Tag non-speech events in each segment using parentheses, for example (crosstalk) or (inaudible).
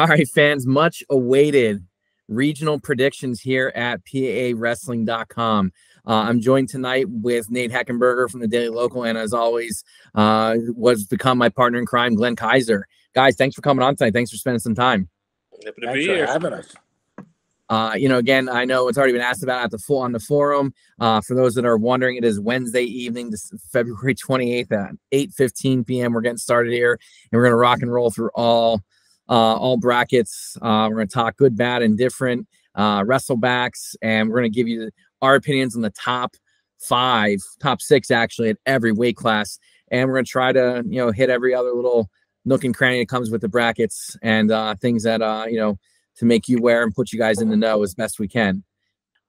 All right, fans, much awaited regional predictions here at PAWrestling.com. Uh, I'm joined tonight with Nate Heckenberger from the Daily Local, and as always, uh, was become my partner in crime, Glenn Kaiser. Guys, thanks for coming on tonight. Thanks for spending some time. Happy to thanks be here. having us. Uh, you know, again, I know it's already been asked about at the full on the forum. Uh, for those that are wondering, it is Wednesday evening, this February 28th at 8 15 p.m. We're getting started here, and we're gonna rock and roll through all uh, all brackets. Uh, we're gonna talk good, bad, and different uh, wrestlebacks, and we're gonna give you our opinions on the top five, top six actually at every weight class, and we're gonna try to you know hit every other little nook and cranny that comes with the brackets and uh, things that uh, you know to make you wear and put you guys in the know as best we can.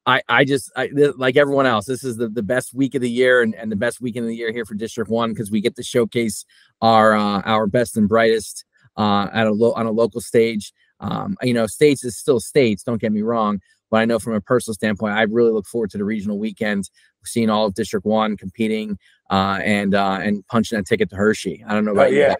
I, I just I, like everyone else. This is the, the best week of the year and, and the best weekend of the year here for District One because we get to showcase our uh, our best and brightest uh, at a lo- on a local stage. Um, you know, states is still states. Don't get me wrong, but I know from a personal standpoint, I really look forward to the regional weekend, seeing all of District One competing uh, and uh, and punching that ticket to Hershey. I don't know about uh, yeah. you.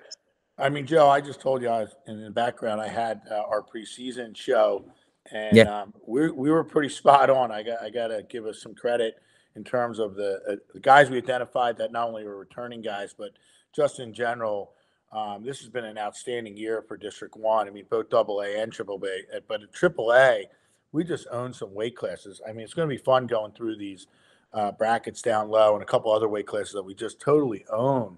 I mean, Joe, I just told you I was in the background. I had uh, our preseason show, and yeah. um, we we were pretty (laughs) spot on. I got I got to give us some credit in terms of the, uh, the, guys we identified that not only were returning guys, but just in general. Um, this has been an outstanding year for District One. I mean, both Double A and Triple A. Uh, but at Triple A, we just own some weight classes. I mean, it's going to be fun going through these uh, brackets down low and a couple other weight classes that we just totally own.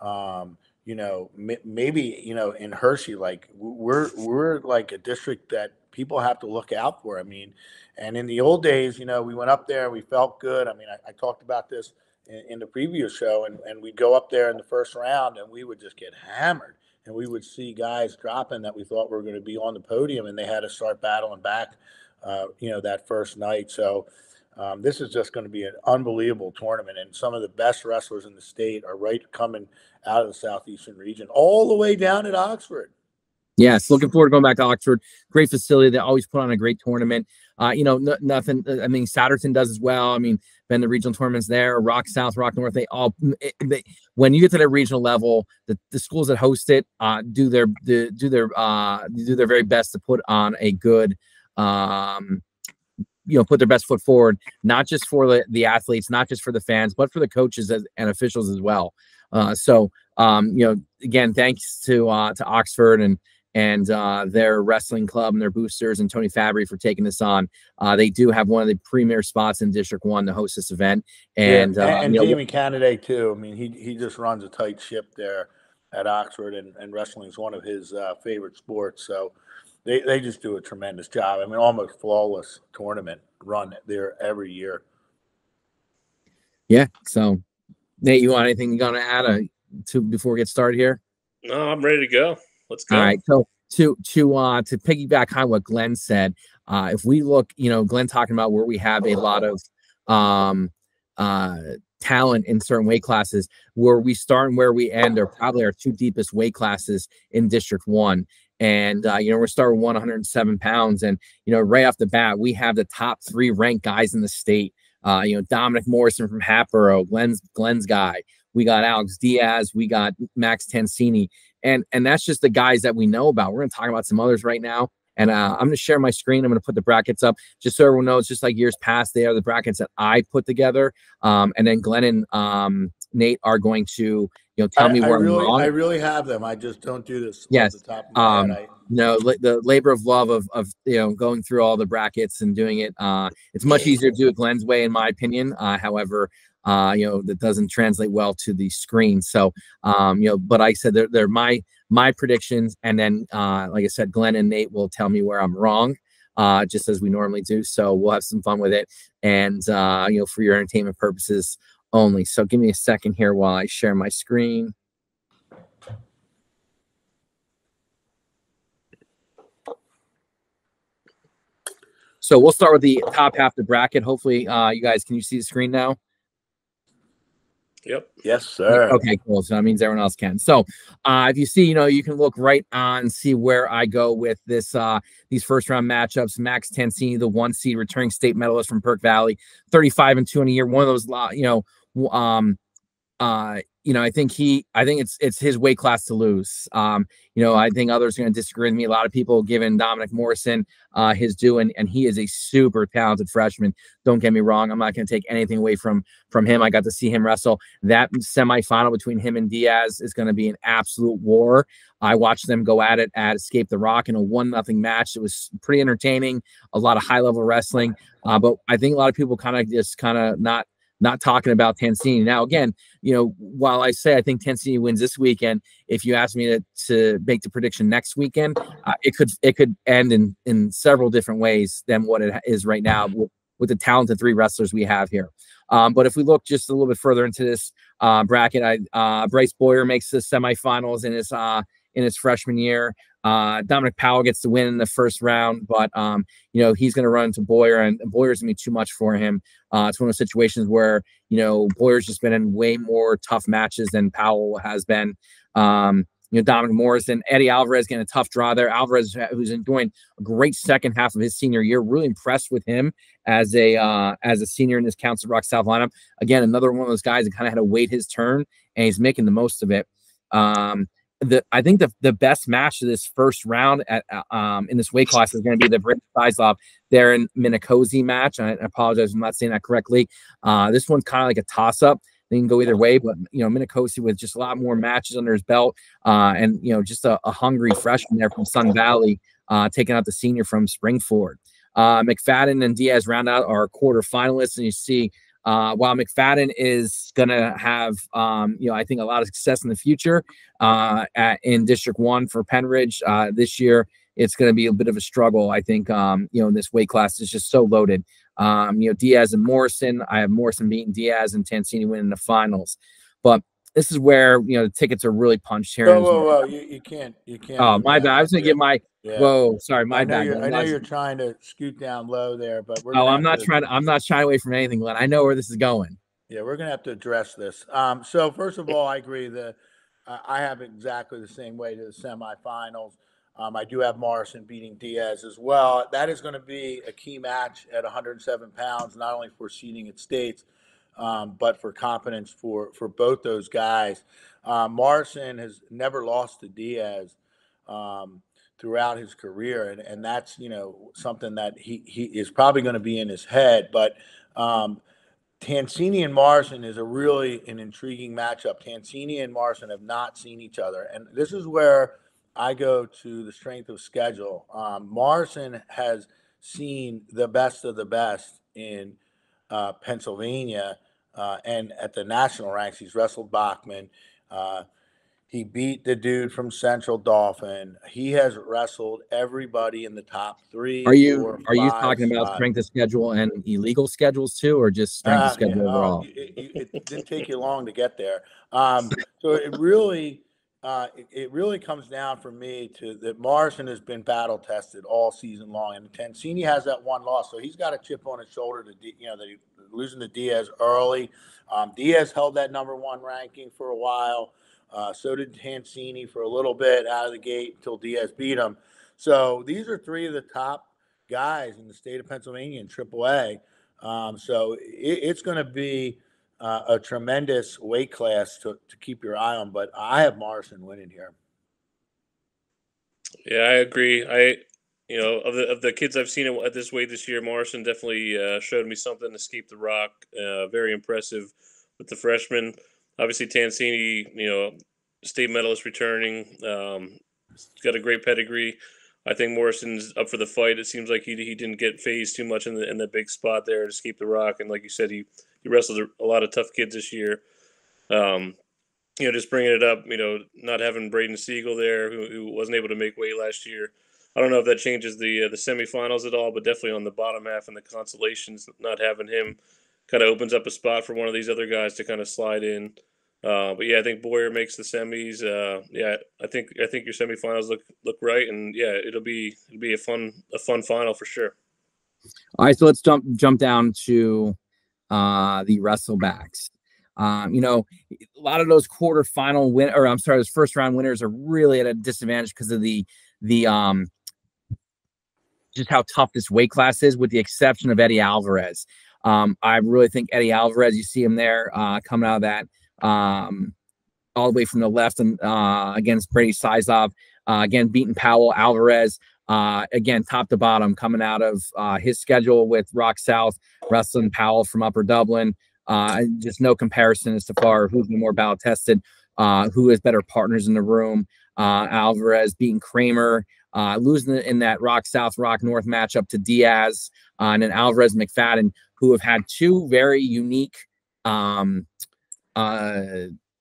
Um, you know, maybe you know in Hershey, like we're we're like a district that people have to look out for. I mean, and in the old days, you know, we went up there and we felt good. I mean, I, I talked about this in, in, the previous show, and and we'd go up there in the first round and we would just get hammered, and we would see guys dropping that we thought were going to be on the podium, and they had to start battling back, uh, you know, that first night. So. Um, this is just going to be an unbelievable tournament, and some of the best wrestlers in the state are right coming out of the southeastern region, all the way down at Oxford. Yes, looking forward to going back to Oxford. Great facility. They always put on a great tournament. Uh, you know, n- nothing. I mean, Souderton does as well. I mean, been the regional tournaments there. Rock South, Rock North. They all. They, when you get to the regional level, the, the schools that host it uh, do their the, do their uh, do their very best to put on a good um, you know put their best foot forward not just for the, the athletes not just for the fans but for the coaches as, and officials as well uh, so um, you know again thanks to uh, to oxford and and uh, their wrestling club and their boosters and tony fabry for taking this on uh, they do have one of the premier spots in district one to host this event and yeah, and, uh, and jamie know, too i mean he, he just runs a tight ship there at oxford and, and wrestling is one of his uh, favorite sports so they they just do a tremendous job. I mean, almost flawless tournament run there every year. Yeah. So, Nate, you want anything you gonna add uh, to before we get started here? No, I'm ready to go. Let's go. All right. So to to uh to piggyback on what Glenn said, uh, if we look, you know, Glenn talking about where we have a lot of um uh talent in certain weight classes where we start and where we end are probably our two deepest weight classes in district one and uh, you know we're starting 107 pounds and you know right off the bat we have the top three ranked guys in the state uh, you know dominic morrison from hatboro glenn's glenn's guy we got alex diaz we got max tansini and and that's just the guys that we know about we're going to talk about some others right now and uh, I'm going to share my screen. I'm going to put the brackets up just so everyone knows, just like years past, they are the brackets that I put together. Um, and then Glenn and um, Nate are going to you know tell I, me where I really, I'm wrong. I really have them. I just don't do this. Yes. um, I, no, the labor of love of of you know going through all the brackets and doing it. Uh, it's much easier to do it Glenn's way, in my opinion. Uh, however, uh, you know that doesn't translate well to the screen. So, um, you know, but I said they're, they're my my predictions, and then uh, like I said, Glenn and Nate will tell me where I'm wrong. Uh, just as we normally do. So we'll have some fun with it, and uh, you know, for your entertainment purposes, only. So give me a second here while I share my screen. So we'll start with the top half of the bracket. Hopefully, uh, you guys can you see the screen now? Yep. Yes, sir. Okay, cool. So that means everyone else can. So uh, if you see, you know, you can look right on, see where I go with this uh these first round matchups. Max Tansini, the one seed returning state medalist from Perk Valley, 35 and 2 in a year. One of those you know, um, uh, you know, I think he, I think it's it's his weight class to lose. Um, you know, I think others are going to disagree with me. A lot of people giving Dominic Morrison uh, his due, and, and he is a super talented freshman. Don't get me wrong. I'm not going to take anything away from from him. I got to see him wrestle. That semifinal between him and Diaz is going to be an absolute war. I watched them go at it at Escape the Rock in a one nothing match. It was pretty entertaining. A lot of high level wrestling, uh, but I think a lot of people kind of just kind of not not talking about Tansini. Now, again, you know, while I say I think Tansini wins this weekend, if you ask me to, to make the prediction next weekend, uh, it could it could end in in several different ways than what it is right now with, with the talented three wrestlers we have here. Um, but if we look just a little bit further into this uh, bracket, I uh, Bryce Boyer makes the semifinals in his uh, in his freshman year. Uh, Dominic Powell gets the win in the first round, but um, you know he's going to run into Boyer, and Boyer's going to be too much for him. Uh, it's one of those situations where you know Boyer's just been in way more tough matches than Powell has been. Um, you know Dominic Morrison, Eddie Alvarez getting a tough draw there. Alvarez, who's enjoying a great second half of his senior year, really impressed with him as a uh, as a senior in this Council Rock South lineup. Again, another one of those guys that kind of had to wait his turn, and he's making the most of it. Um, the I think the the best match of this first round at uh, um in this weight class is going to be the Brent Sislov Darren Minakosi match. I, I apologize, I'm not saying that correctly. Uh, this one's kind of like a toss up. They can go either way, but you know Minakosi with just a lot more matches under his belt, uh, and you know just a, a hungry freshman there from Sun Valley, uh, taking out the senior from Springford. Uh, McFadden and Diaz round out our quarter finalists, and you see uh, while McFadden is going to have, um, you know, I think a lot of success in the future uh, at, in District One for Pennridge uh, this year, it's going to be a bit of a struggle. I think, um, you know, in this weight class is just so loaded. Um, you know, Diaz and Morrison. I have Morrison beating Diaz and Tansini winning the finals, but this is where you know the tickets are really punched here. Whoa, whoa, whoa! You, you can't, you can't. Oh, my bad. I was gonna get my. Yeah. Whoa, sorry, my I bad. I know you're trying to scoot down low there, but we're. Oh, I'm not to, trying to. I'm not shying away from anything, Glenn. I know where this is going. Yeah, we're gonna have to address this. Um, so first of all, I agree that uh, I have exactly the same way to the semifinals. Um, I do have Morrison beating Diaz as well. That is going to be a key match at 107 pounds, not only for seeding at states, um, but for competence for for both those guys. Um, Morrison has never lost to Diaz um, throughout his career, and, and that's you know something that he he is probably going to be in his head. But um, Tansini and Morrison is a really an intriguing matchup. Tansini and Morrison have not seen each other, and this is where I go to the strength of schedule. Um, Morrison has seen the best of the best in uh, Pennsylvania uh, and at the national ranks. He's wrestled Bachman. Uh, he beat the dude from Central Dauphin. He has wrestled everybody in the top three. Are you four, are you talking about strength of schedule and illegal schedules too, or just strength of uh, schedule yeah, overall? it, it, it, didn't take you long to get there. Um, so it really uh, it, it, really comes down for me to that Morrison has been battle tested all season long, and Tansini has that one loss, so he's got a chip on his shoulder to you know that he losing to Diaz early. Um, Diaz held that number one ranking for a while. Uh, so did Tansini for a little bit out of the gate until Diaz beat him. So these are three of the top guys in the state of Pennsylvania in AAA. Um, so it, it's going to be uh, a tremendous weight class to, to keep your eye on. But I have Morrison winning here. Yeah, I agree. I, you know, of the of the kids I've seen at this weight this year, Morrison definitely uh, showed me something. Escape the Rock, uh, very impressive with the freshman. Obviously, Tansini, you know, state medalist returning. Um, got a great pedigree. I think Morrison's up for the fight. It seems like he he didn't get phased too much in the in the big spot there to escape the rock, and like you said, he he wrestled a lot of tough kids this year. Um, you know, just bringing it up, you know, not having Braden Siegel there, who, who wasn't able to make weight last year. I don't know if that changes the uh, the semifinals at all, but definitely on the bottom half and the consolations, not having him kind of opens up a spot for one of these other guys to kind of slide in. Uh, but yeah, I think Boyer makes the semis. Uh, yeah, I think I think your semifinals look look right, and yeah, it'll be it'll be a fun a fun final for sure. All right, so let's jump jump down to uh, the wrestlebacks. Um, you know, a lot of those quarterfinal win, or I'm sorry, those first round winners are really at a disadvantage because of the the um just how tough this weight class is, with the exception of Eddie Alvarez. Um, I really think Eddie Alvarez, you see him there uh, coming out of that um, all the way from the left and uh, against Brady Sizov. Uh, again, beating Powell Alvarez. Uh, again, top to bottom, coming out of uh, his schedule with Rock South, wrestling Powell from Upper Dublin. Uh, just no comparison as to far who's been more battle tested, uh, who has better partners in the room. Uh, Alvarez beating Kramer, uh, losing in that Rock South, Rock North matchup to Diaz, uh, and then Alvarez McFadden, who have had two very unique um, uh,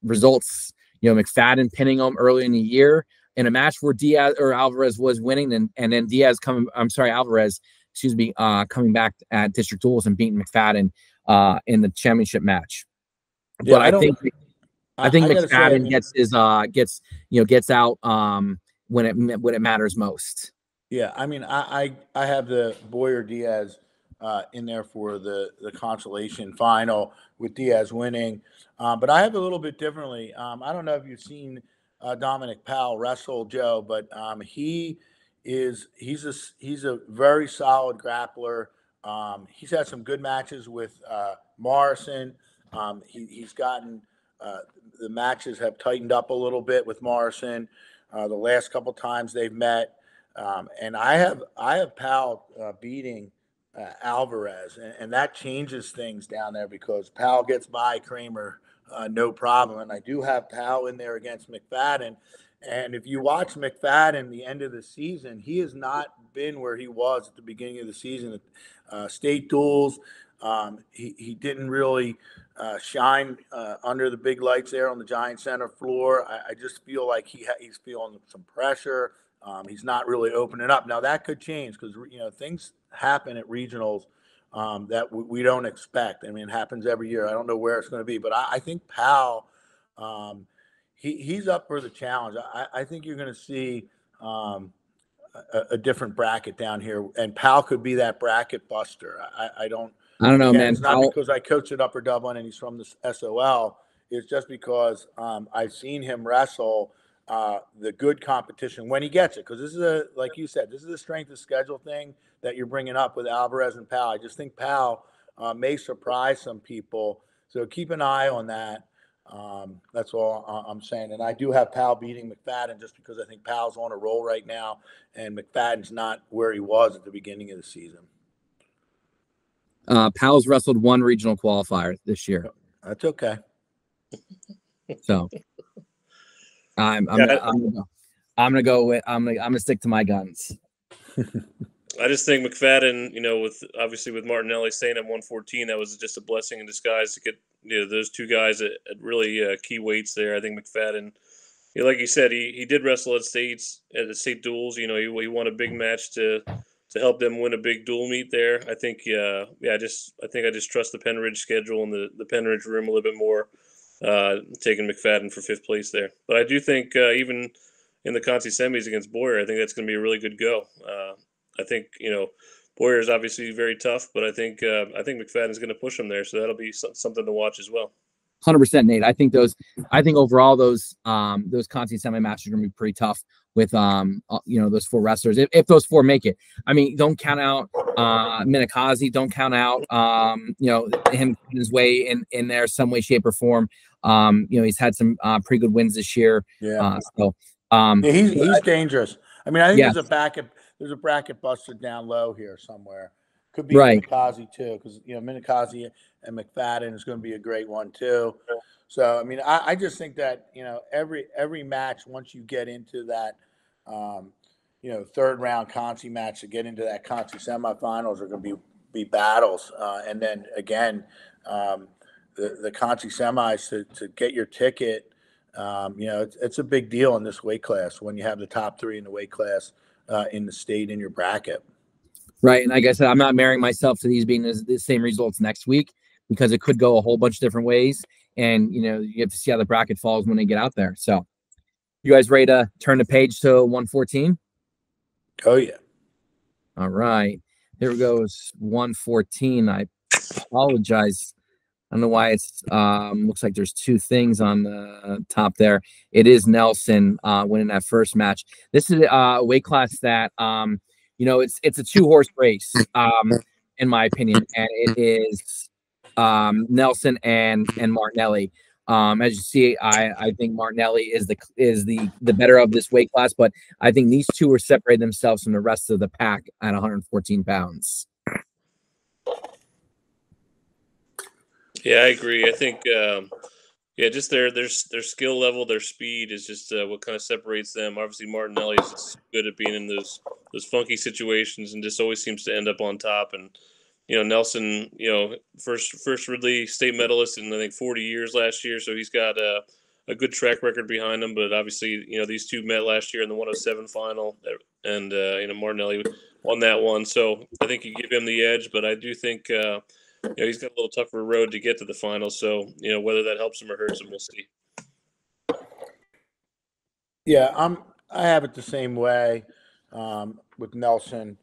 results. You know, McFadden pinning him early in the year in a match where Diaz or Alvarez was winning, and and then Diaz coming. I'm sorry, Alvarez, excuse me, uh, coming back at District Duels and beating McFadden uh, in the championship match. Yeah, but I, I think I think I, McFadden say, I mean, gets his uh gets you know gets out um when it when it matters most. Yeah, I mean, I I, I have the Boyer Diaz uh, in there for the the consolation final with Diaz winning, um, but I have a little bit differently. Um, I don't know if you've seen uh, Dominic Powell wrestle Joe, but um, he is he's a he's a very solid grappler. Um, he's had some good matches with uh, Morrison. Um, he, he's gotten uh, the matches have tightened up a little bit with Morrison. Uh, the last couple times they've met, um, and I have I have Powell uh, beating uh, Alvarez, and, and, that changes things down there because Powell gets by Kramer uh, no problem, and I do have Powell in there against McFadden. And if you watch McFadden the end of the season, he has not been where he was at the beginning of the season. Uh, state duels, um, he, he didn't really uh, shine uh, under the big lights there on the Giant Center floor. I, I just feel like he ha- he's feeling some pressure. Um, he's not really opening up. Now that could change because you know things happen at regionals um, that we, we, don't expect. I mean, it happens every year. I don't know where it's going to be, but I, I think Powell, um, he, he's up for the challenge. I, I think you're going to see um, a, a, different bracket down here, and Powell could be that bracket buster. I, I don't. I don't know, again, man. It's not Powell... because I coached at Upper Dublin and he's from the SOL. It's just because um, I've seen him wrestle uh, the good competition when he gets it. Because this is a, like you said, this is a strength of schedule thing that you're bringing up with Alvarez and Powell. I just think Powell uh, may surprise some people. So keep an eye on that. Um, that's all I'm saying. And I do have Powell beating McFadden just because I think Powell's on a roll right now, and McFadden's not where he was at the beginning of the season. Uh, Powell's wrestled one regional qualifier this year. That's okay. (laughs) So I'm I'm, yeah. gonna, I'm, gonna, I'm gonna go with I'm gonna I'm gonna stick to my guns. (laughs) I just think McFadden, you know, with obviously with Martinelli staying at 114, that was just a blessing in disguise to get you know those two guys at, at really uh, key weights there. I think McFadden, you know, like you said, he, he did wrestle at states at the state duels. You know, he, he won a big match to to help them win a big dual meet there. I think, uh, yeah, I just I think I just trust the Pennridge schedule and the the Pennridge room a little bit more uh, taking McFadden for fifth place there. But I do think uh, even in the consi semis against Boyer, I think that's going to be a really good go. Uh, I think you know Boyer is obviously very tough, but I think uh, I think McFadden is going to push him there, so that'll be something to watch as well. Hundred percent, Nate. I think those. I think overall those um those consi semi matches are going to be pretty tough with um uh, you know those four wrestlers if, if those four make it. I mean, don't count out uh Minikazi. Don't count out um you know him his way in in there some way, shape, or form. Um, you know, he's had some uh, pretty good wins this year. Yeah. Uh, so um, yeah, he's he's dangerous. I mean, I think yeah. there's a bracket there's a bracket busted down low here somewhere. Could be right. Minikazi too, because you know Minikazi and McFadden is going to be a great one too. So I mean, I, I, just think that you know every every match once you get into that, um, you know, third round consi match to get into that consi semifinals are going to be be battles, uh, and then again, um, the the consi semis to, to get your ticket. Um, you know, it's, it's a big deal in this weight class when you have the top three in the weight class uh, in the state in your bracket. Right, and like I said, I'm not marrying myself to these being the, same results next week because it could go a whole bunch of different ways, and you know you have to see how the bracket falls when they get out there. So, you guys ready to turn the page to 114? Oh yeah. All right, here goes 114. I apologize don't know why it's um, looks like there's two things on the top there. It is Nelson uh, winning that first match. This is uh, a weight class that um, you know it's it's a two horse race um, in my opinion, and it is um, Nelson and and Martinelli. Um, as you see, I I think Martinelli is the is the the better of this weight class, but I think these two are separating themselves from the rest of the pack at 114 pounds. Yeah, I agree. I think um, yeah, just their their their skill level, their speed is just uh, what kind of separates them. Obviously, Martinelli is good at being in those those funky situations and just always seems to end up on top and you know Nelson, you know first first Ridley state medalist in I think 40 years last year, so he's got a, a good track record behind him. But obviously, you know these two met last year in the 107 final, and uh, you know Martinelli won that one, so I think you give him the edge. But I do think uh, (laughs) you know he's got a little tougher road to get to the final, so you know whether that helps him or hurts him, we'll see. Yeah, I'm. I have it the same way um, with Nelson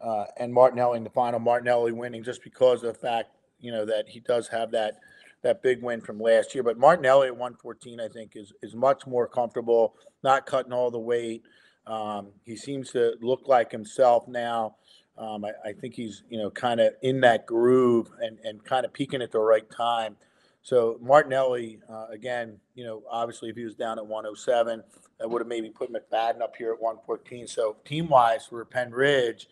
uh, and Martinelli in the final. Martinelli winning just because of the fact, you know, that he does have that that big win from last year. But Martinelli at 114, I think, is is much more comfortable, not cutting all the weight. Um, he seems to look like himself now. Um, I, I, think he's, you know, kind of in that groove and, and kind of peaking at the right time. So Martinelli, uh, again, you know, obviously if he was down at 107, that would have maybe put McFadden up here at 114. So team wise for Pennridge,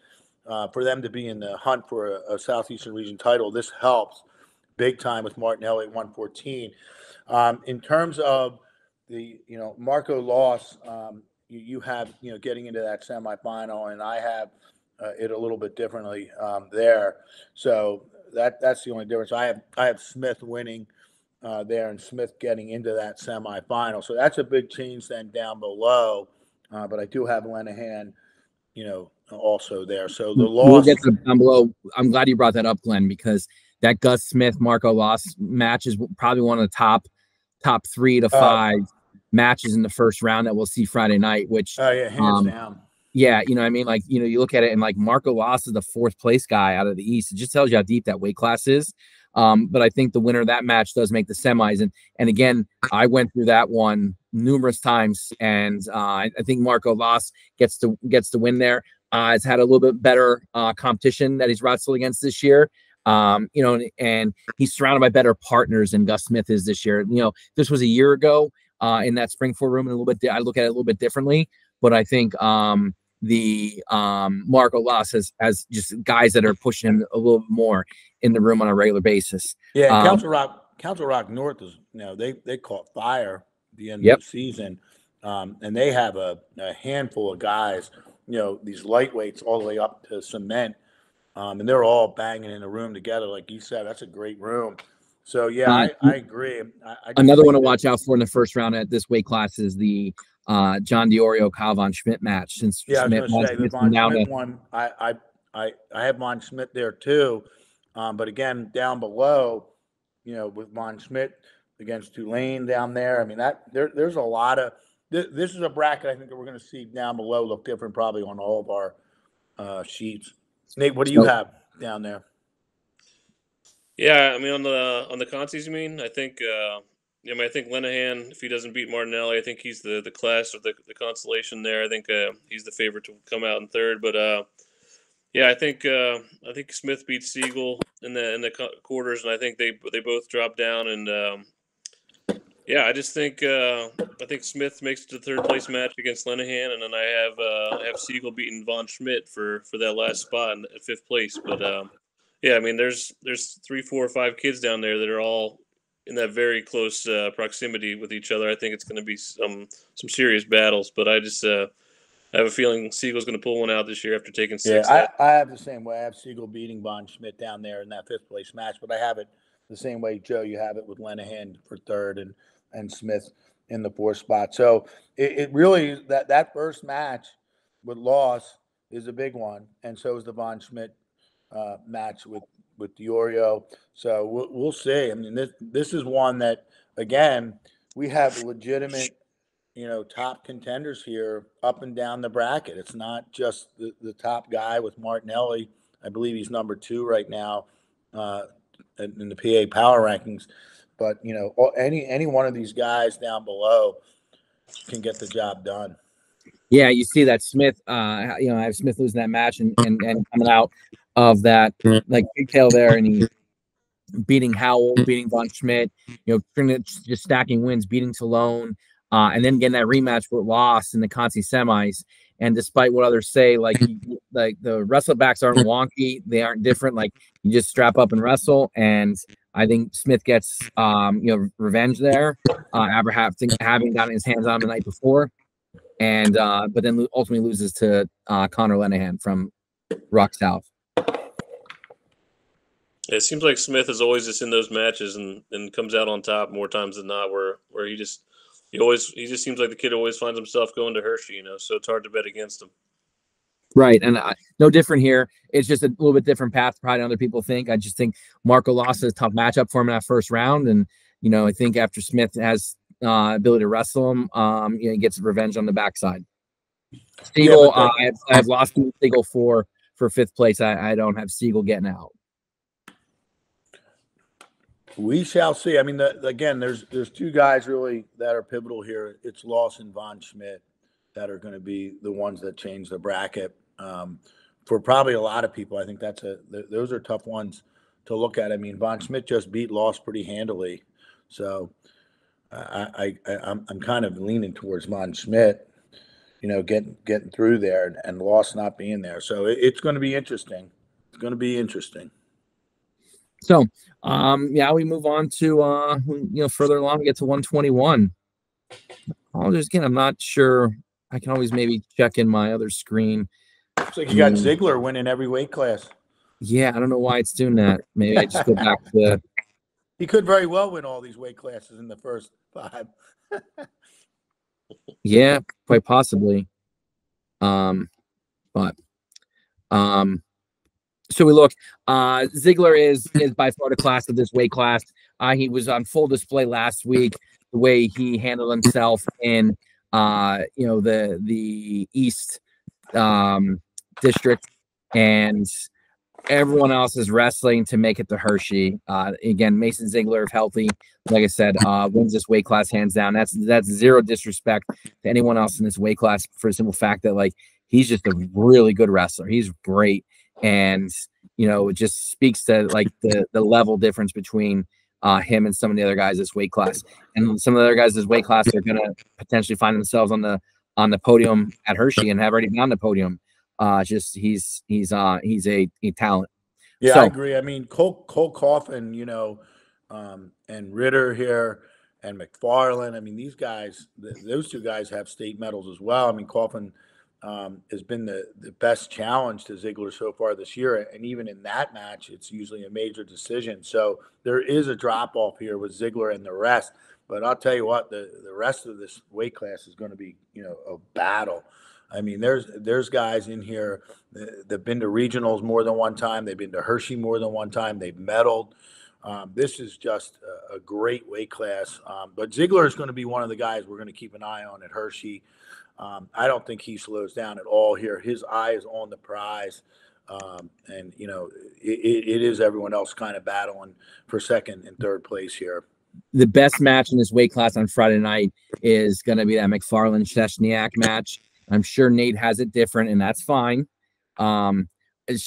uh, for them to be in the hunt for a, a, Southeastern Region title. This helps big time with Martinelli at 114. Um, in terms of the, you know, Marco loss, um, you, you, have, you know, getting into that semifinal, and I have uh, it a little bit differently um, there. So that that's the only difference. I have I have Smith winning uh, there and Smith getting into that semifinal. So that's a big change then down below. Uh, but I do have Lenahan, you know, also there. So the loss. We'll get to down below. I'm glad you brought that up, Glenn, because that Gus Smith Marco loss match is probably one of the top top three to uh, five matches in the first round that we'll see Friday night. Which oh yeah, hands um, down. Yeah, you know, I mean, like you know, you look at it and like Marco Loss is the fourth place guy out of the East. It just tells you how deep that weight class is. Um, but I think the winner of that match does make the semis. And and again, I went through that one numerous times, and uh, I think Marco Loss gets to gets to win there. Uh, has had a little bit better uh, competition that he's wrestled against this year. Um, you know, and he's surrounded by better partners than Gus Smith is this year. You know, this was a year ago uh, in that Springfield room, and a little bit. I look at it a little bit differently, but I think um, the um, Marco Loss has has just guys that are pushing him a little more in the room on a regular basis. Yeah, um, Council Rock, Council Rock North is you know they they caught fire the end yep. of the season, um, and they have a, a handful of guys you know these lightweights all the way up to cement, um, and they're all banging in a room together. Like you said, that's a great room. So yeah, I, I agree. I, I Another one to watch out for in the first round at this weight class is the uh, John Diorio Kyle Von Schmidt match. Since yeah, Smith, I was going to say the Von Schmidt to... one, I, I I I have Von Schmidt there too, um, but again down below, you know, with Von Schmidt against Tulane down there. I mean that there there's a lot of this, is a bracket I think that we're going to see down below look different probably on all of our uh, sheets. Nate, what do you have down there? Yeah, I mean on the on the consies, you mean? I think uh, I mean I think Lenahan, if he doesn't beat Martinelli, I think he's the the class or the, the consolation there. I think uh, he's the favorite to come out in third. But uh, yeah, I think uh, I think Smith beats Siegel in the in the quarters, and I think they they both drop down and um, yeah, I just think uh, I think Smith makes the third place match against Lenahan, and then I have uh, I have Siegel beating Von Schmidt for for that last spot in, fifth place. But um, yeah, I mean, there's there's three, four, or five kids down there that are all in that very close uh, proximity with each other. I think it's going to be some some serious battles. But I just uh, I have a feeling Siegel's going to pull one out this year after taking six. Yeah, I, I have the same way. I have Siegel beating Von Schmidt down there in that fifth place match, but I have it the same way, Joe. You have it with Lenahan for third and and Smith in the fourth spot. So it, it really that that first match with loss is a big one, and so is the Von Schmidt uh, match with with Diorio. So we'll, we'll see. I mean, this this is one that again we have legitimate, you know, top contenders here up and down the bracket. It's not just the, the top guy with Martinelli. I believe he's number two right now uh, in the PA power rankings. But you know, any any one of these guys down below can get the job done. Yeah, you see that Smith. Uh, you know, I have Smith losing that match and and, and coming out of that like detail there, and he beating Howell, beating Von Schmidt, you know, just stacking wins, beating Talone, uh, and then getting that rematch with loss in the consi semis. And despite what others say, like like the wrestle backs aren't wonky, they aren't different. Like you just strap up and wrestle. And I think Smith gets um, you know revenge there uh, after having having gotten his hands on the night before, and uh, but then ultimately loses to uh, Connor Lenahan from Rock South. It seems like Smith is always just in those matches and, and comes out on top more times than not. Where where he just he always he just seems like the kid always finds himself going to Hershey, you know. So it's hard to bet against him. Right, and uh, no different here. It's just a little bit different path, probably than other people think. I just think Marco lost a tough matchup for him in that first round, and you know I think after Smith has uh, ability to wrestle him, um, you know, he gets revenge on the backside. Siegel, yeah, uh, I, have, I have lost Siegel for for fifth place. I, I don't have Siegel getting out. We shall see. I mean, the, again, there's there's two guys really that are pivotal here. It's Lawson, Von Schmidt that are going to be the ones that change the bracket. Um, for probably a lot of people, I think that's a th- those are tough ones to look at. I mean, Von Schmidt just beat Loss pretty handily, so I, I, I'm I'm kind of leaning towards Von Schmidt. You know, getting getting through there and, and Loss not being there, so it, it's going to be interesting. It's going to be interesting. So, um, yeah, we move on to uh, you know, further along, we get to 121. I'll just again, I'm not sure. I can always maybe check in my other screen. Looks like you got um, Ziggler winning every weight class. Yeah, I don't know why it's doing that. Maybe I just go back to. (laughs) He could very well win all these weight classes in the first five. (laughs) yeah, quite possibly. Um, but um, so we look. Uh, Ziggler is is by far the class of this weight class. Uh, he was on full display last week. The way he handled himself in, uh, you know, the the East um, district, and everyone else is wrestling to make it to Hershey. Uh, again, Mason Ziggler, if healthy, like I said, uh, wins this weight class hands down. That's that's zero disrespect to anyone else in this weight class for the simple fact that like he's just a really good wrestler. He's great and you know it just speaks to like the the level difference between uh, him and some of the other guys this weight class. And some of the other guys this weight class are going to potentially find themselves on the on the podium at hershey and have already been on the podium. Uh just he's he's uh he's a, a talent. Yeah so, i agree. I mean cole cole coffin you know um and ritter here and mcfarland i mean these guys th- those two guys have state medals as well. I mean coffin um, has been the, the best challenge to Ziggler so far this year. And even in that match, it's usually a major decision. So there is a drop off here with Ziggler and the rest. But I'll tell you what, the, the rest of this weight class is going to be, you know, a battle. I mean, there's there's guys in here that've been to regionals more than one time. They've been to Hershey more than one time. They've medaled. Um, this is just a, a great weight class. Um, but Ziggler is going to be one of the guys we're going to keep an eye on at Hershey. Um, I don't think he slows down at all here. His eye is on the prize. Um, and, you know, it, it is everyone else kind of battling for second and third place here. The best match in this weight class on Friday night is going to be that McFarland Szczesniak match. I'm sure Nate has it different, and that's fine. Um,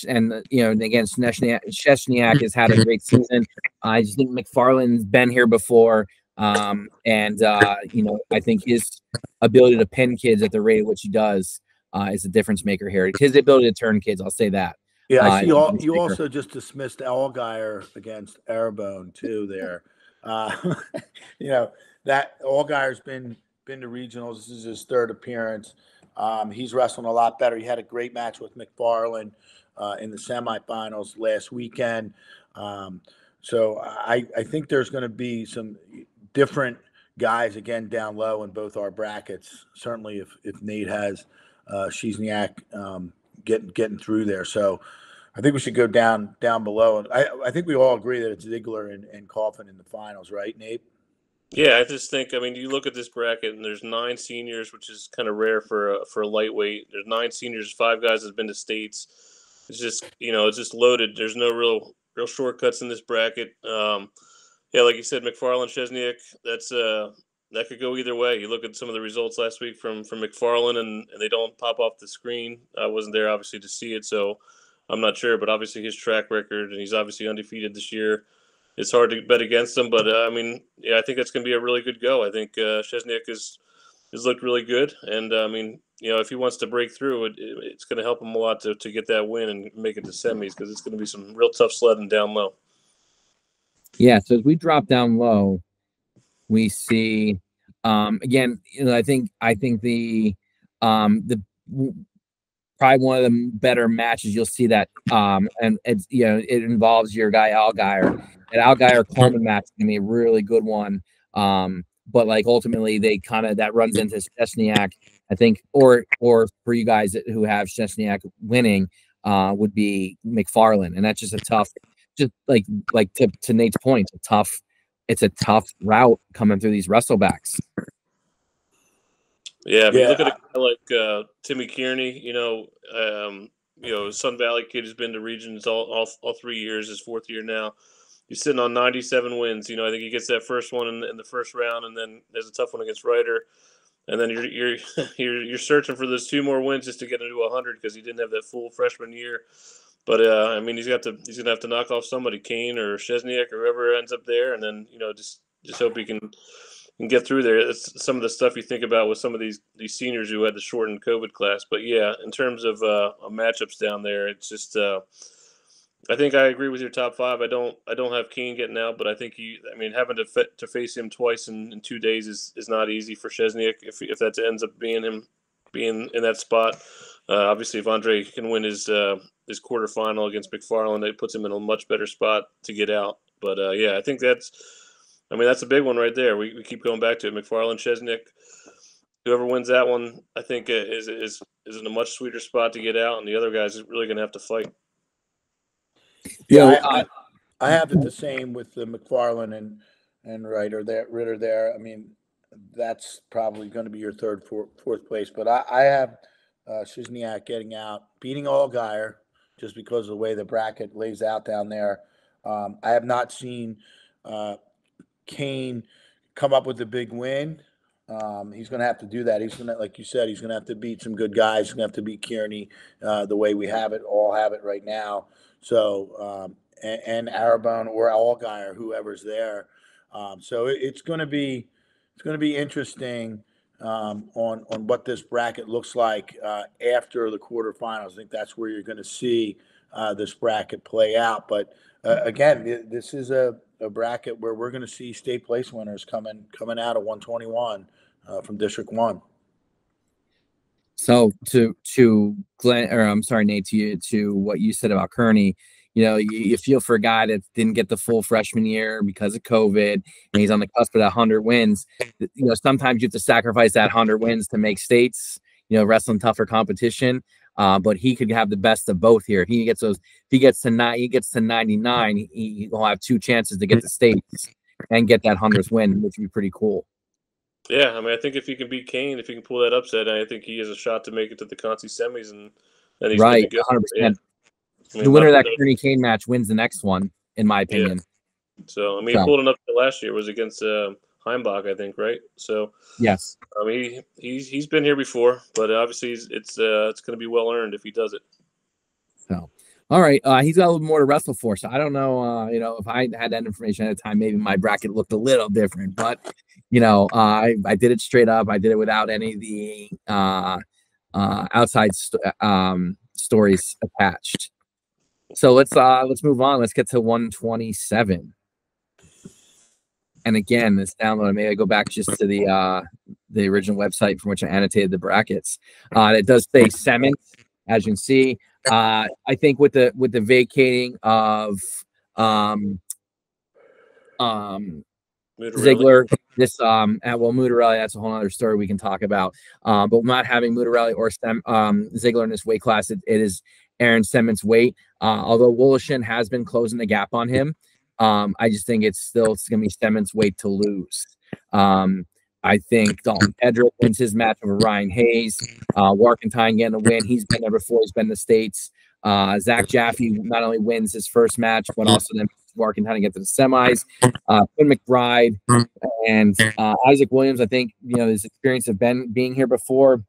and you know, again, Szczesniak has had a great season. I just think McFarland's been here before. Um, and uh, you know, I think his ability to pin kids at the rate at which he does uh, is a difference maker here. His ability to turn kids, I'll say that. Yeah, I uh, see. all, you also just dismissed Allgaier against Airbone too. There, (laughs) uh, (laughs) you know that Allgaier's been been to regionals. This is his third appearance. Um, he's wrestling a lot better. He had a great match with McFarland uh, in the semifinals last weekend. Um, so I, I think there's going to be some different guys again down low in both our brackets. Certainly, if if Nate has uh, Szczesniak um, getting getting through there, so I think we should go down down below. And I I think we all agree that it's Ziggler and, and Coffin in the finals, right, Nate? Yeah, I just think I mean you look at this bracket and there's nine seniors, which is kind of rare for a, for a lightweight. There's nine seniors, five guys that have been to states. It's just you know it's just loaded. There's no real real shortcuts in this bracket. Um, yeah, like you said, McFarland Szczesniak, that's uh that could go either way. You look at some of the results last week from from McFarland, and, and they don't pop off the screen. I wasn't there obviously to see it, so I'm not sure. But obviously his track record, and he's obviously undefeated this year. it's hard to bet against him, But uh, I mean, yeah, I think that's going to be a really good go. I think uh, Szczesniak is has looked really good, and uh, I mean, you know, if he wants to break through, it, it it's going to help him a lot to, to get that win and make it to semis because it's going to be some real tough sledding down low. Yeah, so as we drop down low, we see um again, you know, I think I think the um the probably one of the better matches you'll see that um and it's you know it involves your guy Allgaier. An Allgaier Coleman match be a really good one. Um, but like ultimately they kind of that runs into Szczesniak, I think, or or for you guys who have Szczesniak winning, uh, would be McFarland, and that's just a tough, just like like to, to Nate's point, a tough, it's a tough route coming through these wrestlebacks. Yeah, if yeah. you look at a guy like uh, Timmy Kearney, you know, um, you know, Sun Valley kid has been to regions all, all all three years, his fourth year now. He's sitting on 97 wins. You know, I think he gets that first one in, in the first round, and then there's a tough one against Ryder, and then you're you're (laughs) you're, you're searching for those two more wins just to get into 100 because he didn't have that full freshman year. But uh, I mean, he's got to he's gonna have to knock off somebody, Kane or Szczesniak or whoever ends up there, and then you know just just hope he can can get through there. It's some of the stuff you think about with some of these these seniors who had the shortened COVID class. But yeah, in terms of uh, matchups down there, it's just. Uh, I think I agree with your top five. I don't. I don't have Kane getting out, but I think he. I mean, having to to face him twice in, in two days is, is not easy for Szczesniak. If if that ends up being him being in that spot, uh, obviously if Andre can win his uh, his quarterfinal against McFarland, it puts him in a much better spot to get out. But uh, yeah, I think that's I mean, that's a big one right there. We, we keep going back to it. McFarland, Szczesniak, whoever wins that one, I think uh, is is is in a much sweeter spot to get out, and the other guys are really going to have to fight. Yeah, I, I, I, have it the same with the McFarland and and Ryder there, Ritter there. I mean, that's probably going to be your third, fourth, fourth place. But I, I have uh, Szczesniak getting out, beating Allgaier, just because of the way the bracket lays out down there. Um, I have not seen uh, Kane come up with a big win. Um, he's going to have to do that. He's going to, like you said, he's going to have to beat some good guys. He's going to have to beat Kearney uh, the way we have it, all have it right now. So, um, and, and Arabone or Allgaier whoever's there. Um, so it, it's going to be, it's going to be interesting um, on on what this bracket looks like uh, after the quarterfinals. I think that's where you're going to see uh, this bracket play out. But uh, again, this is a a bracket where we're going to see state place winners coming coming out of 121 uh, from District One. So to to Glenn, or I'm sorry, Nate, to you to what you said about Kearney, you know, you, you, feel for a guy that didn't get the full freshman year because of COVID and he's on the cusp of that 100 wins. You know, sometimes you have to sacrifice that 100 wins to make states, you know, wrestling tougher competition. Uh, but he could have the best of both here. If he gets those, if he gets to nine, he gets to 99, he, he'll have two chances to get to states and get that 100th win, which would be pretty cool. Yeah, I mean, I think if he can beat Kane, if he can pull that upset, I think he has a shot to make it to the consi semis and and he's right, 100%. I mean, the winner of that Kearney Kane match wins the next one, in my opinion. Yeah. So I mean, so. he pulled enough last year was against uh, Heimbach, I think, right? So yes, I mean he, he's he's been here before, but obviously it's uh, it's going to be well earned if he does it. So. All right, uh, he's got a little more to wrestle for. So I don't know, uh, you know, if I had that information at the time, maybe my bracket looked a little different. But you know, uh, I I did it straight up. I did it without any of the uh, uh, outside st- um, stories attached. So let's uh let's move on. Let's get to 127. And again, this download, maybe I go back just to the uh, the original website from which I annotated the brackets. Uh, it does say Semmens, as you can see. Uh, I think with the with the vacating of um, um, Ziegler, this um, at, well, Mutarelli, that's a whole other story we can talk about. Uh, but not having Mutarelli or Stem, um, Ziegler in this weight class, it, it is Aaron Semmens' weight. Uh, although Woloshyn has been closing the gap on him. Um, I just think it's still it's going to be Semmens' weight to lose. Um, I think Dalton Pedro wins his match over Ryan Hayes. Uh, Warkentine getting a win. He's been there before. He's been in the States. Uh, Zach Jaffe not only wins his first match, but also then Warkentine to get to the semis. Uh, Quinn McBride and uh, Isaac Williams, I think, you know, his experience of Ben being here before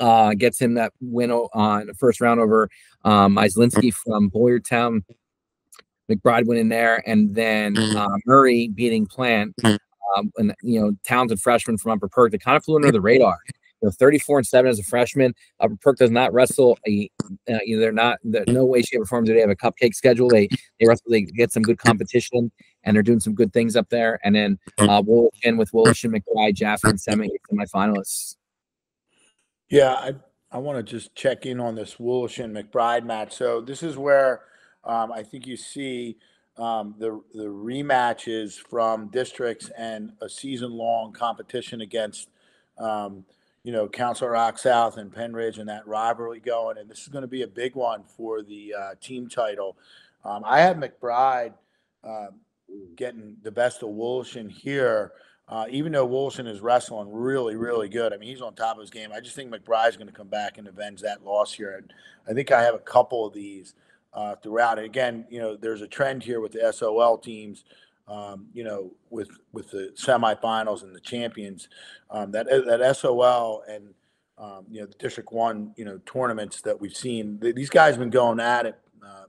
uh, gets him that win on the first round over um, Islinski from Boyertown McBride went in there, and then uh, Murray beating Plant, um, and you know, talented freshman from Upper Perk that kind of flew under the radar. You know, 34 and 7 as a freshman. Upper Perk does not wrestle a uh, you know, they're not they're no way, shape, or form do they have a cupcake schedule. They they wrestle, they get some good competition and they're doing some good things up there. And then uh Woloshyn with Woloshyn, McBride, Jaffe, and semi semifinalists. Yeah, I I want to just check in on this Woloshyn McBride match. So this is where um, I think you see um, the the rematches from districts and a season long competition against um, you know Council Rock South and Pennridge and that rivalry going. And this is going to be a big one for the uh, team title. Um, I have McBride uh, getting the best of Woloshyn here. Uh, even though Woloshyn is wrestling really, really good, I mean, he's on top of his game. I just think McBride's going to come back and avenge that loss here. And I think I have a couple of these uh, throughout. And again, you know, there's a trend here with the SOL teams. Um, you know, with with the semifinals and the champions, um, that that SOL and um, you know the District One, you know, tournaments that we've seen. These guys have been going at it, uh,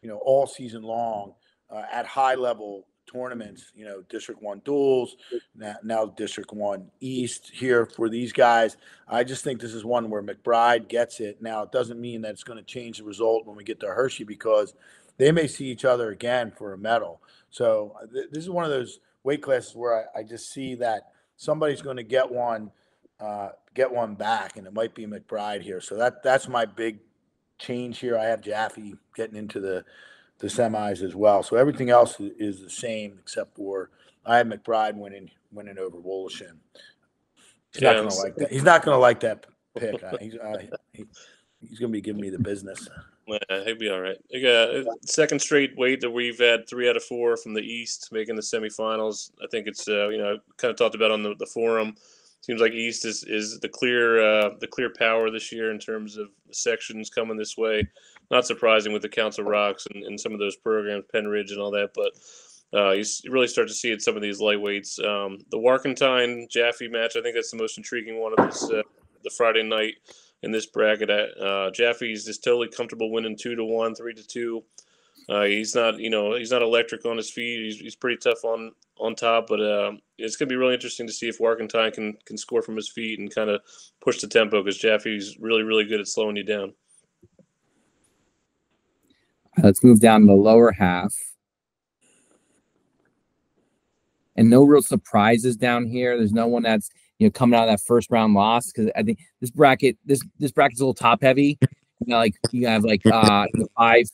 you know, all season long uh, at high level tournaments. You know, District One duels, now, now District One East here for these guys. I just think this is one where McBride gets it. Now, it doesn't mean that it's going to change the result when we get to Hershey because they may see each other again for a medal. So uh, th- this is one of those weight classes where I, I just see that somebody's going to get one, uh, get one back, and it might be McBride here. So that that's my big change here. I have Jaffe getting into the the semis as well. So everything else is the same except for I have McBride winning winning over Woloshyn. He's yeah, not going to like that. He's not going to like that pick. Uh, he's uh, he, he's going to be giving me the business. Yeah, he'll be all right. Yeah, second straight weight that we've had three out of four from the East making the semifinals. I think it's uh, you know kind of talked about on the, the forum. Seems like East is, is the clear uh, the clear power this year in terms of sections coming this way. Not surprising with the Council Rocks and, and some of those programs, Pennridge and all that, but uh, you really start to see it some of these lightweights. Um, the Warkentine Jaffe match, I think that's the most intriguing one of this uh, the Friday night in this bracket. Uh, Jaffe's just totally comfortable winning two to one, three to two. Uh, he's not, you know, he's not electric on his feet. He's, he's pretty tough on on top, but uh, it's going to be really interesting to see if Warkentine can can score from his feet and kind of push the tempo because Jaffe's really really good at slowing you down. Let's move down to the lower half. And no real surprises down here. There's no one that's you know, coming out of that first round loss because I think this bracket this this bracket's a little top heavy. You know, like you have like uh five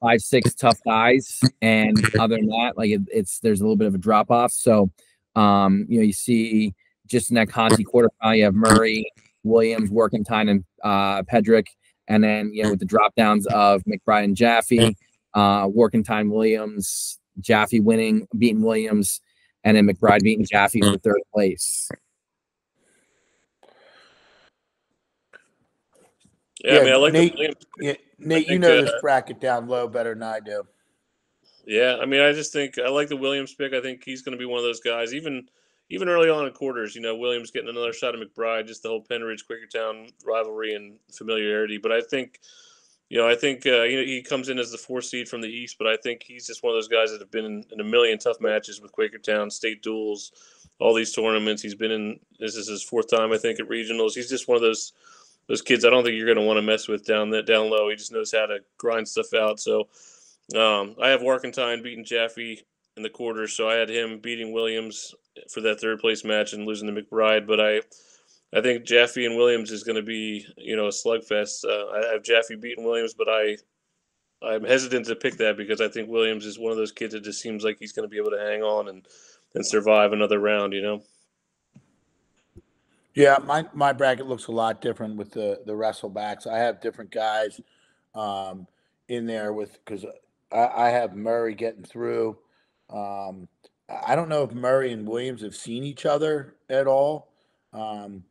five six tough guys, and other than that, like it, it's there's a little bit of a drop off. So, um, you know, you see just in that consi quarterfinal, you have Murray, Williams, Warkentine, and uh, Pedrick, and then you know with the drop downs of McBride and Jaffe, uh, Warkentine, Williams, Jaffe winning, beating Williams, and then McBride beating Jaffe for third place. Yeah, yeah I mean, I like Nate. Yeah, Nate, think, you know uh, this bracket down low better than I do. Yeah, I mean, I just think I like the Williams pick. I think he's going to be one of those guys. Even even early on in quarters, you know, Williams getting another shot at McBride, just the whole Pennridge Quakertown rivalry and familiarity. But I think, you know, I think uh, you know he comes in as the fourth seed from the East, but I think he's just one of those guys that have been in, in a million tough matches with Quakertown, state duels, all these tournaments. He's been in. This is his fourth time, I think, at regionals. He's just one of those those kids I don't think you're going to want to mess with down that down low. He just knows how to grind stuff out. So um, I have Warkentine beating Jaffe in the quarters, so I had him beating Williams for that third place match and losing to McBride. But I I think Jaffe and Williams is going to be you know a slugfest. Uh, I have Jaffe beating Williams, but I I'm hesitant to pick that because I think Williams is one of those kids that just seems like he's going to be able to hang on and and survive another round. You know. Yeah, my my bracket looks a lot different with the the wrestlebacks. I have different guys um, in there with because I, I, have Murray getting through. Um, I don't know if Murray and Williams have seen each other at all, um,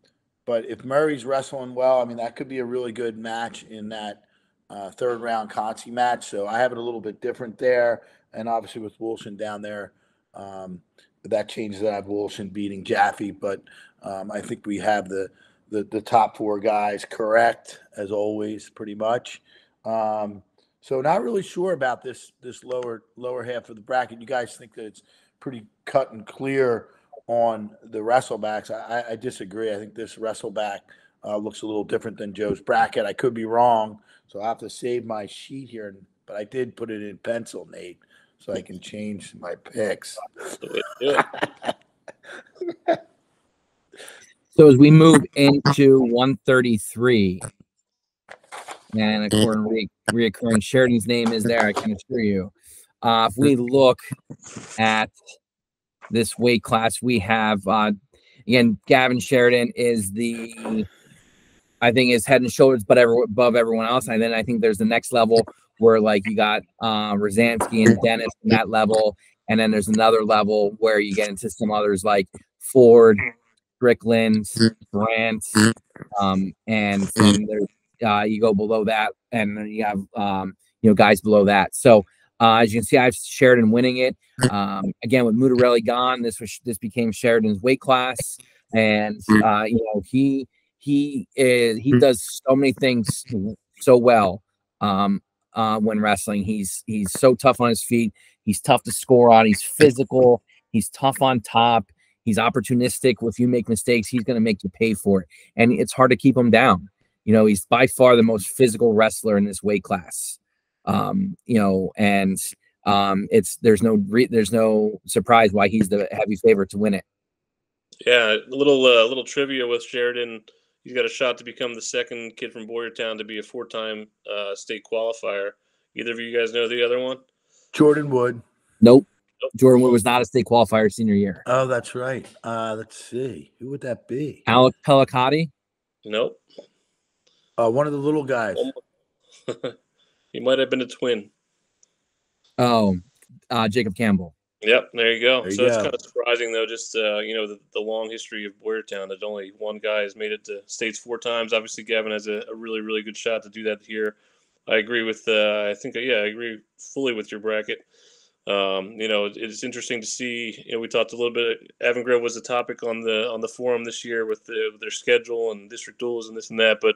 but if Murray's wrestling well, I mean that could be a really good match in that uh, third round consi match. So I have it a little bit different there, and obviously with Woloshyn down there. Um, that changes that I have Woloshyn beating Jaffe, but um, I think we have the, the, the top four guys correct as always, pretty much. Um, So not really sure about this this lower lower half of the bracket. You guys think that it's pretty cut and clear on the wrestlebacks. I, I disagree. I think this wrestleback uh, looks a little different than Joe's bracket. I could be wrong, so I have to save my sheet here. But I did put it in pencil, Nate, so I can change my picks. (laughs) so as we move into 133, and according to re- reoccurring Sheridan's name is there, I can assure you. Uh, if we look at this weight class, we have uh, again Gavin Sheridan is the I think is head and shoulders but ever above everyone else. And then I think there's the next level where like you got uh, Rosansky and Dennis in that level, and then there's another level where you get into some others like Ford, Strickland, Brandt, um, and then there's uh, you go below that, and then you have um, you know guys below that. So uh, as you can see, I've Sheridan winning it. Um, again, with Mutarelli gone, this was this became Sheridan's weight class, and uh, you know he he is he does so many things so well um, uh, when wrestling. He's he's so tough on his feet. He's tough to score on. He's physical. He's tough on top. He's opportunistic. If you make mistakes, he's going to make you pay for it, and it's hard to keep him down. You know, he's by far the most physical wrestler in this weight class. Um, you know, and um, it's there's no re- there's no surprise why he's the heavy favorite to win it. Yeah, a little uh, little trivia with Sheridan. He's got a shot to become the second kid from Boyertown to be a four-time uh, state qualifier. Either of you guys know the other one? Jordan Wood. Nope. nope. Jordan Wood was not a state qualifier senior year. Oh, that's right. Uh, let's see. Who would that be? Alec Pellicati? Nope. Uh, one of the little guys. (laughs) he might have been a twin. Oh, uh, Jacob Campbell. Yep, there you go. There you so it's go. kind of surprising, though, just uh, you know the, the long history of Boyertown that only one guy has made it to states four times. Obviously, Gavin has a, a really really good shot to do that here. I agree with. Uh, I think yeah, I agree fully with your bracket. Um, you know, it's interesting to see. You know, we talked a little bit. Avon Grove was a topic on the on the forum this year with, the, with their schedule and district duels and this and that. But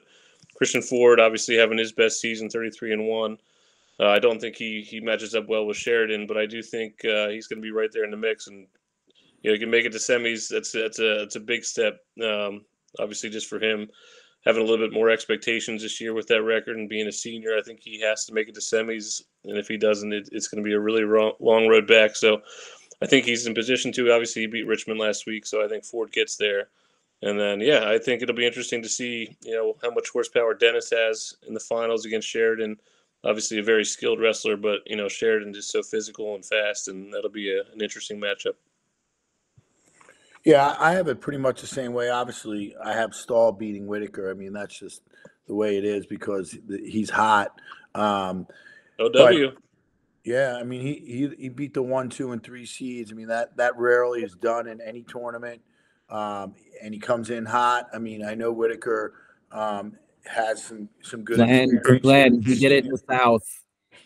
Christian Ford obviously having his best season, thirty three and one. Uh, I don't think he he matches up well with Sheridan, but I do think uh, he's going to be right there in the mix, and you know, he can make it to semis. That's that's a that's a big step. Um, obviously, just for him having a little bit more expectations this year with that record and being a senior, I think he has to make it to semis, and if he doesn't, it, it's going to be a really long, long road back. So, I think he's in position to. Obviously, he beat Richmond last week, so I think Ford gets there. And then, yeah, I think it'll be interesting to see, you know, how much horsepower Dennis has in the finals against Sheridan obviously a very skilled wrestler, but you know Sheridan is so physical and fast, and that'll be a, an interesting matchup. Yeah, I have it pretty much the same way. Obviously, I have Stall beating Whitaker. I mean, that's just the way it is because he's hot. Um, OW. Yeah, I mean, he, he he beat the one, two, and three seeds. I mean, that that rarely is done in any tournament. Um, and he comes in hot. I mean, I know Whitaker um, has some some good. Glenn, Glenn, he did it in the South.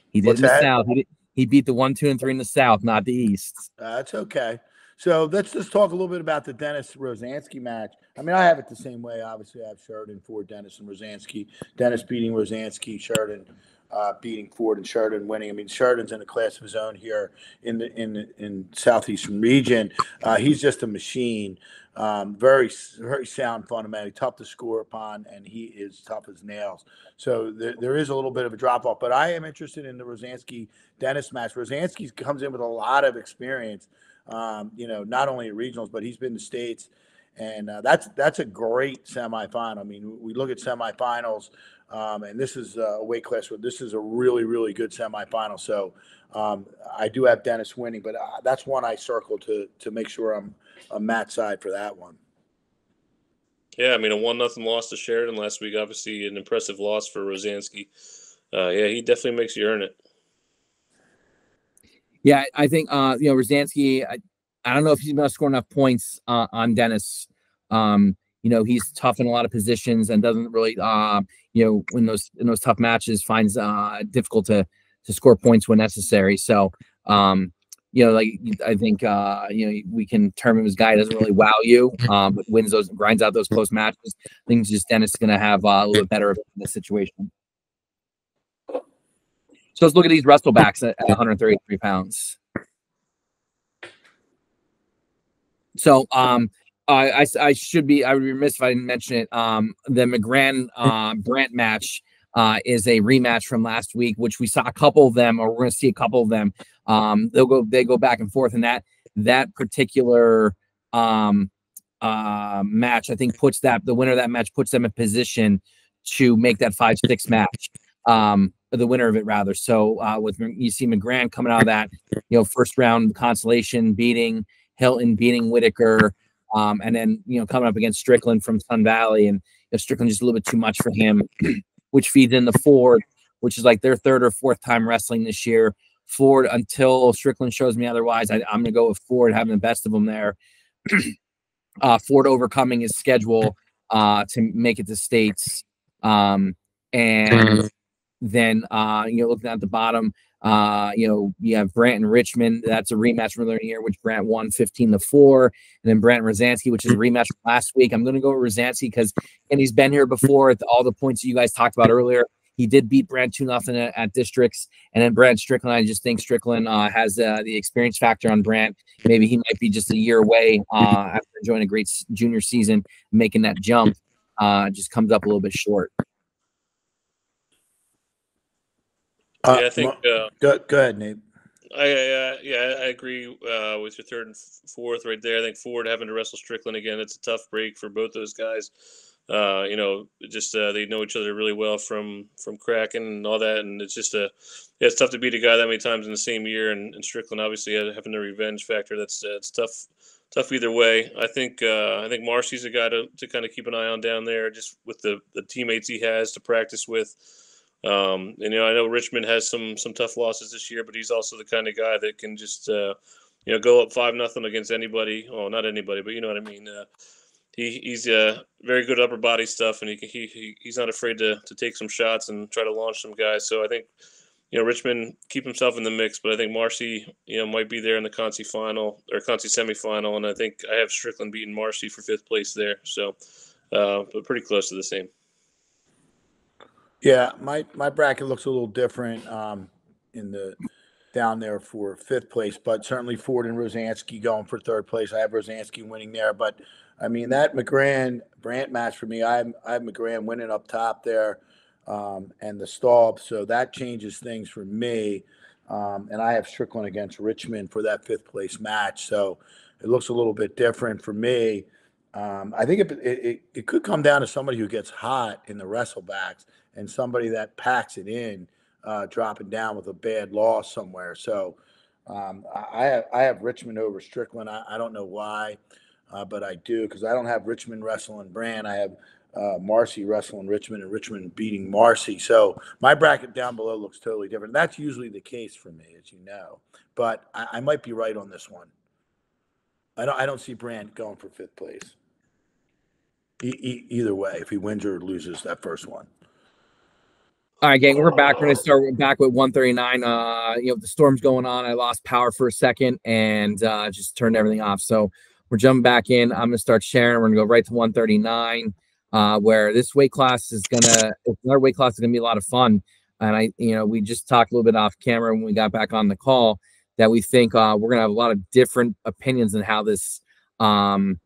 He did What's it in the that? South. He, did, he beat the one, two, and three in the South, not the East. Uh, that's okay. So let's just talk a little bit about the Dennis Rosansky match. I mean, I have it the same way. Obviously, I have Sheridan, Ford, Dennis, and Rosansky. Dennis beating Rosansky, Sheridan uh, beating Ford, and Sheridan winning. I mean, Sheridan's in a class of his own here in the in in southeastern region. Uh, he's just a machine. Um, very very sound fundamentally, tough to score upon, and he is tough as nails. So there, there is a little bit of a drop off, but I am interested in the Rosansky Dennis match. Rosansky comes in with a lot of experience. Um, you know, not only at regionals, but he's been to states, and uh, that's that's a great semifinal. I mean, we look at semifinals, um, and this is a weight class where this is a really really good semifinal. So um, I do have Dennis winning, but uh, that's one I circle to to make sure I'm on Matt's side for that one. Yeah, I mean a one nothing loss to Sheridan last week. Obviously, an impressive loss for Rosansky. Uh, yeah, he definitely makes you earn it. Yeah, I think uh, you know Rosansky. I, I don't know if he's going to score enough points uh, on Dennis. Um, you know, he's tough in a lot of positions and doesn't really, uh, you know, in those in those tough matches finds uh, difficult to to score points when necessary. So, um, you know, like I think uh, you know we can term him as guy doesn't really wow you, um, but wins those grinds out those close matches. I think just Dennis is going to have uh, a little bit better of the situation. So let's look at these wrestlebacks at, at 133 pounds. So um, I, I, I should be I would be remiss if I didn't mention it. Um, the McGran uh, Brant match uh, is a rematch from last week, which we saw a couple of them, or we're going to see a couple of them. Um, they'll go they go back and forth, and that that particular um, uh, match, I think, puts that the winner of that match puts them in position to make that five six match. Um, the winner of it rather. So uh, with you see McGran coming out of that, you know, first round consolation beating Hilton, beating Whitaker, um, and then you know coming up against Strickland from Sun Valley, and you know, Strickland just a little bit too much for him, (clears throat) which feeds in the Ford, which is like their third or fourth time wrestling this year. Ford until Strickland shows me otherwise. I, am gonna go with Ford having the best of them there. (clears throat) uh, Ford overcoming his schedule uh, to make it to states, um, and then uh, you know looking at the bottom, uh, you know, you have Brant and Richmond. That's a rematch from earlier year, which Brant won 15 to 4. And then Brant Rosansky, which is a rematch from last week. I'm going to go with Rosansky because, and he's been here before at the, all the points that you guys talked about earlier. He did beat Brant 2 nothing at, at, districts. And then Brant Strickland, I just think Strickland uh, has uh, the experience factor on Brant. Maybe he might be just a year away uh, after enjoying a great junior season, making that jump. Uh, just comes up a little bit short. Uh, yeah, I think. Uh, go, go ahead, Nate. I uh, yeah, I agree uh, with your third and fourth right there. I think Ford having to wrestle Strickland again, it's a tough break for both those guys. Uh, you know, just uh, they know each other really well from from Kraken and all that, and it's just a yeah, it's tough to beat a guy that many times in the same year. And, and Strickland obviously having the revenge factor. That's uh, it's tough tough either way. I think uh, I think Marcy's a guy to, to kind of keep an eye on down there, just with the the teammates he has to practice with. Um, and you know, I know Richmond has some some tough losses this year, but he's also the kind of guy that can just uh, you know go up five nothing against anybody. Well, not anybody, but you know what I mean. Uh, he he's uh, very good upper body stuff, and he, he he he's not afraid to to take some shots and try to launch some guys. So I think you know Richmond keep himself in the mix, but I think Marcy you know might be there in the consi final or consi semifinal, and I think I have Strickland beating Marcy for fifth place there. So, uh, but pretty close to the same. Yeah, my my bracket looks a little different um, in the down there for fifth place, but certainly Ford and Rosansky going for third place. I have Rosansky winning there, but I mean that McGran Brant match for me, I have, I have McGran winning up top there, um, and the Staub, so that changes things for me. Um, and I have Strickland against Richmond for that fifth place match, so it looks a little bit different for me. Um, I think it, it, it could come down to somebody who gets hot in the wrestlebacks and somebody that packs it in, uh, dropping down with a bad loss somewhere. So um, I, have, I have Richmond over Strickland. I, I don't know why, uh, but I do because I don't have Richmond wrestling Brant. I have uh, Marcy wrestling Richmond and Richmond beating Marcy. So my bracket down below looks totally different. That's usually the case for me, as you know. But I, I might be right on this one. I don't. I don't see Brant going for fifth place. E- e- either way, if he wins or loses that first one. All right, gang, we're back. We're gonna start back with 139. Uh, you know, the storm's going on. I lost power for a second and uh, just turned everything off. So we're jumping back in. I'm gonna start sharing. We're gonna go right to 139, uh, where this weight class is gonna another weight class is gonna be a lot of fun. And I, you know, we just talked a little bit off camera when we got back on the call that we think uh, we're gonna have a lot of different opinions on how this um,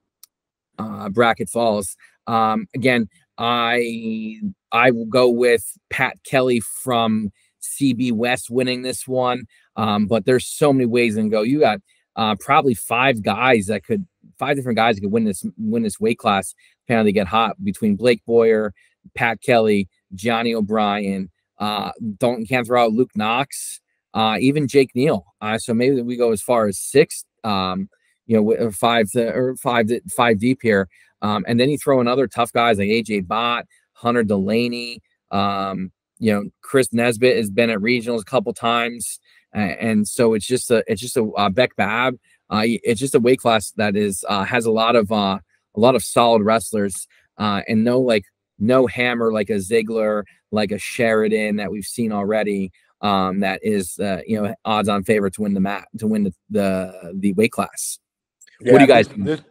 uh, bracket falls. Um, again, I I will go with Pat Kelly from CB West winning this one. Um, but there's so many ways to go. You got uh, probably five guys that could five different guys could win this win this weight class. Apparently, get hot between Blake Boyer, Pat Kelly, Johnny O'Brien. Uh, don't can't throw out Luke Knox, uh, even Jake Neal. Uh, so maybe we go as far as six. Um, you know, five to, or five five deep here. Um, and then you throw in other tough guys like AJ Bott, Hunter Delaney. Um, you know, Chris Nesbitt has been at regionals a couple times, and so it's just a it's just a uh, Beck Babb. Uh, it's just a weight class that is uh, has a lot of uh, a lot of solid wrestlers, uh, and no like no hammer like a Ziggler, like a Sheridan that we've seen already. Um, that is uh, you know odds on favorite to win the mat to win the the, the weight class. Yeah, what do you guys? This,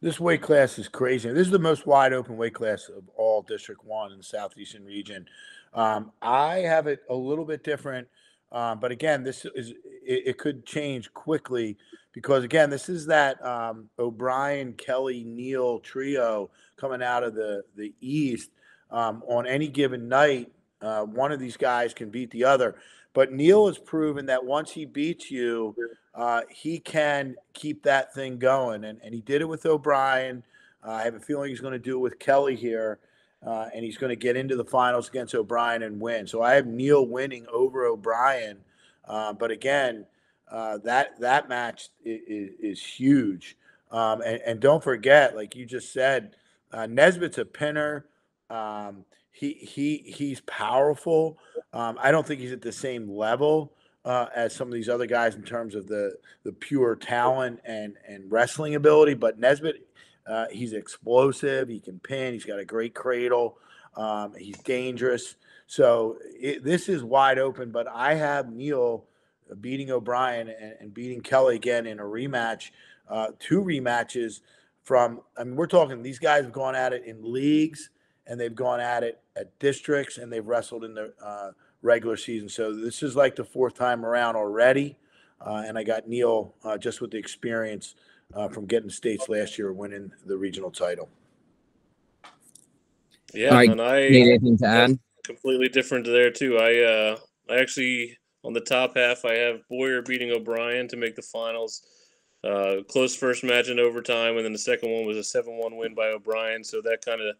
this weight class is crazy. This is the most wide open weight class of all District One in the southeastern region. Um, I have it a little bit different. Um, but again, this is it, it, could change quickly because again, this is that um, O'Brien, Kelly, Neal trio coming out of the the East. Um, on any given night, uh, one of these guys can beat the other. But Neal has proven that once he beats you, uh, he can keep that thing going, and and he did it with O'Brien. Uh, I have a feeling he's going to do it with Kelly here, uh, and he's going to get into the finals against O'Brien and win. So I have Neil winning over O'Brien. Uh, but again, uh, that that match is, is huge. Um, and, and, don't forget, like you just said, uh, Nesbitt's a pinner. Um, he he he's powerful. Um, I don't think he's at the same level uh, as some of these other guys in terms of the the pure talent and and wrestling ability. But Nesbitt, uh, he's explosive. He can pin. He's got a great cradle. Um, he's dangerous. So it, this is wide open. But I have Neil beating O'Brien and, and beating Kelly again in a rematch. Uh, two rematches from. I mean, we're talking. These guys have gone at it in leagues and they've gone at it at districts and they've wrestled in the uh, regular season. So this is like the fourth time around already. Uh, and I got Neil uh, just with the experience uh, from getting states last year, winning the regional title. Yeah, right. and I need anything to add? Completely different there too. I uh, I actually on the top half I have Boyer beating O'Brien to make the finals. Uh, close first match in overtime, and then the second one was a seven-one win by O'Brien. So that kind of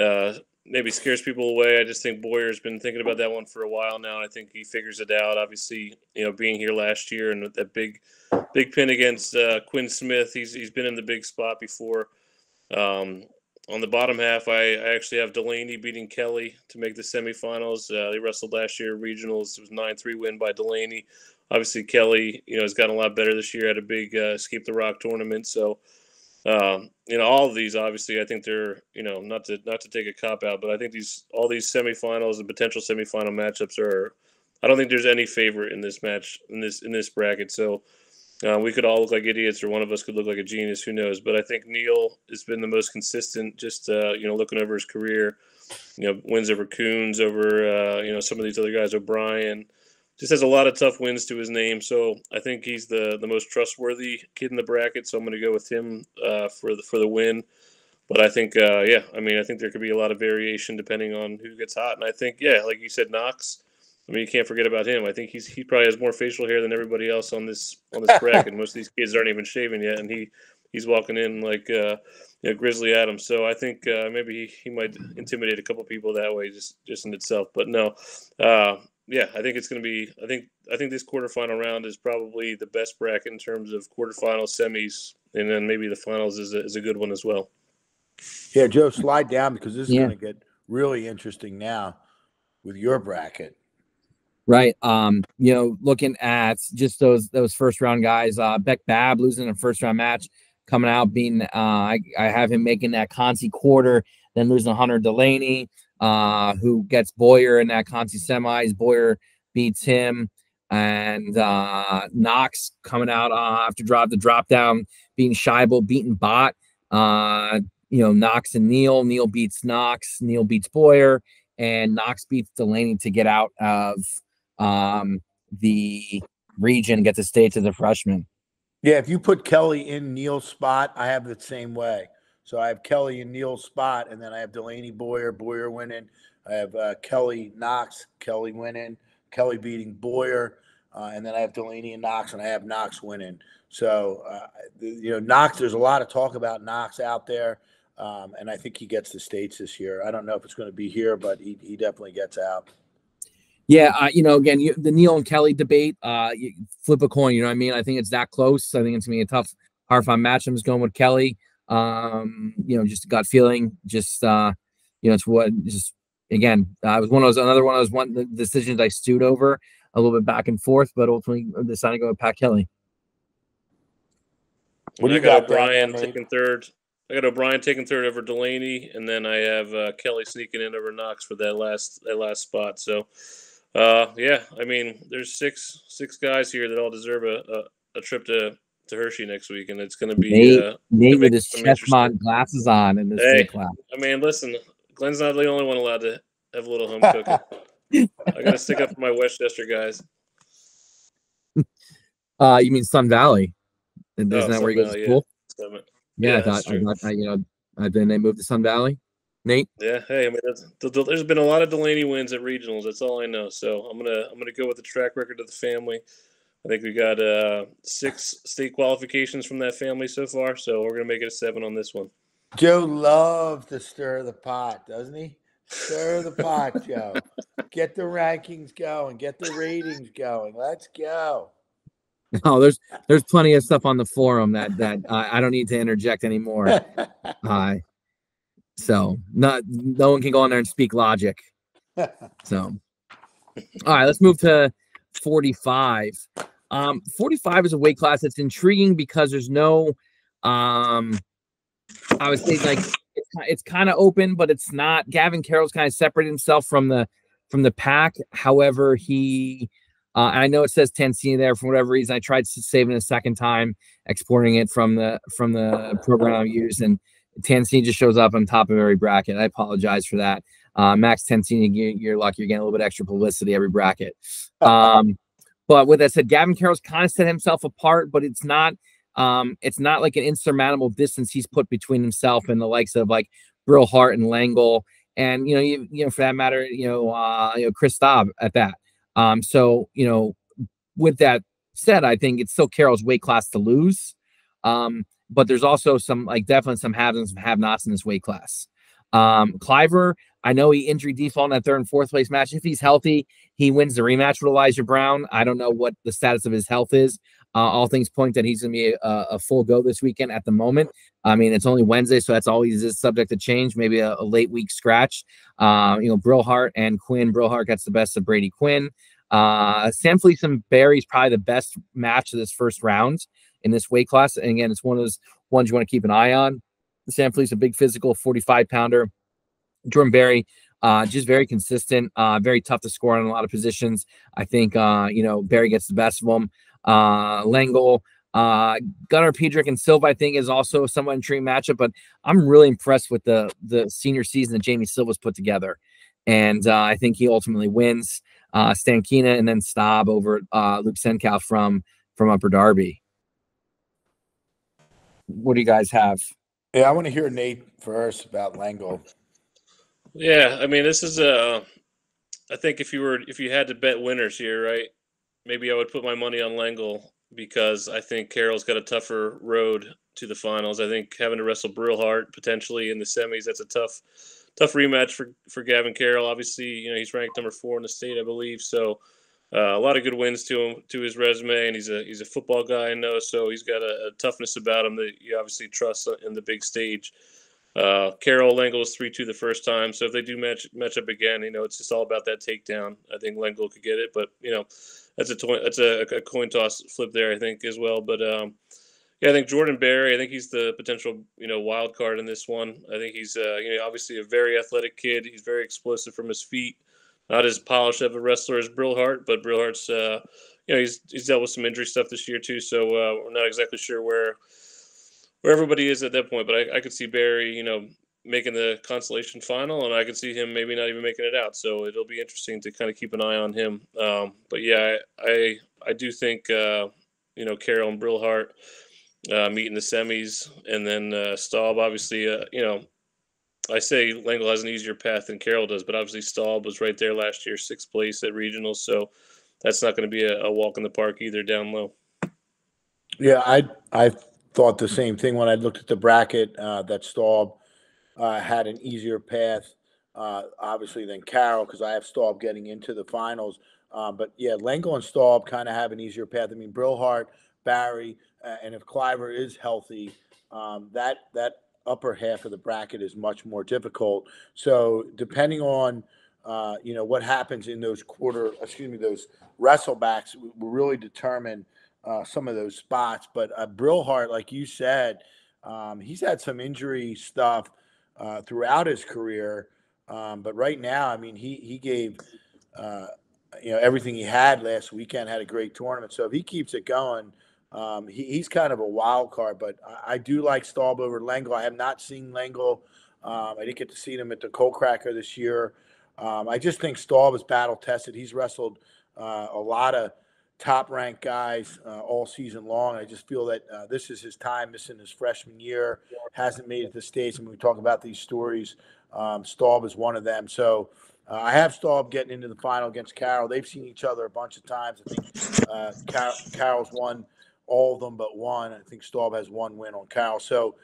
uh, maybe scares people away. I just think Boyer's been thinking about that one for a while now. I think he figures it out. Obviously, you know, being here last year and that big, big pin against uh, Quinn Smith, he's he's been in the big spot before. Um, on the bottom half, I, I, actually have Delaney beating Kelly to make the semifinals. Uh, they wrestled last year regionals. It was nine three win by Delaney. Obviously, Kelly, you know, has gotten a lot better this year. Had a big uh, escape the rock tournament, so um, you know, all of these obviously, I think they're you know not to not to take a cop out, but I think these all these semifinals and potential semifinal matchups are. I don't think there's any favorite in this match in this in this bracket. So uh, we could all look like idiots, or one of us could look like a genius. Who knows? But I think Neil has been the most consistent. Just uh, you know, looking over his career, you know, wins over Coons, over uh, you know some of these other guys, O'Brien just has a lot of tough wins to his name. So I think he's the the most trustworthy kid in the bracket. So I'm going to go with him uh, for the for the win. But I think, uh, yeah, I mean, I think there could be a lot of variation depending on who gets hot. And I think, yeah, like you said, Knox. I mean, you can't forget about him. I think he's he probably has more facial hair than everybody else on this on this (laughs) bracket. Most of these kids aren't even shaving yet, and he he's walking in like uh, you know, Grizzly Adams. So I think uh, maybe he, he might intimidate a couple people that way, just just in itself. But no, uh, yeah, I think it's going to be. I think I think this quarterfinal round is probably the best bracket in terms of quarterfinal semis, and then maybe the finals is a, is a good one as well. Yeah, Joe, slide down because this is yeah. going to get really interesting now with your bracket. Right. Um, you know, looking at just those those first round guys, uh Beck Babb losing a first round match, coming out being uh I, I have him making that consi quarter, then losing Hunter Delaney uh, who gets Boyer in that consi semis. Boyer beats him, and uh, Knox coming out uh, after drop the drop down, beating Scheibel, beating Bott. Uh, you know, Knox and Neil. Neil beats Knox. Neil beats Boyer, and Knox beats Delaney to get out of um, the region, get the state to the freshman. Yeah, if you put Kelly in Neal's spot, I have the same way. So I have Kelly and Neal's spot, and then I have Delaney Boyer, Boyer winning. I have uh, Kelly Knox, Kelly winning, Kelly beating Boyer, uh, and then I have Delaney and Knox, and I have Knox winning. So uh, you know, Knox. There's a lot of talk about Knox out there, um, and I think he gets the states this year. I don't know if it's going to be here, but he he definitely gets out. Yeah, uh, you know, again, you, the Neil and Kelly debate, uh, flip a coin. You know what I mean? I think it's that close. I think it's gonna be a tough, hard fun match. Just going with Kelly. Um, you know, just a gut feeling. Just uh, you know, it's what just again. I was one of those another one of those one the decisions I stewed over a little bit back and forth, but ultimately decided to go with Pat Kelly. What do you I got, O'Brien taking third. I got O'Brien taking third over Delaney, and then I have uh, Kelly sneaking in over Knox for that last that last spot. So, uh, yeah, I mean, there's six six guys here that all deserve a, a, a trip to to Hershey next week, and it's going to be Nate, uh, Nate with his Ches-Mont glasses on in this hey, class. I mean, listen, Glenn's not the only one allowed to have a little home (laughs) cooking. I got to stick up for my West Chester guys. (laughs) Uh, you mean Sun Valley? Isn't Oh, that Sun where he goes Valley, to school? Seven. Yeah, Yeah, I thought, I thought, I, you know, I, then they moved to Sun Valley. Nate, Yeah, hey, I mean, that's, the, the, there's been a lot of Delaney wins at regionals. That's all I know. So I'm gonna I'm gonna go with the track record of the family. I think we got uh, six state qualifications from that family so far. So we're gonna make it a seven on this one. Joe loves to stir the pot, doesn't he? Stir the pot, (laughs) Joe. Get the rankings going. Get the ratings going. Let's go. oh, there's there's plenty of stuff on the forum that that uh, I don't need to interject anymore. (laughs) Uh, so not no one can go on there and speak logic. So, all right, let's move to 45. Um, 45 is a weight class that's intriguing because there's no, um, I would say like it's, it's kind of open, but it's not. Gavin Carroll's kind of separated himself from the from the pack. However, he, uh, I know it says Tansini there for whatever reason. I tried saving it a second time, exporting it from the from the program I used, and Tansini just shows up on top of every bracket. I apologize for that. Uh, Max Tansini, you- you're lucky you're getting a little bit extra publicity every bracket. Um, but with that said, Gavin Carroll's kind of set himself apart, but it's not um, it's not like an insurmountable distance he's put between himself and the likes of like Brillhart and Langle, and you know, you, you know, for that matter, you know, uh, you know, Chris Staub at that. Um, so you know, with that said, I think it's still Carroll's weight class to lose. Um, but there's also some like definitely some haves and some have-nots in this weight class. Um, Cliver, I know he injury default in that third and fourth place match. If he's healthy, he wins the rematch with Elijah Brown. I don't know what the status of his health is. Uh, all things point that he's going to be a, a full go this weekend at the moment. I mean, it's only Wednesday, so that's always is subject to change. Maybe a, a late week scratch. Uh, you know, Brillhart and Quinn. Brillhart gets the best of Brady Quinn. Uh, Sam Fleece and Berry's probably the best match of this first round in this weight class. And again, it's one of those ones you want to keep an eye on. Sam Fleece, a big physical 45 pounder. Jordan Berry, uh, just very consistent, uh, very tough to score on a lot of positions. I think, uh, you know, Berry gets the best of them. Uh, Langle, uh, Gunnar Pedrick and Silva, I think, is also a somewhat intriguing matchup, but I'm really impressed with the the senior season that Jamie Silva's put together. And uh, I think he ultimately wins. Uh, Stankina and then Staub over uh, Luke Senkow from from Upper Darby. What do you guys have? Yeah, I want to hear Nate first about Langle. Yeah, I mean, this is uh I think if you were if you had to bet winners here, right? Maybe I would put my money on Langle because I think Carroll's got a tougher road to the finals. I think having to wrestle Brillhart potentially in the semis, that's a tough tough rematch for for Gavin Carroll. Obviously, you know, he's ranked number 4 in the state, I believe. So, uh, a lot of good wins to him to his resume and he's a he's a football guy I know, so he's got a, a toughness about him that you obviously trust in the big stage. Uh, Carroll Langle was three two the first time, so if they do match match up again, you know it's just all about that takedown. I think Langle could get it, but you know that's a to- that's a, a coin toss flip there, I think as well. But um, yeah, I think Jordan Berry, I think he's the potential you know wild card in this one. I think he's uh, you know obviously a very athletic kid. He's very explosive from his feet. Not as polished of a wrestler as Brillhart, but Brillhart's uh, you know he's he's dealt with some injury stuff this year too, so uh, we're not exactly sure where where everybody is at that point. But I, I could see Berry, you know, making the consolation final, and I could see him maybe not even making it out. So it'll be interesting to kind of keep an eye on him. Um, but yeah, I, I I do think uh, you know Carroll and Brillhart uh, meet in the semis, and then uh, Staub obviously, uh, you know. I say Langle has an easier path than Carroll does, but obviously Staub was right there last year, sixth place at regionals, so that's not going to be a, a walk in the park either down low. Yeah, I I thought the same thing when I looked at the bracket uh, that Staub uh, had an easier path, uh, obviously than Carroll because I have Staub getting into the finals. Um, but yeah, Langle and Staub kind of have an easier path. I mean, Brillhart, Berry, uh, and if Cliver is healthy, um, that that upper half of the bracket is much more difficult. So depending on uh, you know what happens in those quarter, excuse me, those wrestlebacks will really determine uh, some of those spots. But uh, Brillhart, like you said, um, he's had some injury stuff uh, throughout his career. Um, but right now, I mean, he he gave uh, you know everything he had last weekend. Had a great tournament. So if he keeps it going, um, he, he's kind of a wild card. But I, I do like Staub over Langle. I have not seen Langle. Um, I didn't get to see him at the Coal Cracker this year. Um, I just think Staub is battle tested. He's wrestled uh, a lot of top ranked guys uh, all season long. I just feel that uh, this is his time, missing his freshman year, hasn't made it to the states. And we talk about these stories. Um, Staub is one of them. So uh, I have Staub getting into the final against Carroll. They've seen each other a bunch of times. I think uh, Car- Carroll's won all of them but one. I think Staub has one win on Carroll. So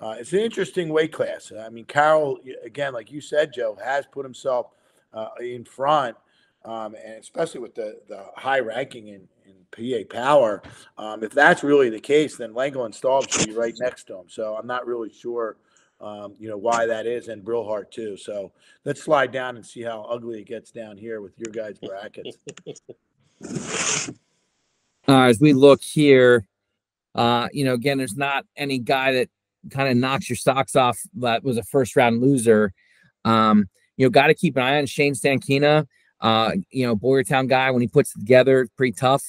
uh, it's an interesting weight class. I mean, Carroll, again, like you said, Joe, has put himself uh, in front um, and especially with the, the high ranking in, in PA power, um, if that's really the case, then Langle and Staub should be right next to him. So I'm not really sure, um, you know, why that is, and Brillhart too. So let's slide down and see how ugly it gets down here with your guys' brackets. (laughs) Uh, as we look here, uh, you know, again, there's not any guy that kind of knocks your socks off that was a first round loser. Um, you know, got to keep an eye on Shane Stankina. Uh, you know, Boyertown guy when he puts together, pretty tough.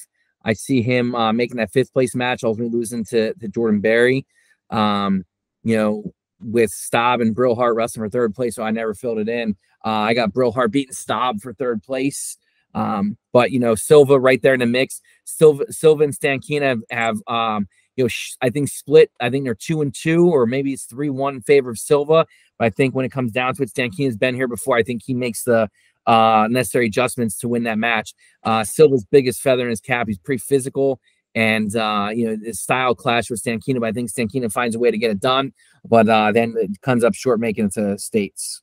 I see him uh, making that fifth place match, ultimately losing to, to Jordan Berry. Um, you know, with Staub and Brillhart wrestling for third place, so I never filled it in. Uh, I got Brillhart beating Staub for third place. Um, but you know, Silva right there in the mix. Silva, Silva and Stankina have, have um, you know, sh- I think split. I think they're two and two, or maybe it's three one in favor of Silva. But I think when it comes down to it, Stankina's been here before. I think he makes the uh, necessary adjustments to win that match. Uh, Silva's biggest feather in his cap. He's pretty physical, and uh, you know his style clash with Stankina. But I think Stankina finds a way to get it done, but uh, then it comes up short making it to states.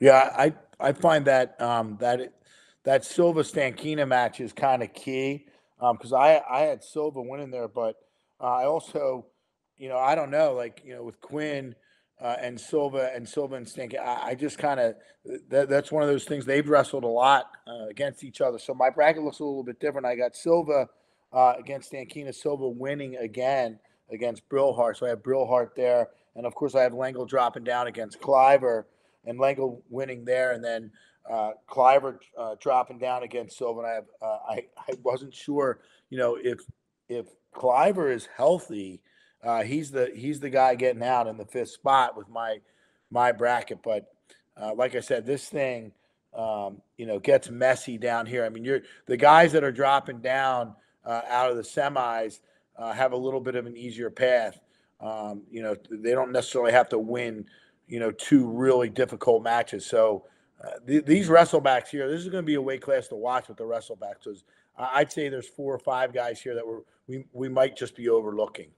Yeah, I I find that um, that that Silva Stankina match is kind of key because um, I I had Silva winning there, but uh, I also you know I don't know like you know with Quinn uh, and Silva and Silva and Stink. I, I just kind of that, that's one of those things they've wrestled a lot uh, against each other. So my bracket looks a little bit different. I got Silva uh, against Stankina, Silva winning again against Brillhart. So I have Brillhart there, and of course I have Langle dropping down against Cliver, and Langle winning there, and then uh, Cliver uh, dropping down against Silva. And I have uh, I I wasn't sure, you know, if if Cliver is healthy uh, he's the he's the guy getting out in the fifth spot with my my bracket. But uh, like I said, this thing um, you know gets messy down here. I mean, you're the guys that are dropping down uh, out of the semis uh, have a little bit of an easier path. Um, you know, they don't necessarily have to win. You know, two really difficult matches. So. Uh, th- these wrestlebacks here, this is going to be a weight class to watch with the wrestlebacks. I'd say there's four or five guys here that we we might just be overlooking.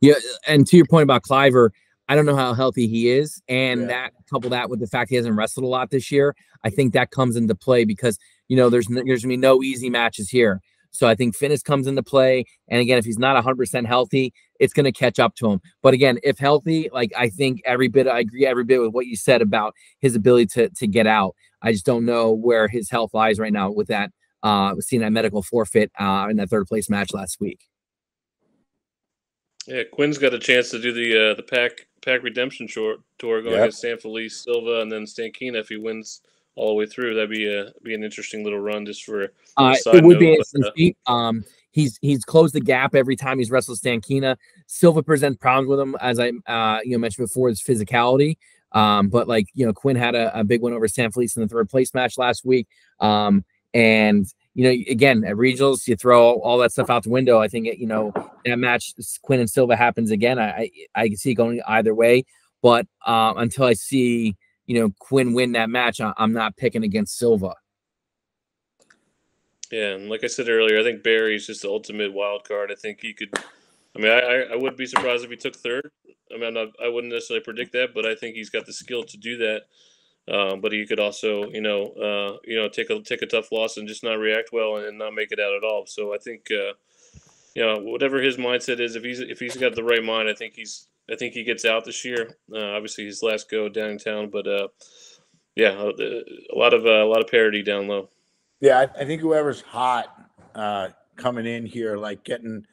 Yeah, and to your point about Cliver, I don't know how healthy he is, and yeah. that couple that with the fact he hasn't wrestled a lot this year, I think that comes into play because you know there's there's gonna be no easy matches here. So I think fitness comes into play, and again, if he's not 100 percent healthy, it's gonna catch up to him. But again, if healthy, like I think every bit, I agree every bit with what you said about his ability to to get out. I just don't know where his health lies right now with that. Uh, seeing that medical forfeit uh, in that third place match last week. Yeah, Quinn's got a chance to do the uh, the pack pack redemption short tour going yep. against San Felice Silva and then Stankina if he wins all the way through. That'd be a be an interesting little run just for. Uh, it would note, be but, uh, um, he's he's closed the gap every time he's wrestled Stankina. Silva presents problems with him, as I uh, you know mentioned before, his physicality. Um, but like you know, Quinn had a, a big one over San Felice in the third place match last week. Um, and you know, again, at regionals, you throw all that stuff out the window. I think, you know, that match, Quinn and Silva happens again. I, I, I can see going either way. But uh, until I see, you know, Quinn win that match, I, am not picking against Silva. Yeah, and like I said earlier, I think Berry's just the ultimate wild card. I think he could. I mean, I, I would be surprised if he took third. I mean, not, I wouldn't necessarily predict that, but I think he's got the skill to do that. Um, but he could also, you know, uh, you know, take a take a tough loss and just not react well and not make it out at all. So I think, uh, you know, whatever his mindset is, if he's if he's got the right mind, I think he's I think he gets out this year. Uh, obviously, his last go downtown, but uh, yeah, uh, a lot of a lot of parity down low. Yeah, I, I think whoever's hot coming in here, like getting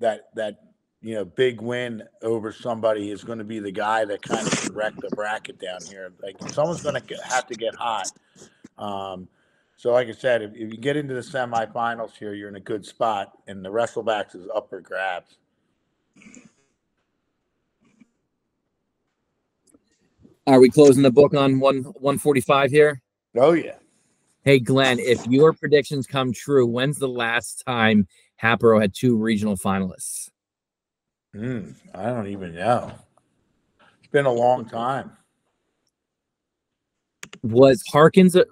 that that you know, big win over somebody is going to be the guy that kind of can wreck the bracket down here. Like someone's going to have to get hot. Um, so, like I said, if, if, you get into the semifinals here, you're in a good spot, and the wrestlebacks is up for grabs. Are we closing the book on one one forty five here? Oh yeah. Hey, Glenn, if your predictions come true, when's the last time Hatboro had two regional finalists? Mm, I don't even know. It's been a long time. Was Harkins, uh,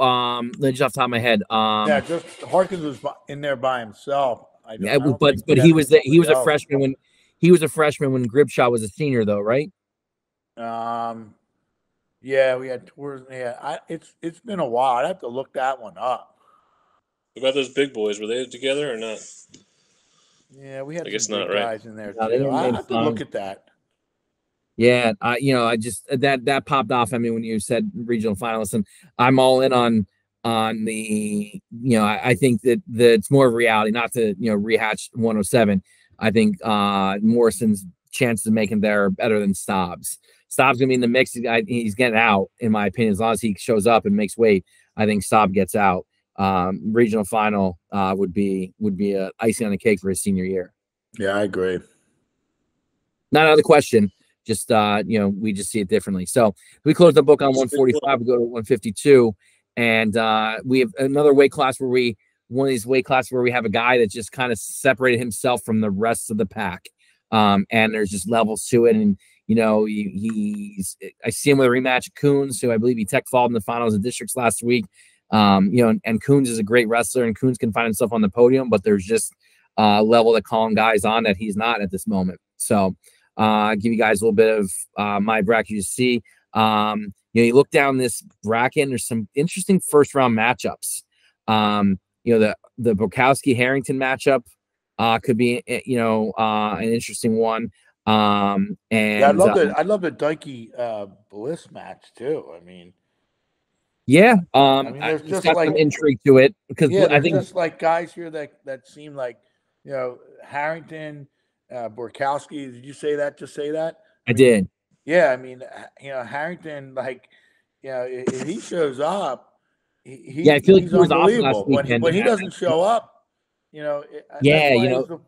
um, just off the top of my head, um, yeah, just Harkins was in there by himself. I don't, yeah, I don't but but he was the, he was a freshman when he was a freshman when Gribshaw was a senior, though, right? Um, yeah, we had tours. Yeah, I, it's it's been a while. I'd have to look that one up. What about those big boys? Were they together or not? Yeah, we had I guess some not, right? guys in there No, too. I have to look at that. Yeah, I you know I just that that popped off. I mean, when you said regional finalists, and I'm all in on on the you know I, I think that that it's more of reality, not to you know rehatch 107. I think uh Morrison's chances of making there are better than Staub's. Staub's gonna be in the mix. He's, he's getting out, in my opinion, as long as he shows up and makes weight. I think Staub gets out. Um, regional final uh, would be would be a icing on the cake for his senior year. Yeah, I agree. not out of the question. Just uh, you know, we just see it differently. So we close the book on 145, we go to 152, and uh we have another weight class where we one of these weight classes where we have a guy that just kind of separated himself from the rest of the pack. Um, and there's just levels to it. And you know, he, he's I see him with a rematch of Coons, who I believe he tech followed in the finals of districts last week. Um, you know, and, and Coons is a great wrestler, and Coons can find himself on the podium, but there's just uh level that calling guys on that he's not at this moment. So uh give you guys a little bit of uh my bracket you see. Um, you know, you look down this bracket, and there's some interesting first round matchups. Um, you know, the the Bukowski Harrington matchup uh could be eh, you know uh an interesting one. Um and Yeah, I'd love uh, the I'd love the Dikey uh, Bliss match too. I mean, yeah, um I mean, there's it's just got some like- intrigue to it because yeah, I think just like guys here that that seem like you know Harrington, uh, Borkowski. Did you say that? Just say that. I did. Yeah, I mean, you know, Harrington, like, you know, i- if he shows up, he, he Yeah, I feel like he's he was off last unbelievable. When, weekend. when he doesn't show up, you know, it- Yeah, you know- he's the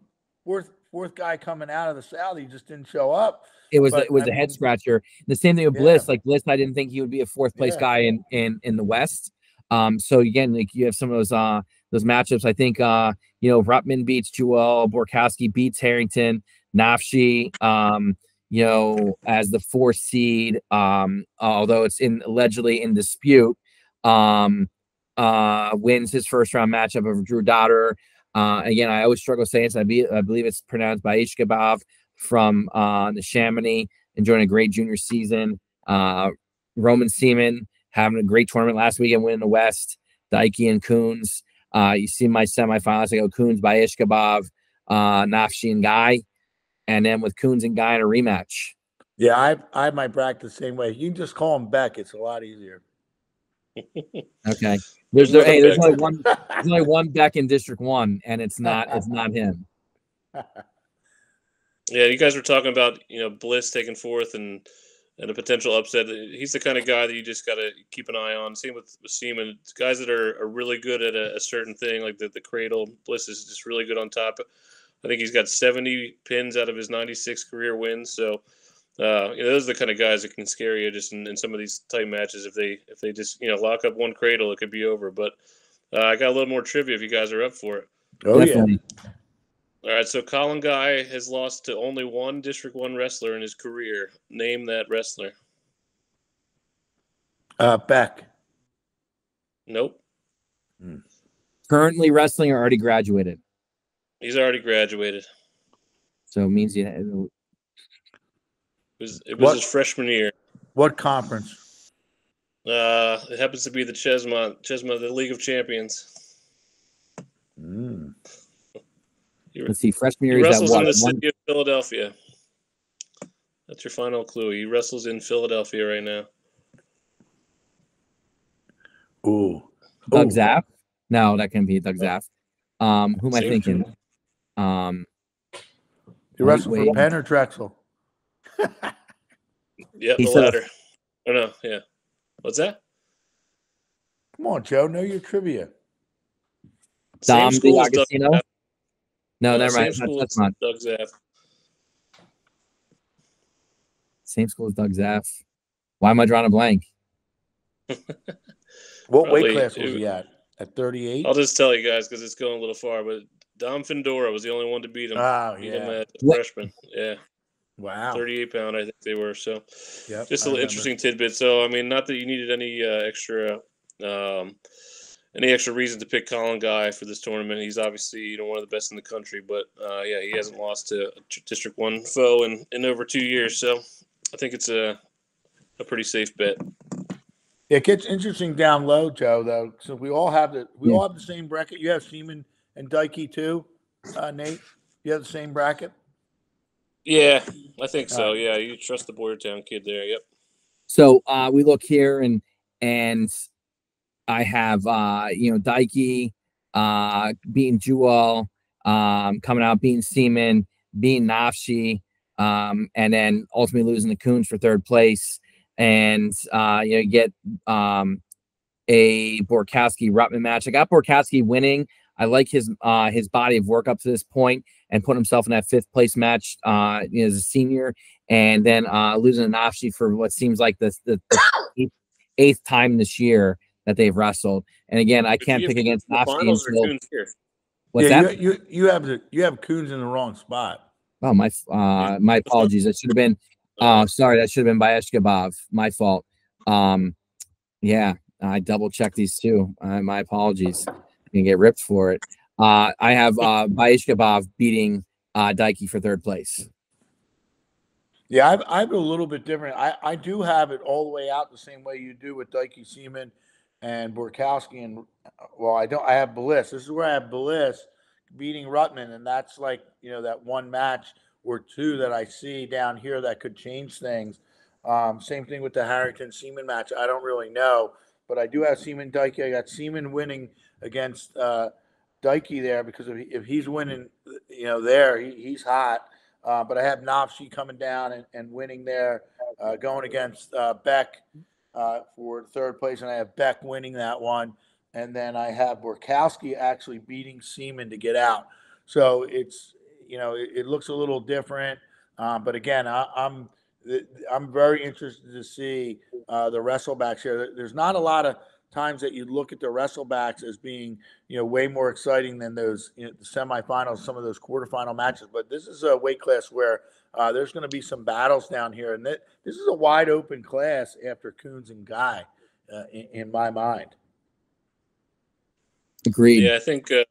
fourth guy coming out of the South. He just didn't show up. It was But, it was I a head scratcher. The same thing with Yeah. Bliss. Like Bliss, I didn't think he would be a fourth place Yeah. guy in in in the West. Um, so again, like you have some of those uh those matchups. I think uh you know Rutman beats Jewel, Borkowski beats Harrington, Nafshi. Um, you know as the fourth seed. Um, although it's in allegedly in dispute. Um, uh, wins his first round matchup over Drew Dotter. Uh, again, I always struggle saying this. I, be, I believe it's pronounced Baishkabov from uh, the Chamonix, enjoying a great junior season. Uh, Roman Seaman having a great tournament last weekend, winning the West. Daiki and Coons. Uh, you see my semifinals. I go Coons by Ishkabov, uh, Nafshi and Guy. And then with Coons and Guy in a rematch. Yeah, I I have my bracket the same way. You can just call him Beck. It's a lot easier. Okay. There's there, hey, there's only one there's only one Beck in District One, and it's not it's not him. (laughs) Yeah, you guys were talking about you know Bliss taking fourth and and a potential upset. He's the kind of guy that you just got to keep an eye on. Same with, with Seaman, guys that are, are really good at a, a certain thing, like the, the cradle. Bliss is just really good on top. I think he's got 70 pins out of his 96 career wins. So uh, you know, those are the kind of guys that can scare you just in, in some of these tight matches. If they if they just you know lock up one cradle, it could be over. But uh, I got a little more trivia if you guys are up for it. Oh Definitely. All right, so Colin Guy has lost to only one District One wrestler in his career. Name that wrestler. yeah. Uh, Beck. Nope, Currently wrestling or already graduated. he's already graduated. So it means you It was it was What? his freshman year. What conference? Uh, it happens to be the Chesma, Ches-Mont, the League of Champions. Mm. Let's see, freshman year is wrestles that in what? the One, city of Philadelphia. That's your final clue. He wrestles in Philadelphia right now. Ooh. Doug Ooh. Zaff? No, that can be Doug Zaff. Um, who am I Same thinking? Um, You wrestle for Penn or Drexel? Yeah, He the said- latter. Oh no, yeah. What's that? Come on, Joe. Know your trivia. Dom school as Doug D'Agostino? Zaff. No, Uh, never same mind. That's, school that's as not Doug Zaff. same school as Doug Zaff. Why am I drawing a blank? (laughs) What Probably- weight class was it- he at? At 38? I'll just tell you guys because it's going a little far, but Dom Findora was the only one to beat him. Oh, beat him yeah. at What- freshman. Yeah, Wow. 38 pound, I think they were. So yeah, just I a little interesting tidbit. So I mean, not that you needed any uh, extra, um, any extra reason to pick Colin Guy for this tournament. He's obviously you know one of the best in the country, but uh, yeah, he hasn't lost to a District One foe in, in over two years. So I think it's a a pretty safe bet. It gets interesting down low, Joe. Though, so we all have the we Yeah. all have the same bracket. You have Seaman and Dikey too, uh, Nate. You have the same bracket. Yeah, I think so. Alright. Yeah, you trust the Boyertown kid there. Yep. So uh, we look here and and I have uh, you know Dikey uh, beating Jewel, um, coming out beating Seaman, beating Nafshi, um, and then ultimately losing the Coons for third place. And uh, you know you get um, a Borkowski Rutman match. I got Borkowski winning. I like his uh, his body of work up to this point and put himself in that fifth place match uh, you know, as a senior and then uh, losing to Nafshi for what seems like the, the, the eighth, eighth time this year that they've wrestled. And again, I can't pick against the Nafshi until what's yeah, that? You, you you have the you have Coons in the wrong spot. Oh my, uh, my apologies. That should have been. Uh, sorry, that should have been by Eshkabov. My fault. Um, yeah, I double checked these two. Uh, my apologies. You can get ripped for it. Uh, I have (laughs) uh, Baishkabov beating uh, for third place. Yeah, I've, I've a little bit different. I, I do have it all the way out the same way you do with Dikey Seaman and Borkowski. And well, I don't, I have Bliss. This is where I have Bliss beating Rutman. And that's like, you know, that one match or two that I see down here that could change things. Um, same thing with the Harrington Seaman match. I don't really know, but I do have Seaman Dikey. I got Seaman winning against uh, Dikey there because if, he, if he's winning, you know, there, he, he's hot. Uh, but I have Nafshi coming down and, and winning there, uh, going against uh, Beck uh, for third place, and I have Beck winning that one. And then I have Borkowski actually beating Seaman to get out. So it's you know it, it looks a little different, um, but again, I, I'm I'm very interested to see uh, the wrestlebacks here. There's not a lot of times that you look at the wrestlebacks as being you know way more exciting than those you know, the semifinals, some of those quarterfinal matches. But this is a weight class where uh, there's going to be some battles down here, and th- this is a wide open class after Coons and Guy, uh, in, in my mind. Agreed. Yeah, I think uh,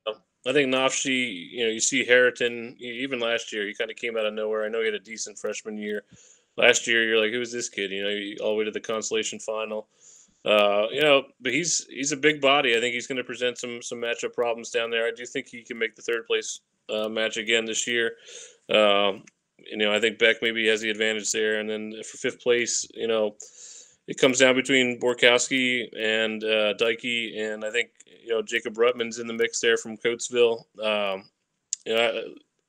I think Nafshi. You know, you see Harrington. Even last year, he kind of came out of nowhere. I know he had a decent freshman year. Last year, you're like, who is this kid? You know, all the way to the consolation final. Uh, you know, but he's he's a big body. I think he's going to present some some matchup problems down there. I do think he can make the third place uh, match again this year. Um, you know, I think Beck maybe has the advantage there, and then for fifth place, you know, it comes down between Borkowski and uh, Dikey, and I think you know Jacob Rutman's in the mix there from Coatesville. Um, you know,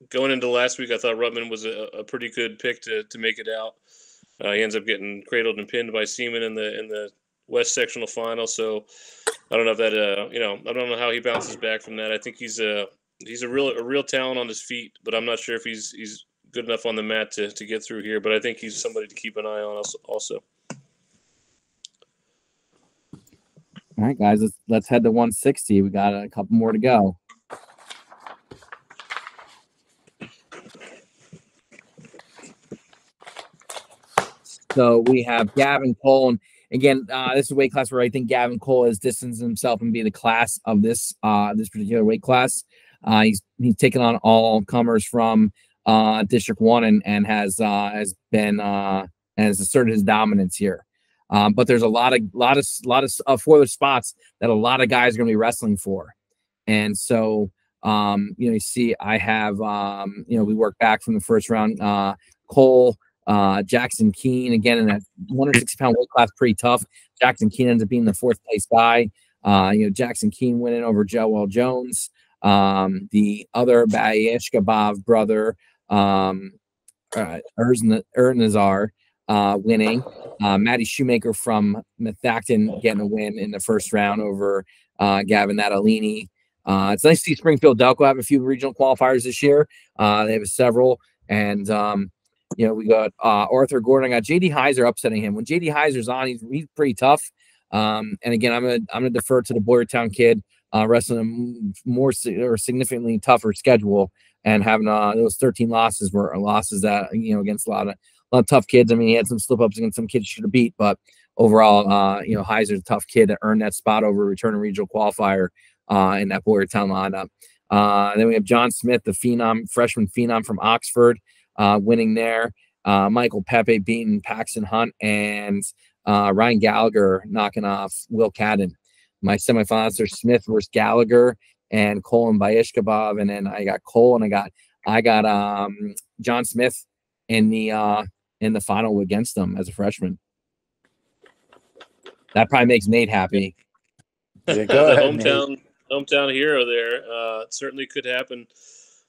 going into last week, I thought Rutman was a, a pretty good pick to, to make it out. Uh, he ends up getting cradled and pinned by Seaman in the in the West sectional final. So I don't know if that uh, you know I don't know how he bounces back from that. I think he's a he's a real a real talent on his feet, but I'm not sure if he's he's good enough on the mat to, to get through here. But I think he's somebody to keep an eye on also. also. All right, guys, let's let's head to 160. We got a couple more to go. So we have Gavin Cole, again, uh, this is a weight class where I think Gavin Cole has distanced himself and be the class of this uh, this particular weight class. Uh, he's he's taken on all comers from uh, District One and and has uh, has been uh, has asserted his dominance here. Um, but there's a lot of lot of lot of uh, four other spots that a lot of guys are going to be wrestling for, and so um, you know you see I have um, you know we work back from the first round. Uh, Cole, uh, Jackson Keene again in that 160 pound weight class, pretty tough. Jackson Keene ends up being the fourth place guy. Uh, you know Jackson Keene winning over Joel Jones. Um, the other Bayeshkabov brother, um, uh, Ernazar, uh, winning. Uh, Matty Shoemaker from Methacton getting a win in the first round over uh, Gavin Natalini. Uh, it's nice to see Springfield Delco have a few regional qualifiers this year. Uh, they have several, and um, you know we got uh, Arthur Gordon. I got JD Heiser upsetting him. When JD Heiser's on, he's, he's pretty tough. Um, and again, I'm gonna I'm gonna defer to the Boyertown kid, uh, wrestling a more or significantly tougher schedule and having uh, those 13 losses were losses that you know against a lot of a lot of tough kids. I mean, he had some slip ups against some kids should have beat, but overall, uh, you know, Heiser's a tough kid that earned that spot over returning regional qualifier uh, in that Boyertown lineup. Uh, then we have John Smith, the phenom, freshman phenom from Oxford, uh, winning there. Uh, Michael Pepe beating Paxton Hunt and uh, Ryan Gallagher knocking off Will Cadden. My semifinals are Smith versus Gallagher and Cole and Bayishkabov. And then I got Cole and I got I got um, John Smith in the uh, in the final against them as a freshman. That probably makes Nate happy. Yeah, (laughs) go ahead, hometown Nate. hometown hero there. Uh, certainly could happen.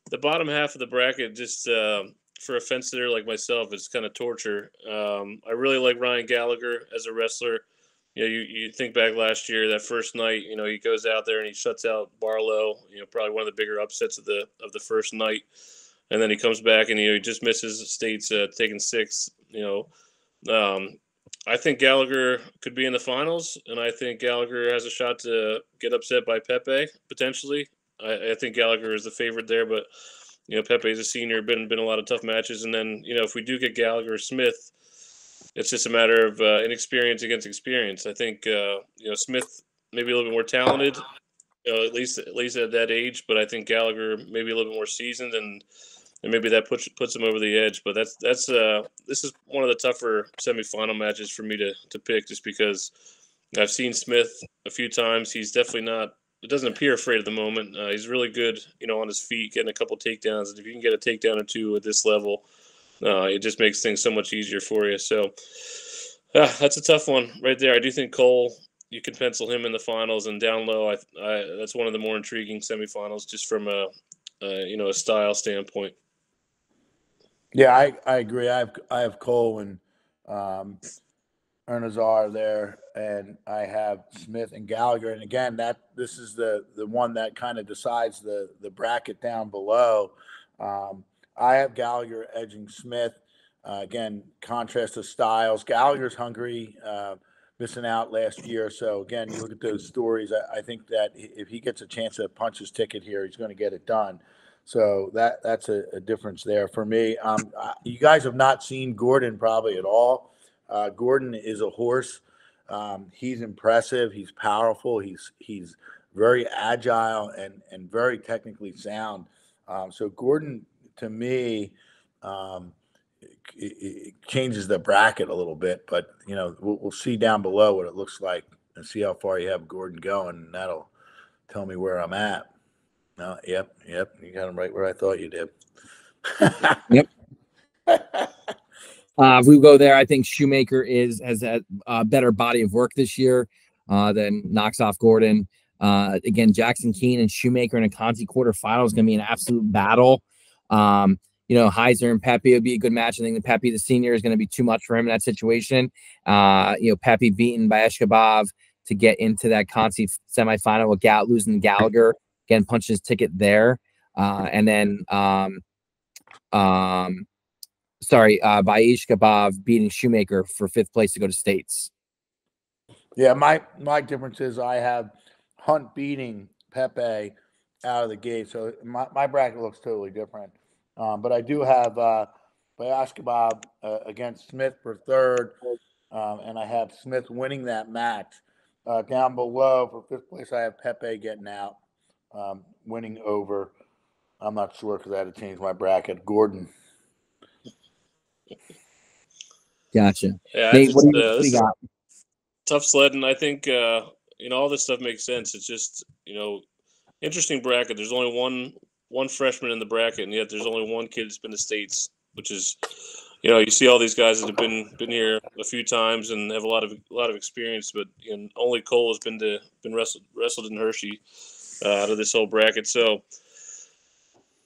The bottom half of the bracket, just uh, for a fencer like myself, it's kind of torture. Um, I really like Ryan Gallagher as a wrestler. You know, you, you think back last year, that first night, you know, he goes out there and he shuts out Barlow. You know, probably one of the bigger upsets of the of the first night and then he comes back and you know, he just misses states uh, taking six. You know, um, I think Gallagher could be in the finals, and I think Gallagher has a shot to get upset by Pepe potentially. I, I think Gallagher is the favorite there, but you know Pepe is a senior, been been a lot of tough matches, and then you know if we do get Gallagher or Smith, it's just a matter of uh, inexperience against experience. I think uh, you know Smith maybe a little bit more talented, you know, at least at least at that age, but I think Gallagher maybe a little bit more seasoned and and maybe that puts puts him over the edge. But that's that's uh this is one of the tougher semifinal matches for me to to pick, just because I've seen Smith a few times. He's definitely not. It doesn't appear afraid at the moment. Uh, he's really good, you know, on his feet, getting a couple takedowns. And if you can get a takedown or two at this level, uh, it just makes things so much easier for you. So uh, that's a tough one right there. I do think Cole you can pencil him in the finals and down low. I, I that's one of the more intriguing semifinals, just from a, a you know a style standpoint. Yeah, I, I agree. I have I have Cole and um, Ernazar there, and I have Smith and Gallagher. And again, that this is the the one that kind of decides the the bracket down below. Um, I have Gallagher edging Smith. Uh, again, contrast of styles. Gallagher's hungry, uh, missing out last year. So again, you look at those stories. I, I think that if he gets a chance to punch his ticket here, he's going to get it done. So that that's a, a difference there for me. Um, you guys have not seen Gordon probably at all. Uh, Gordon is a horse. Um, he's impressive. He's powerful. He's he's very agile and and very technically sound. Um, so Gordon, to me, um, it, it changes the bracket a little bit. But you know, we'll, we'll see down below what it looks like and see how far you have Gordon going, and that'll tell me where I'm at. No, yep, yep. You got him right where I thought you did. (laughs) yep. Uh, if we go there, I think Shoemaker is has a, a better body of work this year uh, than knocks off Gordon. Uh, again, Jackson Keene and Shoemaker in a consi quarterfinal is going to be an absolute battle. Um, you know, Heiser and Pepe would be a good match. I think the Pepe, the senior, is going to be too much for him in that situation. Uh, you know, Pepe beaten by Eshkabov to get into that consi semifinal with losing Gallagher again punched his ticket there. Uh, and then um, um, sorry, uh, Baish Kabov beating Shoemaker for fifth place to go to states. Yeah, my my difference is I have Hunt beating Pepe out of the gate, so my, my bracket looks totally different. Um, but I do have uh, Bayashkabab uh, against Smith for third, um, and I have Smith winning that match. Uh, down below for fifth place, I have Pepe getting out um, winning over. I'm not sure because I had to change my bracket. Gordon. Gotcha. Yeah, Nate, what do you, uh, got? Tough sledding. I think uh, you know all this stuff makes sense. It's just you know interesting bracket. There's only one one freshman in the bracket, and yet there's only one kid that's been to states, which is you know you see all these guys that have been been here a few times and have a lot of a lot of experience, but you know, only Cole has been to been wrestled wrestled in Hershey uh, out of this whole bracket. So,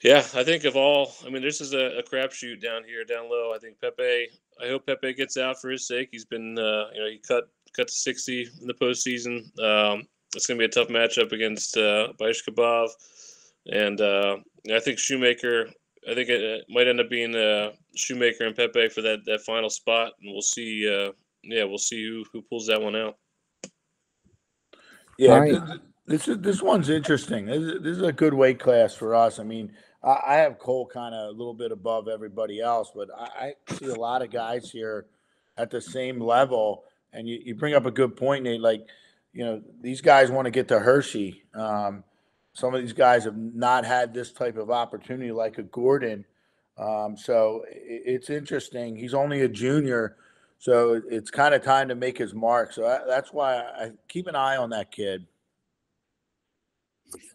yeah, I think of all, I mean, this is a, a crapshoot down here, down low. I think Pepe. I hope Pepe gets out for his sake. He's been, uh, you know, he cut cut to 60 in the postseason. Um, it's going to be a tough matchup against uh, Baish Kabov. And uh, I think Shoemaker, I think it, it might end up being uh, Shoemaker and Pepe for that, that final spot. And we'll see, uh, yeah, we'll see who, who pulls that one out. Yeah, right. this is this one's interesting. This is, this is a good weight class for us. I mean, I, have Cole kind of a little bit above everybody else, but I, I, see a lot of guys here at the same level. And you, you bring up a good point, Nate. Like, you know, these guys want to get to Hershey. Um, some of these guys have not had this type of opportunity, like a Gordon. Um, so it, it's interesting. He's only a junior, so it's kind of time to make his mark. So I, that's why I keep an eye on that kid.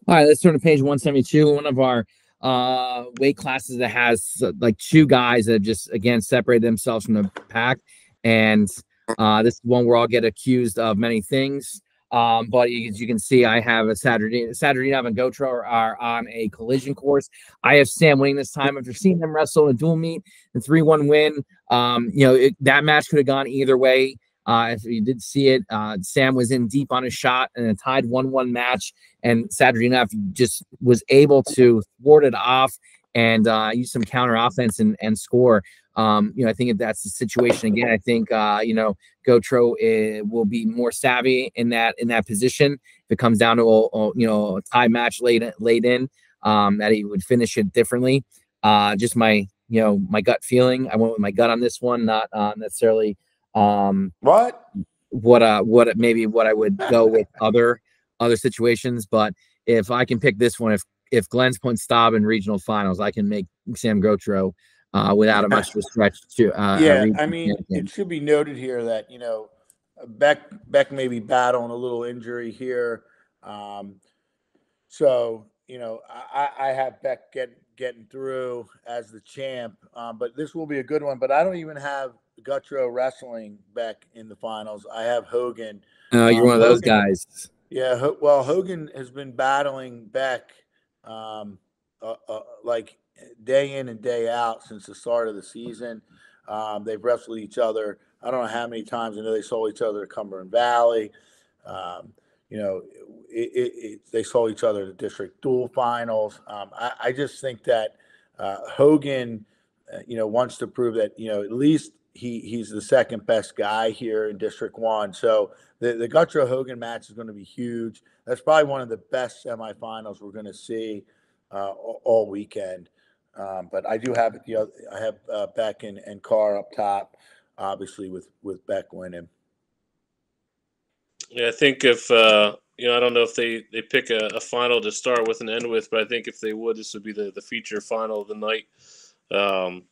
All right, let's turn to page 172. One of our uh weight classes that has uh, like two guys that have just again separated themselves from the pack. And uh this is one where I'll get accused of many things. Um but as you can see I have a Saturday Saturday and Gotro are, are on a collision course. I have Sam winning this time after seeing them wrestle in a dual meet and 3-1 win. Um you know it, that match could have gone either way uh, if you did see it, uh, Sam was in deep on a shot and a tied 1 1 match. And Sadrinov just was able to thwart it off and uh, use some counter offense and, and score. Um, you know, I think if that's the situation again. I think uh, you know Gotro uh, will be more savvy in that in that position. If it comes down to a, a you know a tie match late late in, um, that he would finish it differently. Uh, just my you know my gut feeling. I went with my gut on this one, not uh, necessarily um, what? What uh what maybe what I would go with (laughs) other other situations, but if I can pick this one, if if Glenn's Point Staub in regional finals, I can make Sam Gotro uh, without a much of a stretch to uh, yeah. I mean, it should be noted here that you know Beck Beck may be battling a little injury here, um, so you know I, I have Beck get getting through as the champ, um, but this will be a good one. But I don't even have Gutro Wrestling back in the finals. I have Hogan. Oh, you're um, one of those Hogan, guys. Yeah, Ho- well, Hogan has been battling Beck um, uh, uh, like day in and day out since the start of the season. Um, they've wrestled each other. I don't know how many times. I know they saw each other at Cumberland Valley. Um, you know, it, it, it, they saw each other at the district dual finals. Um, I, I, just think that uh, Hogan, uh, you know, wants to prove that you know at least he he's the second best guy here in District One. So the the Gutro Hogan match is going to be huge. That's probably one of the best semifinals we're going to see uh, all, weekend. Um, but I do have. You know, I have uh, Beck and, and Carr up top, obviously with with Beck winning. Yeah, I think if uh, you know, I don't know if they they pick a, a, final to start with and end with, but I think if they would, this would be the the feature final of the night. Um,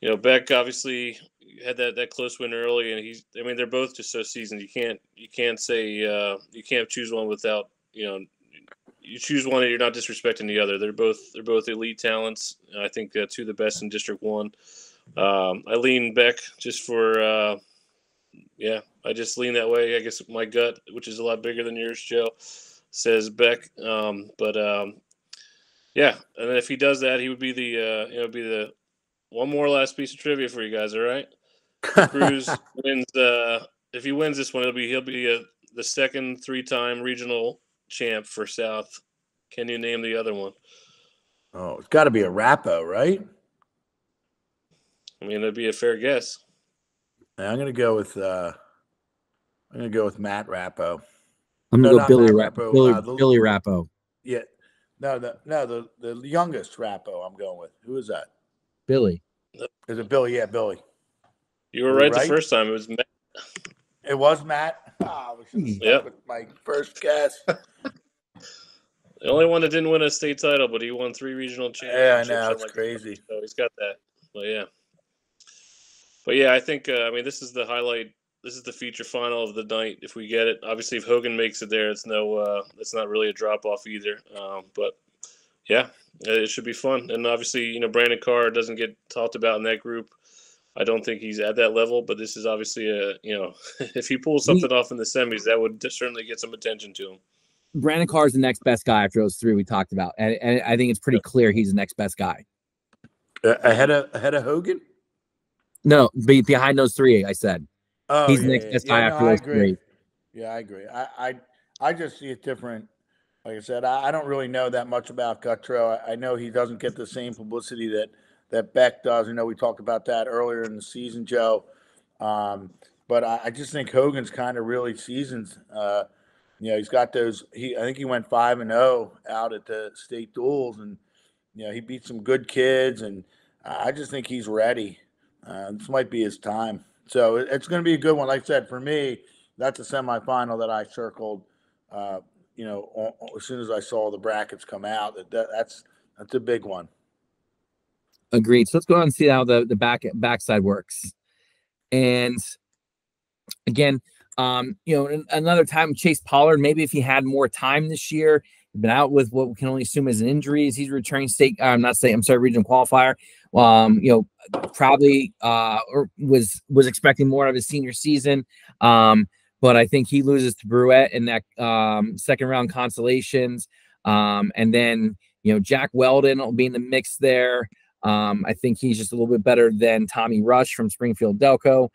you know, Beck obviously had that, that close win early, and he's. I mean, they're both just so seasoned. You can't you can't say uh, you can't choose one without you know. You choose one, and you're not disrespecting the other. They're both they're both elite talents. I think uh, two of the best in District One. Um, I lean Beck just for uh, yeah. I just lean that way. I guess my gut, which is a lot bigger than yours, Joe, says Beck. Um, but um, yeah, and then if he does that, he would be the uh, you know be the one more last piece of trivia for you guys. All right. Cruz (laughs) wins. Uh, if he wins this one, it'll be he'll be a, the second three-time regional champ for South. Can you name the other one? Oh, it's got to be a Rappo, right? I mean, that'd be a fair guess. I'm gonna go with. uh I'm gonna go with Matt Rappo. I'm gonna no, go Billy Rappo. Billy, uh, the, Billy Rappo. Yeah. No, the no the the youngest Rappo. I'm going with. Who is that? Billy. Is it Billy? Yeah, Billy. You were right, right, the first time. It was Matt. It was Matt. Oh, yeah. My first guess. (laughs) (laughs) the only one that didn't win a state title, but he won three regional championships. Yeah, I know. It's like crazy. So he's got that. But yeah. But yeah, I think uh, I mean this is the highlight. This is the feature final of the night. If we get it, obviously, if Hogan makes it there, it's no. Uh, it's not really a drop off either. Um, but yeah, it should be fun. And obviously, you know, Brandon Carr doesn't get talked about in that group. I don't think he's at that level, but this is obviously a you know (laughs) if he pulls something he, off in the semis, that would certainly get some attention to him. Brandon Carr is the next best guy after those three we talked about, and, and I think it's pretty clear he's the next best guy. Uh, ahead of ahead of Hogan. No, be, behind those three, I said. Oh, he's yeah, the next best yeah, guy no, after those three. Yeah, I agree. I, I I just see it different. Like I said, I, I don't really know that much about Gutro. I, I know he doesn't get the same publicity that that Beck does. I know we talked about that earlier in the season, Joe. Um, but I, I, just think Hogan's kind of really seasons. Uh, you know, he's got those. He I think he went five and zero oh out at the state duels, and you know he beat some good kids, and I just think he's ready. Uh, this might be his time. So it's going to be a good one. Like I said, for me, that's a semifinal that I circled. Uh, you know, as soon as I saw the brackets come out, that that's that's a big one. Agreed. So let's go on and see how the the back backside works. And again, um, you know, another time Chase Pollard, maybe if he had more time this year, been out with what we can only assume is an injury. He's returning state. I'm uh, not saying I'm sorry, regional qualifier. Um, you know, probably uh or was was expecting more of his senior season. Um, but I think he loses to Bruette in that um second round consolations. Um, and then you know, Jack Weldon will be in the mix there. Um, I think he's just a little bit better than Tommy Rush from Springfield Delco.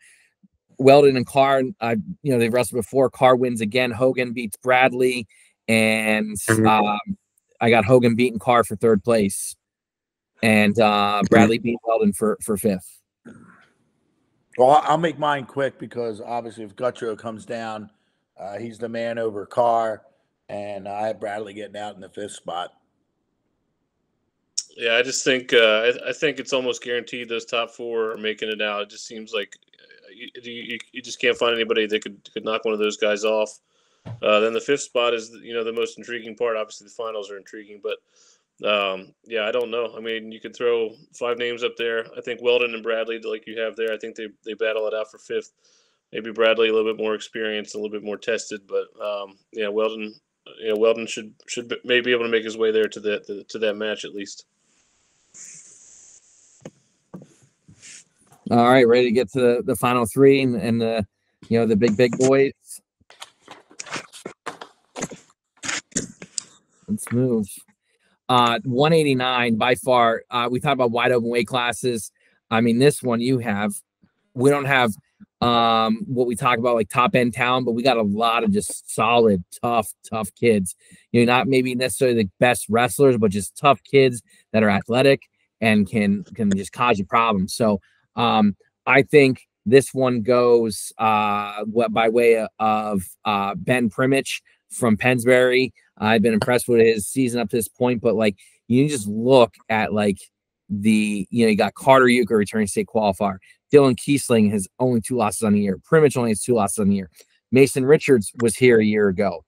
Weldon and Carr, uh, you know, they've wrestled before. Carr wins again. Hogan beats Bradley, and mm-hmm. um, I got Hogan beating Carr for third place, and uh, Bradley beat Weldon for for fifth. Well, I'll make mine quick because obviously, if Gutro comes down, uh, he's the man over Carr, and I have Bradley getting out in the fifth spot. Yeah, I just think uh, I, I, think it's almost guaranteed those top four are making it out. It just seems like uh, you, you, you just can't find anybody that could could knock one of those guys off. Uh, then the fifth spot is you know the most intriguing part. Obviously, the finals are intriguing, but um, yeah, I don't know. I mean, you could throw five names up there. I think Weldon and Bradley, like you have there, I think they they battle it out for fifth. Maybe Bradley a little bit more experienced, a little bit more tested, but um, yeah, Weldon, you know, Weldon should should maybe be able to make his way there to that to that match at least. All right, ready to get to the, the final three and, and the you know the big big boys. Let's move. Uh, 189 by far. Uh, we talked about wide open weight classes. I mean, this one you have. We don't have um what we talk about like top end talent, but we got a lot of just solid, tough, tough kids. You know, not maybe necessarily the best wrestlers, but just tough kids that are athletic and can can just cause you problems. So um, I think this one goes uh, by way of uh, Ben Primich from Pennsbury. I've been impressed with his season up to this point, but like you just look at like the you know you got Carter Euchre returning state qualifier. Dylan Kiesling has only two losses on the year. Primich only has two losses on the year. Mason Richards was here a year ago.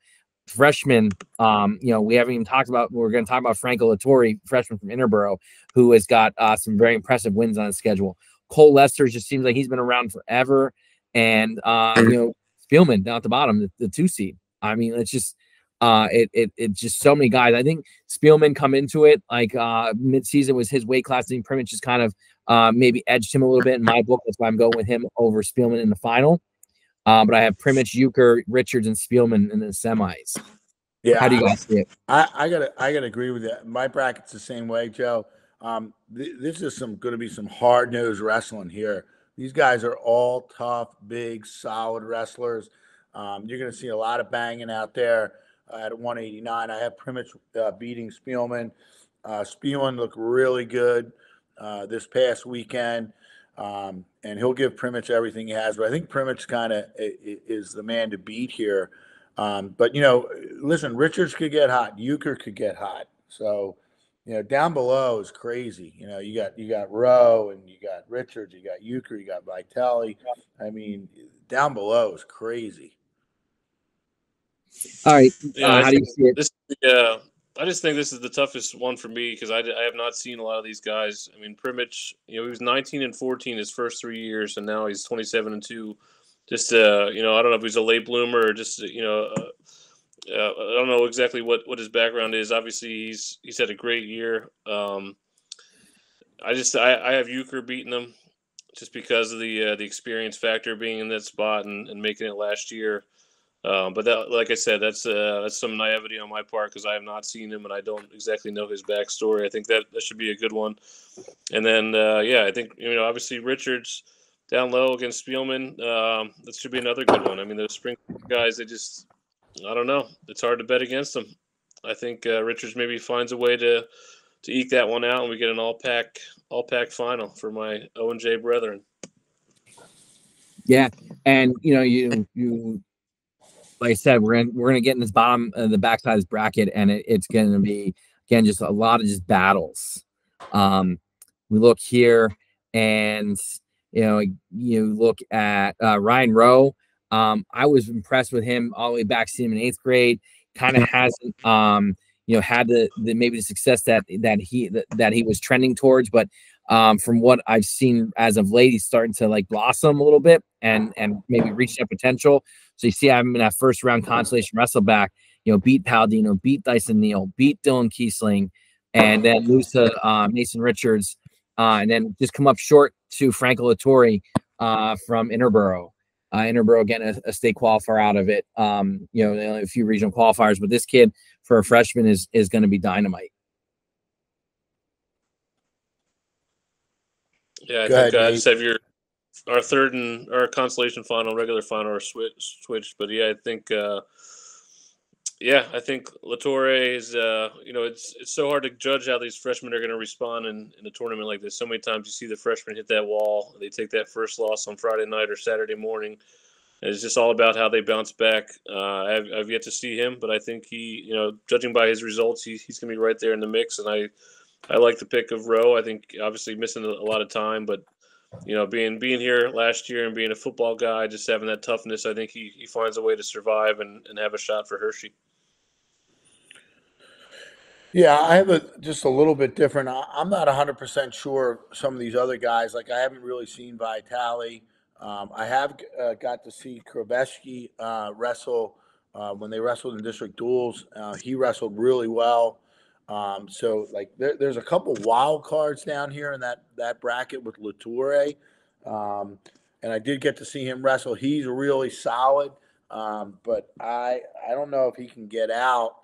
Freshman, um, you know, we haven't even talked about. We're going to talk about Franco Latore, freshman from Interboro, who has got uh, some very impressive wins on his schedule. Cole Lester just seems like he's been around forever. And uh, you know, Spielman down at the bottom, the, the two seed. I mean, it's just uh it it it's just so many guys. I think Spielman come into it like uh midseason was his weight class. I think Primich just kind of uh maybe edged him a little bit in my book. That's why I'm going with him over Spielman in the final. Uh, but I have Primich, Euchre, Richards, and Spielman in the semis. Yeah. How do you guys see it? I, I gotta I gotta agree with you. My bracket's the same way, Joe. Um, th- this is some going to be some hard nosed wrestling here. These guys are all tough, big, solid wrestlers. Um, you're going to see a lot of banging out there uh, at 189. I have Primich uh, beating Spielman. Uh, Spielman looked really good uh, this past weekend, um, and he'll give Primich everything he has. But I think Primich kind of is the man to beat here. Um, but you know, listen, Richards could get hot, Euchre could get hot. So you know, down below is crazy. You know, you got you got Rowe and you got Richards, you got Euchre, you got Vitelli. I mean, down below is crazy. All right, yeah, uh, how do you see it? This, yeah, I just think this is the toughest one for me because I, I have not seen a lot of these guys. I mean, Primich, you know, he was 19 and 14 his first three years, and now he's 27 and two. Just, uh, you know, I don't know if he's a late bloomer or just, you know. Uh, uh, I don't know exactly what, what his background is. Obviously, he's he's had a great year. Um, I just I, I have Euchre beating him just because of the uh, the experience factor being in that spot and, and making it last year. Um, but that, like I said, that's uh, that's some naivety on my part because I have not seen him and I don't exactly know his backstory. I think that that should be a good one. And then uh, yeah, I think you know obviously Richards down low against Spielman. Um, that should be another good one. I mean, those spring guys, they just I don't know. It's hard to bet against them. I think uh, Richards maybe finds a way to to eke that one out, and we get an all PAC all PAC final for my O and J brethren. Yeah, and you know you you like I said, we're in we're gonna get in this bottom uh, the backside of this bracket, and it, it's gonna be again just a lot of just battles. Um, we look here, and you know, you look at uh, Ryan Rowe. Um, I was impressed with him all the way back, seeing him in eighth grade. Kind of hasn't, um, you know, had the, the maybe the success that that he that, that he was trending towards, but um, from what I've seen as of late, he's starting to like blossom a little bit and and maybe reach that potential. So you see, I'm in that first round consolation wrestle back, you know, beat Paladino, beat Dyson Neal, beat Dylan Kiesling, and then lose to uh, Mason Richards, uh, and then just come up short to Franco Latore uh, from Interboro. Uh, Interboro getting a, a, state qualifier out of it. Um, you know, a few regional qualifiers, but this kid for a freshman is is going to be dynamite. Yeah, I Go think ahead, uh, just have your our third and our consolation final, regular final, or switch, switched. But yeah, I think uh, yeah, I think Latore is uh, you know it's it's so hard to judge how these freshmen are going to respond in, in a tournament like this. So many times you see the freshmen hit that wall, they take that first loss on Friday night or Saturday morning. It's just all about how they bounce back. Uh, I've, I've yet to see him, but I think he, you know, judging by his results, he, he's going to be right there in the mix. And I, I like the pick of Rowe. I think obviously missing a lot of time, but you know, being being here last year and being a football guy, just having that toughness, I think he, he finds a way to survive and, and have a shot for Hershey. Yeah, I have a just a little bit different. I'm not 100% sure some of these other guys. Like I haven't really seen Vitali. Um, I have uh, got to see Krobesky uh, wrestle uh, when they wrestled in district duels. Uh, he wrestled really well. Um, so like there, there's a couple wild cards down here in that that bracket with Latore. Um, and I did get to see him wrestle. He's really solid. Um, but I I don't know if he can get out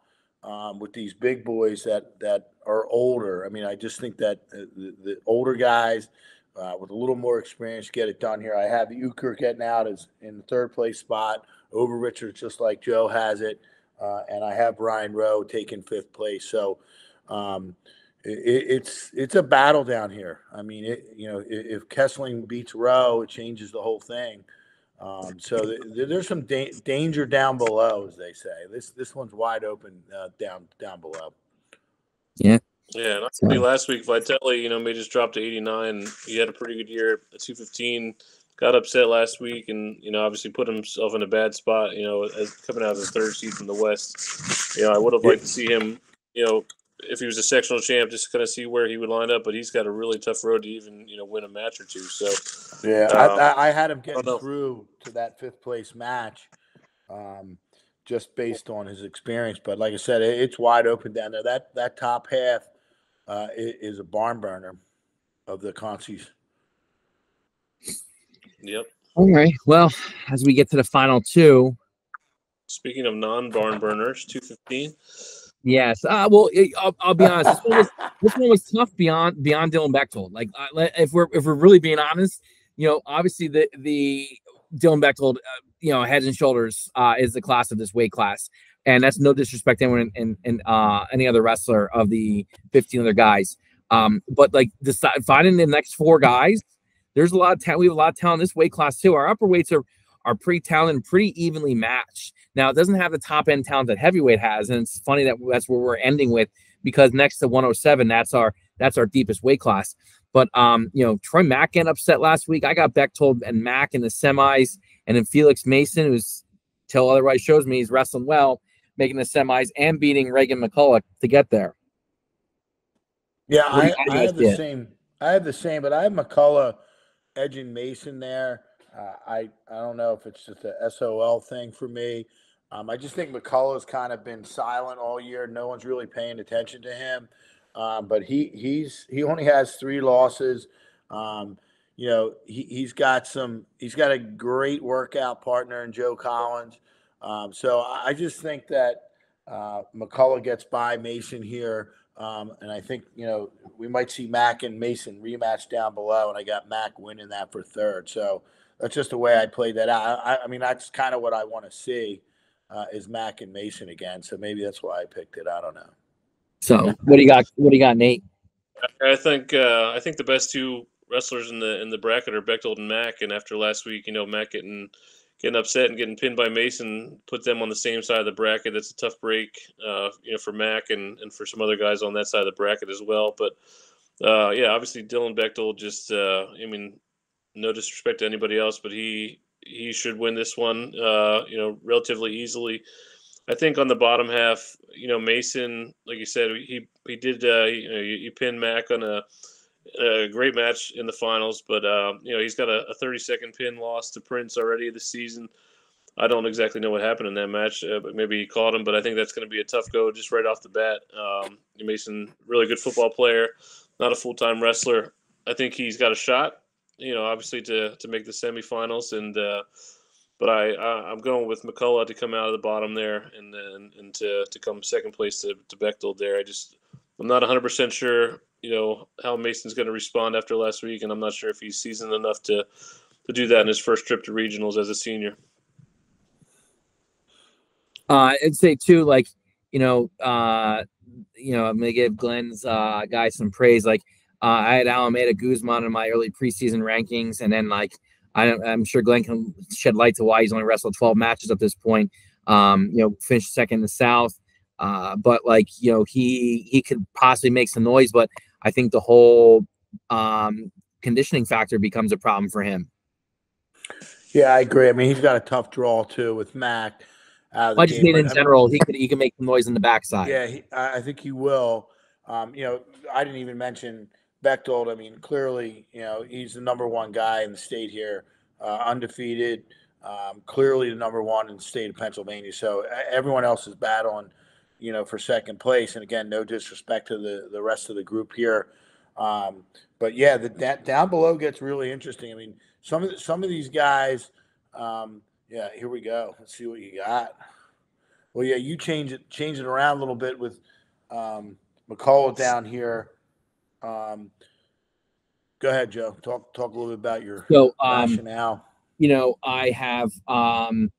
um, with these big boys that that are older. I mean, I just think that the, the older guys uh, with a little more experience get it done here. I have Euchre getting out as in the third place spot over Richard, just like Joe has it. Uh, and I have Brian Rowe taking fifth place. So um, it, it's it's a battle down here. I mean, it, you know, if, if Kessling beats Rowe, it changes the whole thing. Um, so th- there's some da- danger down below, as they say. This this one's wide open uh, down down below. Yeah. Yeah, and last week Vitelli, you know, may just drop to 89. He had a pretty good year at 215 got upset last week and you know obviously put himself in a bad spot you know as coming out of the third seed from the west you know i would have liked to see him you know if he was a sectional champ just kind of see where he would line up but he's got a really tough road to even you know win a match or two so yeah um, I, I, had him getting through to that fifth place match um, just based on his experience but like i said it, it's wide open down there that that top half uh, is a barn burner of the consies Yep. All right. Well, as we get to the final two. Speaking of non-barn burners, two fifteen. Yes. Uh, well, I'll, I'll be honest. This one, was, (laughs) this one was tough beyond beyond Dylan Bechtold. Like, uh, if we're if we're really being honest, you know, obviously the the Dylan Bechtold, uh, you know, heads and shoulders uh, is the class of this weight class, and that's no disrespect to anyone in, in, uh, any other wrestler of the fifteen other guys. Um, but like decide, finding the next four guys there's a lot of talent. We have a lot of talent in this weight class too. Our upper weights are are pretty talented, pretty evenly matched. Now it doesn't have the top end talent that heavyweight has, and it's funny that that's where we're ending with because next to 107, that's our that's our deepest weight class. But um, you know, Troy Mack getting upset last week. I got Bechtold and Mack in the semis, and then Felix Mason, who's till otherwise shows me he's wrestling well, making the semis and beating Reagan McCulloch to get there. Yeah, I, I have the same. I have the same, but I have McCulloch edging Mason there. Uh, I I don't know if it's just a SOL thing for me. Um, I just think McCullough's kind of been silent all year. No one's really paying attention to him. Um, but he he's he only has three losses. Um, you know he he's got some he's got a great workout partner in Joe Collins. Um, so I just think that uh, McCullough gets by Mason here. Um, and I think, you know, we might see Mack and Mason rematch down below, and I got Mack winning that for third. So that's just the way I played that out. I, I mean, that's kind of what I want to see uh, is Mack and Mason again. So maybe that's why I picked it. I don't know. So what do you got? What do you got, Nate? I think uh, I think the best two wrestlers in the in the bracket are Bechtold and Mack. And after last week, you know, Mack getting getting upset and getting pinned by Mason, put them on the same side of the bracket. That's a tough break, uh, you know, for Mack and, and for some other guys on that side of the bracket as well. But uh, yeah, obviously Dylan Bechtel just, uh, I mean, no disrespect to anybody else, but he he should win this one, uh, you know, relatively easily. I think on the bottom half, you know, Mason, like you said, he he did, uh, you know, he pinned Mack on a a great match in the finals, but uh, you know he's got a, a 30 second pin loss to Prince already this season. I don't exactly know what happened in that match, uh, but maybe he caught him. But I think that's going to be a tough go just right off the bat. Um, Mason, really good football player, not a full time wrestler. I think he's got a shot, you know, obviously to to make the semifinals. And uh, but I, I am going with McCullough to come out of the bottom there and and, and to, to come second place to to Bechtold there. I just I'm not 100 percent sure you know how Mason's going to respond after last week, and I'm not sure if he's seasoned enough to to do that in his first trip to regionals as a senior. Uh, I'd say too, like you know, uh, you know, I'm gonna give Glenn's uh, guy some praise. Like uh, I had Alameda Guzman in my early preseason rankings, and then like I, am sure Glenn can shed light to why he's only wrestled 12 matches at this point. Um, you know, finished second in the South. Uh, but like you know, he he could possibly make some noise, but I think the whole um, conditioning factor becomes a problem for him. Yeah, I agree. I mean, he's got a tough draw too with Mack. I just mean in general, he could he can make some noise in the backside. Yeah, he, I think he will. Um, you know, I didn't even mention Bechtold. I mean, clearly, you know, he's the number one guy in the state here, uh, undefeated. Um, clearly, the number one in the state of Pennsylvania. So everyone else is battling you know, for second place. And again, no disrespect to the the rest of the group here. Um, but yeah, the that down below gets really interesting. I mean, some of the, some of these guys. Um, yeah, here we go. Let's see what you got. Well, yeah, you change it change it around a little bit with um, McCullough down here. Um, go ahead, Joe. Talk talk a little bit about your so, um, rationale. You know, I have um,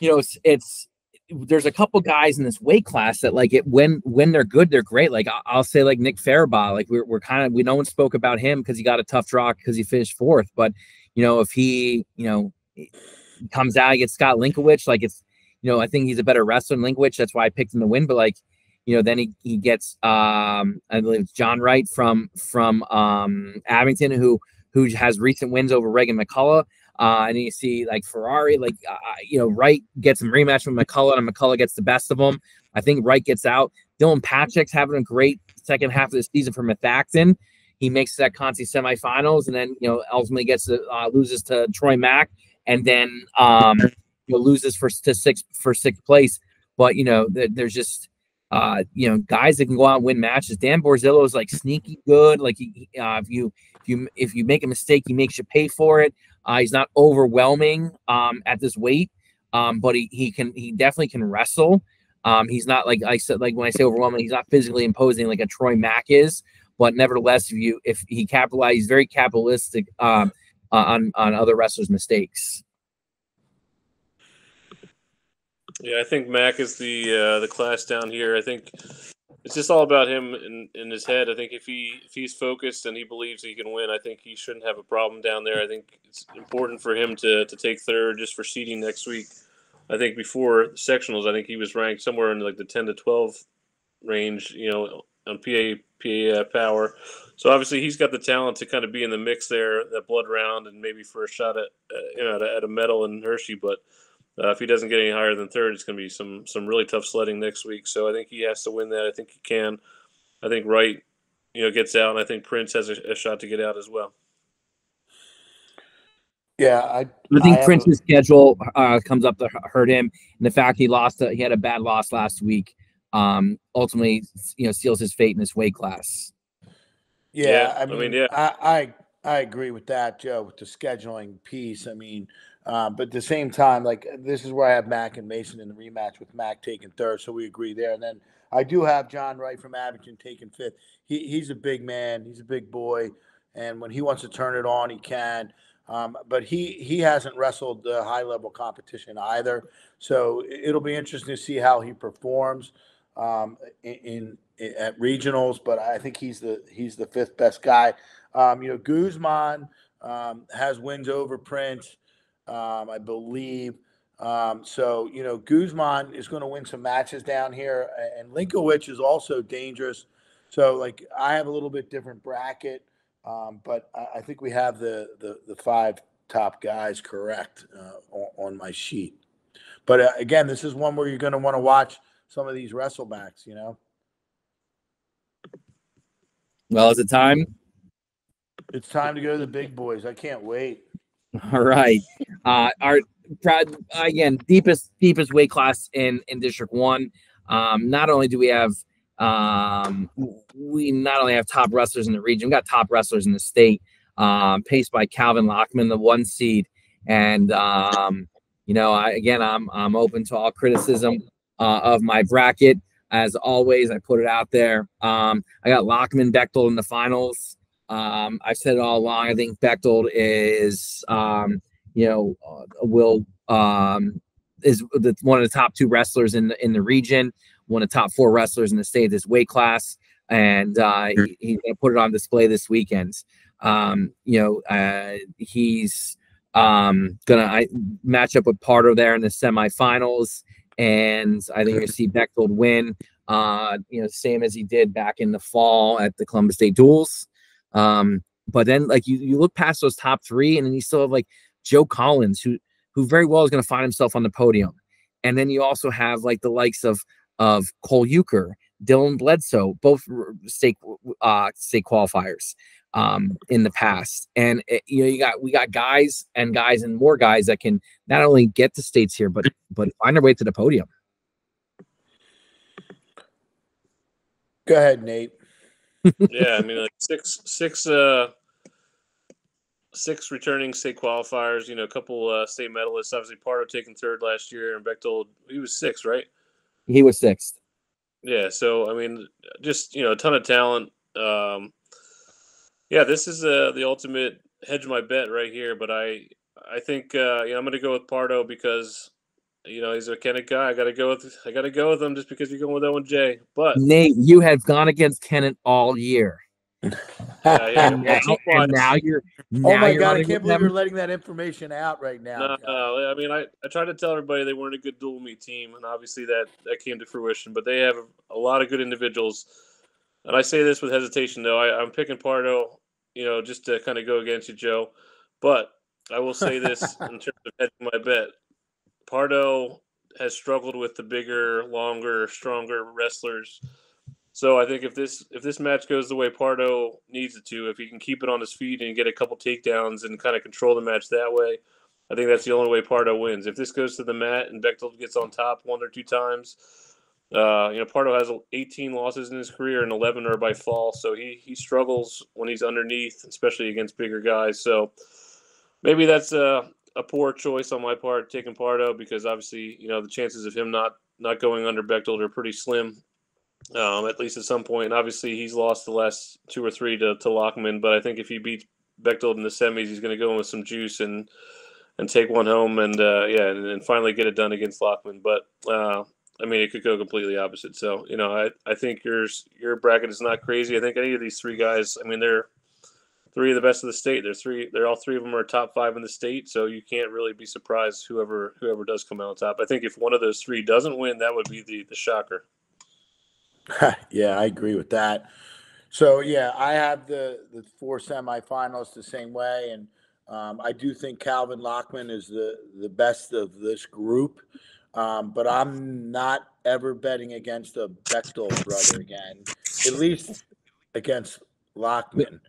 you know, it's it's there's a couple guys in this weight class that like it when when they're good they're great like i'll, say like nick Faribaugh like we're, we're kind of we no one spoke about him because he got a tough draw because he finished fourth but you know if he you know comes out against scott linkowicz like it's you know i think he's a better wrestler than linkowicz that's why i picked him to win but like you know then he, he gets um i believe it's john wright from from um abington who who has recent wins over reagan mccullough uh, and you see like Ferrari, like uh, uh, you know, Wright gets a rematch with McCullough, and McCullough gets the best of them. I think Wright gets out. Dylan Patrick's having a great second half of the season for Methacton. He makes that consi semifinals, and then you know ultimately gets to, uh, loses to Troy Mack, and then um, you know loses for to sixth for sixth place. But you know, th- there's just uh, you know guys that can go out and win matches. Dan Borzillo is like sneaky good. Like he, uh, if you if you if you make a mistake, he makes you pay for it. Uh, he's not overwhelming um, at this weight, um, but he, he can he definitely can wrestle. Um, he's not like I said like when I say overwhelming, he's not physically imposing like a Troy Mack is, but nevertheless, if you if he capitalizes, he's very capitalistic um, on on other wrestlers' mistakes. Yeah, I think Mack is the uh, the class down here. I think it's just all about him in, in his head. I think if he if he's focused and he believes he can win, I think he shouldn't have a problem down there. I think it's important for him to to take third just for seeding next week. I think before sectionals, I think he was ranked somewhere in like the ten to twelve range. You know, on PA PA uh, power. So obviously he's got the talent to kind of be in the mix there, that blood round, and maybe for a shot at uh, you know at a, at a medal in Hershey, but. Uh, if he doesn't get any higher than third, it's going to be some some really tough sledding next week. So I think he has to win that. I think he can. I think Wright, you know, gets out, and I think Prince has a, a shot to get out as well. Yeah, I, I think I Prince's a, schedule uh, comes up to hurt him, and the fact he lost, a, he had a bad loss last week, um, ultimately, you know, seals his fate in this weight class. Yeah, yeah I, mean, I mean, yeah, I, I I agree with that, Joe, with the scheduling piece. I mean, uh, but at the same time, like this is where I have Mack and Mason in the rematch with Mack taking third, so we agree there. And then I do have John Wright from Abington taking fifth. He, he's a big man, he's a big boy, and when he wants to turn it on, he can. Um, but he he hasn't wrestled the high level competition either, so it'll be interesting to see how he performs um, in, in, at regionals. But I think he's the he's the fifth best guy. Um, you know, Guzman um, has wins over Prince. Um, I believe. Um, so you know, Guzman is going to win some matches down here, and Linkowicz is also dangerous. So like, I have a little bit different bracket, um, but I, I, think we have the, the the five top guys correct uh, on, on, my sheet. But uh, again, this is one where you're going to want to watch some of these wrestlebacks. You know. Well, is it time? It's time to go to the big boys. I can't wait. (laughs) All right. Uh, our again deepest deepest weight class in in District One. Um, not only do we have um, we not only have top wrestlers in the region, we got top wrestlers in the state. Um, paced by Calvin Lockman, the one seed, and um, you know, I, again, I'm I'm open to all criticism uh, of my bracket. As always, I put it out there. Um, I got Lockman Bechtold in the finals. Um, I've said it all along. I think Bechtold is, um, you know, uh, will um, is the, one of the top two wrestlers in the in the region, one of the top four wrestlers in the state this weight class, and uh, he, he's gonna put it on display this weekend. Um, you know, uh, he's um, gonna I, match up with Pardo there in the semifinals, and I think you're gonna see Bechtold win. Uh, you know, same as he did back in the fall at the Columbus State Duels. Um, but then like you you look past those top three, and then you still have like Joe Collins, who who very well is going to find himself on the podium. And then you also have like the likes of of Cole Euchre, Dylan Bledsoe, both state uh, state qualifiers um, in the past. And it, eh, you know, you got we got guys and guys and more guys that can not only get the states here, but but find their way to the podium. Go ahead, Nate yeah, I mean like six six uh six returning state qualifiers, you know, a couple uh, state medalists, obviously Pardo taking third last year and Bechtold he was sixth, right? He was sixth. Yeah, so I mean just, you know, a ton of talent. Um yeah, this is uh, the ultimate hedge my bet right here, but I I think uh, you know I'm going to go with Pardo because you know, he's a Kennett guy. I gotta go with I gotta go with him just because you're going with Owen J. But Nate, you have gone against Kennett all year. yeah, yeah. (laughs) and, now, and now you're. Oh now oh my you're god! I can't believe them. you're letting that information out right now. No, no, I mean, I, I tried to tell everybody they weren't a good dual meet team, and obviously that that came to fruition. But they have a, a lot of good individuals, and I say this with hesitation though. I, I'm picking Pardo, you know, just to kind of go against you, Joe. But I will say this (laughs) in terms of hedging my bet. Pardo has struggled with the bigger, longer, stronger wrestlers. So I think if this if this match goes the way Pardo needs it to, if he can keep it on his feet and get a couple takedowns and kind of control the match that way, I think that's the only way Pardo wins. If this goes to the mat and Bechtold gets on top one or two times, uh, you know Pardo has 18 losses in his career and 11 are by fall, so he he struggles when he's underneath, especially against bigger guys. So maybe that's uh a poor choice on my part taking Pardo because obviously you know the chances of him not not going under Bechtold are pretty slim, um, at least at some point. And obviously he's lost the last two or three to, to Lockman, but I think if he beats Bechtold in the semis, he's going to go in with some juice and and take one home and uh, yeah, and, and, finally get it done against Lockman. But uh, I mean, it could go completely opposite. So you know, I I think yours your bracket is not crazy. I think any of these three guys, I mean, they're three of the best of the state. They're three. They're all three of them are top five in the state. So you can't really be surprised whoever whoever does come out on top. I think if one of those three doesn't win, that would be the the shocker. (laughs) yeah, I agree with that. So yeah, I have the the four semifinals the same way, and um, I do think Calvin Lockman is the the best of this group. Um, but I'm not ever betting against a Bechtold brother again, at least against Lockman.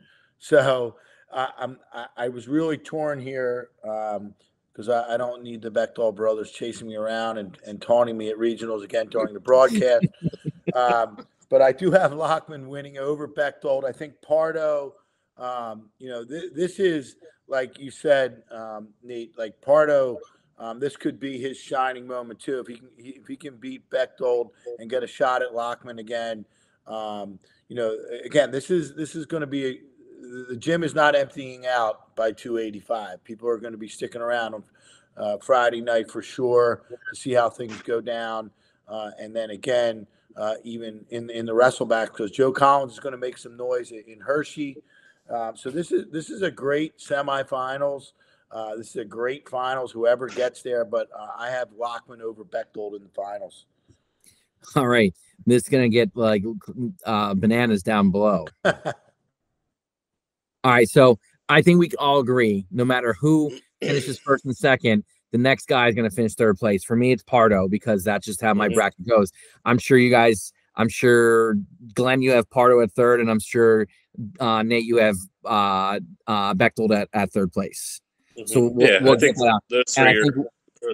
So uh, I'm I, I, was really torn here because um, I, I, don't need the Bechtold brothers chasing me around and, and taunting me at regionals again during the broadcast. um, but I do have Lockman winning over Bechtold. I think Pardo, um, you know, th- this is like you said, um, Nate, like Pardo. Um, this could be his shining moment too. If he can, he, if he can beat Bechtold and get a shot at Lockman again, um, you know, again, this is this is going to be the gym is not emptying out by 285. People are going to be sticking around on uh, Friday night for sure to see how things go down, uh, and then again, uh, even in in the wrestleback because Joe Collins is going to make some noise in Hershey. Um, so this is this is a great semifinals. Uh, this is a great finals, whoever gets there, but uh, I have Lockman over Bechtold in the finals. All right. This is going to get like uh, bananas down below. (laughs) all right. So I think we all agree no matter who finishes (clears throat) first and second, the next guy is going to finish third place. For me, it's Pardo because that's just how my mm-hmm. bracket goes. I'm sure you guys, I'm sure Glenn, you have Pardo at third, and I'm sure uh, Nate, you have uh, uh, Bechtold at, at third place. Mm-hmm. So we'll, yeah, we'll I think that that's and I, think,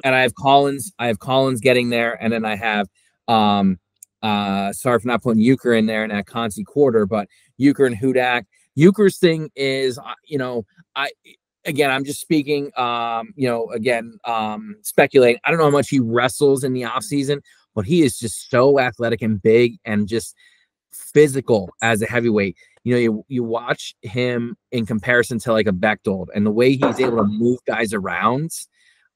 and I have Collins. I have Collins getting there, and then I have um uh sorry for not putting Euchre in there and at consi quarter, but Euchre and Hudak. Euchre's thing is, uh, you know, I again, I'm just speaking, um, you know, again, um, speculating. I don't know how much he wrestles in the off season, but he is just so athletic and big and just physical as a heavyweight. You know, you, you watch him in comparison to like a Bechtold and the way he's able to move guys around.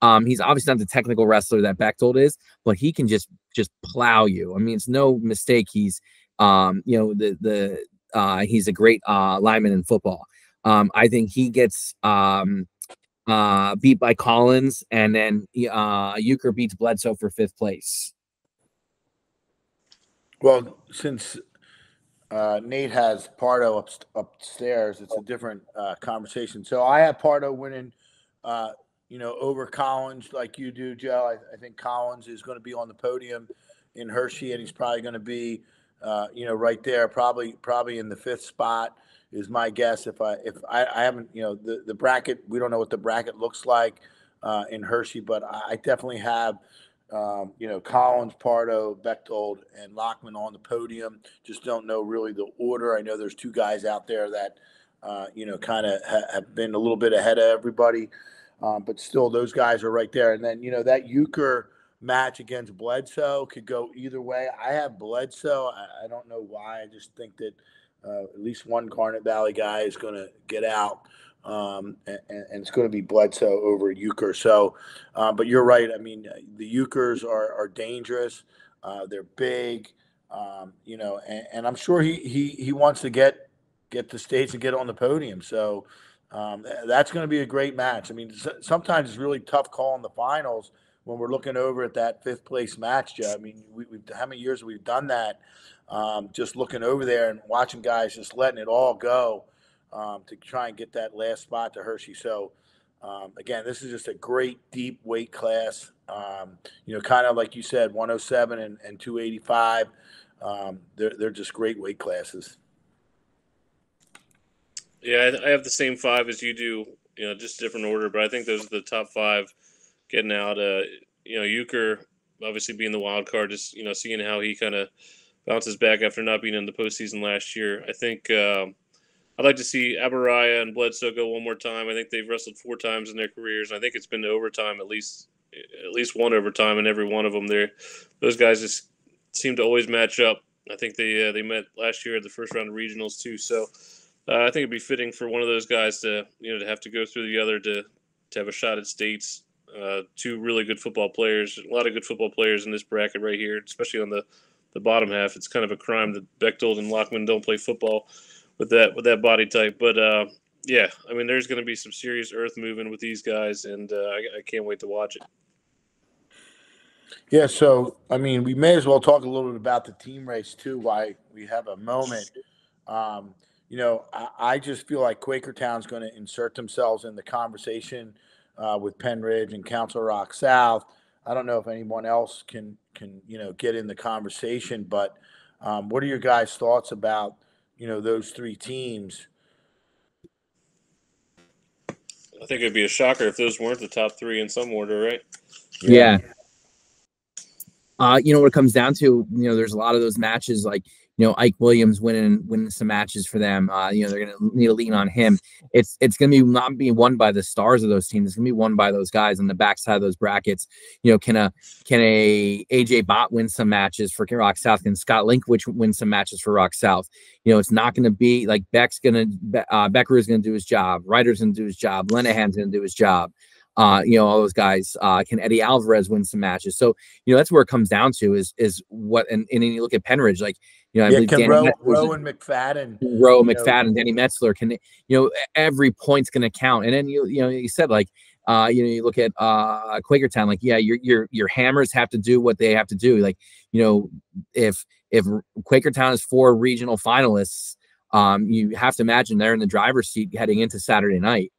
Um, he's obviously not the technical wrestler that Bechtold is, but he can just just plow you. I mean, it's no mistake he's um, you know, the the uh he's a great uh lineman in football. Um, I think he gets um, uh, beat by Collins, and then uh, Euchre beats Bledsoe for fifth place. Well, since uh, Nate has Pardo up, upstairs, it's a different uh, conversation. So I have Pardo winning, uh, you know, over Collins like you do, Joe. I, I think Collins is going to be on the podium in Hershey, and he's probably going to be, uh, you know, right there, probably probably in the fifth spot is my guess. If I if I, I haven't, you know, the the bracket, we don't know what the bracket looks like uh, in Hershey, but I definitely have. Um, you know, Collins, Pardo, Bechtold, and Lockman on the podium. Just don't know really the order. I know there's two guys out there that, uh, you know, kind of ha- have been a little bit ahead of everybody, um, but still those guys are right there. And then, you know, that Euchre match against Bledsoe could go either way. I have Bledsoe. I, I don't know why. I just think that uh, at least one Garnet Valley guy is going to get out, um, and, and, it's going to be Bledsoe over Euchre. So, uh, but you're right. I mean, the Euchres are, are dangerous. Uh, they're big, um, you know, and, and, I'm sure he, he he wants to get get the states and get on the podium. So um, that's going to be a great match. I mean, sometimes it's really tough calling the finals when we're looking over at that fifth place match, Joe. I mean, we, have how many years we've done that? um, just looking over there and watching guys just letting it all go um, to try and get that last spot to Hershey. So, um, again, this is just a great deep weight class. Um, you know, kind of like you said, 107 and, and 285. Um, they're, they're just great weight classes. Yeah, I have the same five as you do, you know, just different order, but I think those are the top five getting out. Uh, you know, Euchre obviously being the wild card, just, you know, seeing how he kind of – bounces back after not being in the postseason last year. I think um, I'd like to see Abaraya and Bledsoe go one more time. I think they've wrestled four times in their careers. I think it's been overtime at least at least one overtime in every one of them. There, those guys just seem to always match up. I think they uh, they met last year at the first round of regionals too. So uh, I think it'd be fitting for one of those guys to you know to have to go through the other to to have a shot at states. Uh, two really good football players, a lot of good football players in this bracket right here, especially on the the bottom half. It's kind of a crime that Bechtold and Lockman don't play football with that with that body type. But uh, yeah, I mean, there's going to be some serious earth moving with these guys, and uh, I, I, can't wait to watch it. Yeah, so I mean, we may as well talk a little bit about the team race too. Why we have a moment. Um, you know, I, I, just feel like Quakertown's going to insert themselves in the conversation uh, with Pennridge and Council Rock South. I don't know if anyone else can can you know get in the conversation, but um, what are your guys' thoughts about you know those three teams? I think it'd be a shocker if those weren't the top three in some order, right? Yeah. yeah. Uh, you know what it comes down to. You know, there's a lot of those matches like you know Ike Williams winning winning some matches for them. Uh, you know they're going to need to lean on him. It's it's going to be not being won by the stars of those teams. It's going to be won by those guys on the backside of those brackets. You know, can a can a AJ Bott win some matches for Rock South? Can Scott Linkowicz win some matches for Rock South? You know, it's not going to be like Beck's going to uh, Becker is going to do his job. Ryder's going to do his job. Lenahan's going to do his job. Uh, you know, all those guys. Uh, can Eddie Alvarez win some matches? So, you know, that's where it comes down to is is what and, and then you look at Pennridge, like, you know, I Yeah, believe can Roe, and McFadden. (laughs) Roe you know- McFadden, Danny Metzler can, you know, every point's going to count. And then you, you know, you said like, uh, you know, you look at uh Quakertown, like, yeah, your your your hammers have to do what they have to do. Like, you know, if if Quakertown is four regional finalists, um, you have to imagine they're in the driver's seat heading into Saturday night.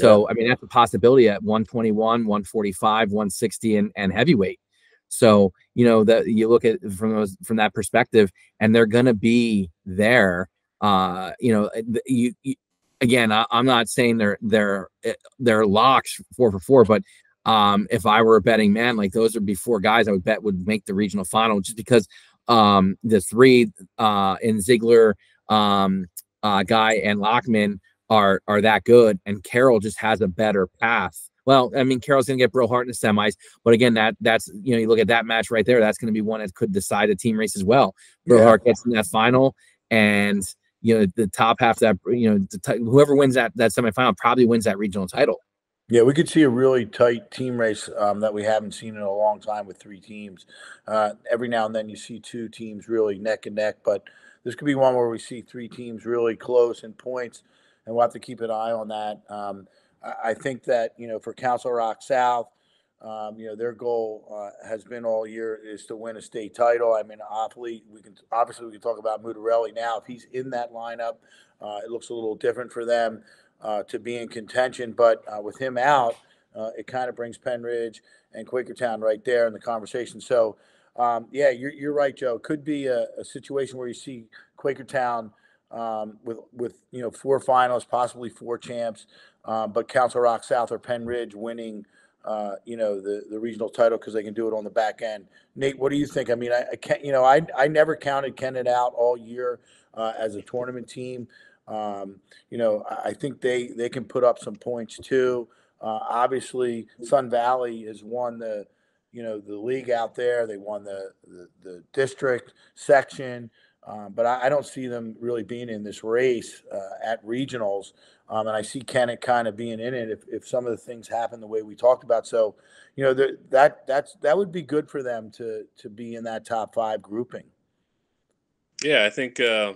So I mean that's a possibility at 121, 145, 160, and, and heavyweight. So you know that you look at from those from that perspective, and they're gonna be there. Uh, you know, you, you again, I, I'm not saying they're they're eh, they're locks four for four, but um, if I were a betting man, like those would be four guys I would bet would make the regional final, just because um, the three uh, in Ziegler, um, uh, guy and Lockman are are that good, and Carroll just has a better path. Well, I mean, Carroll's gonna get Brillhart in the semis, but again, that that's you know, you look at that match right there, that's gonna be one that could decide a team race as well. Bro Yeah. Hart gets in that final, and you know, the top half that, you know, the ti- whoever wins that that semifinal probably wins that regional title. Yeah, we could see a really tight team race um, that we haven't seen in a long time with three teams. Uh, every now and then you see two teams really neck and neck, but this could be one where we see three teams really close in points, and we'll have to keep an eye on that. Um, I, I think that you know for Council Rock South, um, you know their goal uh, has been all year is to win a state title. I mean, obviously we can obviously we can talk about Mutarelli now. If he's in that lineup, uh, it looks a little different for them uh, to be in contention. But uh, with him out, uh, it kind of brings Pennridge and Quakertown right there in the conversation. So, um, yeah, you're, you're right, Joe. Could be a, a situation where you see Quakertown um, with with you know four finals, possibly four champs, um, but Council Rock South or Pennridge winning. Uh, you know the the regional title because they can do it on the back end. Nate, what do you think? I mean, I, I can't. You know, I I never counted Kennett out all year uh, as a tournament team. Um, you know, I I think they they can put up some points too. Uh, obviously, Sun Valley has won the, you know, the league out there. They won the the, the district section, um, but I, I don't see them really being in this race uh, at regionals. Um, and I see Kennett kind of being in it if, if some of the things happen the way we talked about. So, you know, the, that that's that would be good for them to to be in that top five grouping. Yeah, I think uh,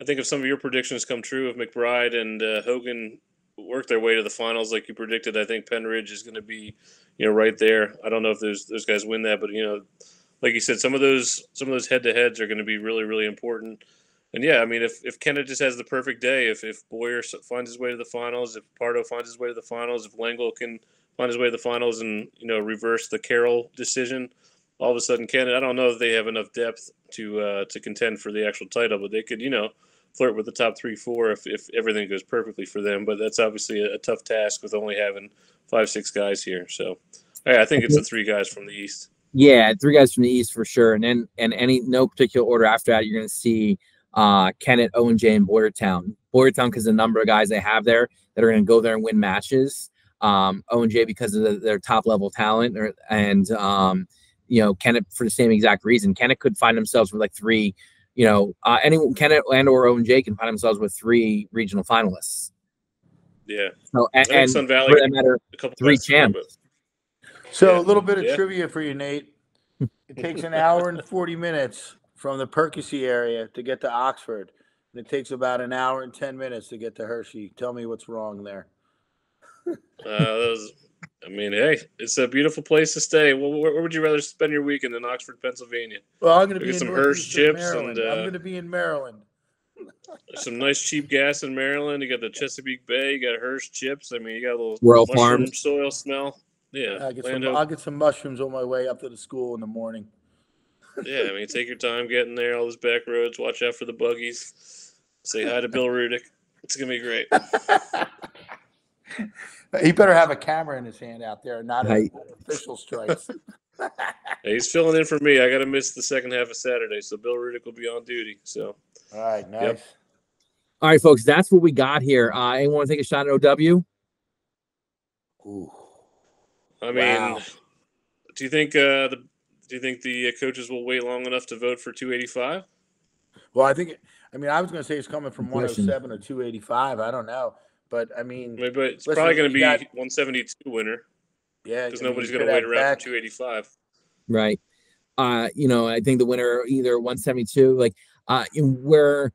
I think if some of your predictions come true, if McBride and uh, Hogan work their way to the finals like you predicted, I think Pennridge is going to be, you know, right there. I don't know if those those guys win that, but you know, like you said, some of those some of those head to heads are going to be really really important. And yeah, I mean, if if Kennett just has the perfect day, if if Boyer finds his way to the finals, if Pardo finds his way to the finals, if Langle can find his way to the finals and you know reverse the Carroll decision, all of a sudden Kennett, I don't know if they have enough depth to uh, to contend for the actual title, but they could you know flirt with the top three four if if everything goes perfectly for them. But that's obviously a, a tough task with only having five six guys here. So yeah, I think it's the three guys from the East. Yeah, three guys from the East for sure, and then and any no particular order after that, you're going to see uh, Kennett, Owen J, and Boyertown. Boyertown because the number of guys they have there that are going to go there and win matches. Um, Owen J because of the, their top level talent, or, and um, you know Kennett for the same exact reason. Kennett could find themselves with like three, you know, uh, anyone Kennett and or Owen J can find themselves with three regional finalists. Yeah, So and, and Sun for Valley that matter, a couple three champs. So Yeah. a little bit of Yeah. trivia for you, Nate. It (laughs) takes an hour and forty minutes from the Percy area to get to Oxford, and it takes about an hour and ten minutes to get to Hershey. Tell me what's wrong there. (laughs) Uh, those, I mean, hey, it's a beautiful place to stay. Well, where, where would you rather spend your weekend than Oxford, Pennsylvania? Well, I'm going to Get be in some northeastern Herr's chips Maryland. and, I'm uh, going to be in Maryland. There's some nice cheap gas in Maryland. You got the Chesapeake Bay. You got Herr's chips. I mean, you got a little Royal mushroom Farms. soil smell. Yeah, I'll get, some, Hope. I'll get some mushrooms on my way up to the school in the morning. (laughs) yeah. I mean, take your time getting there. All those back roads. Watch out for the buggies. Say hi to Bill Rudick. It's gonna be great. (laughs) he better have a camera in his hand out there, not Right. an official stripes. (laughs) Hey, he's filling in for me. I got to miss the second half of Saturday, so Bill Rudick will be on duty. So All right, nice. Yep. all right, folks, that's what we got here. Uh, anyone want to take a shot at OW? Ooh. I mean, Wow. do you think uh, the do you think the uh, coaches will wait long enough to vote for 285? Well, I think. I mean, I was going to say it's coming from 107 or 285. I don't know, but I mean, Maybe it's Listen, probably going to be got- 172 winner. Yeah, because nobody's going to wait around Beck. for 285. right? Uh, you know, I think the winner either 172, like uh where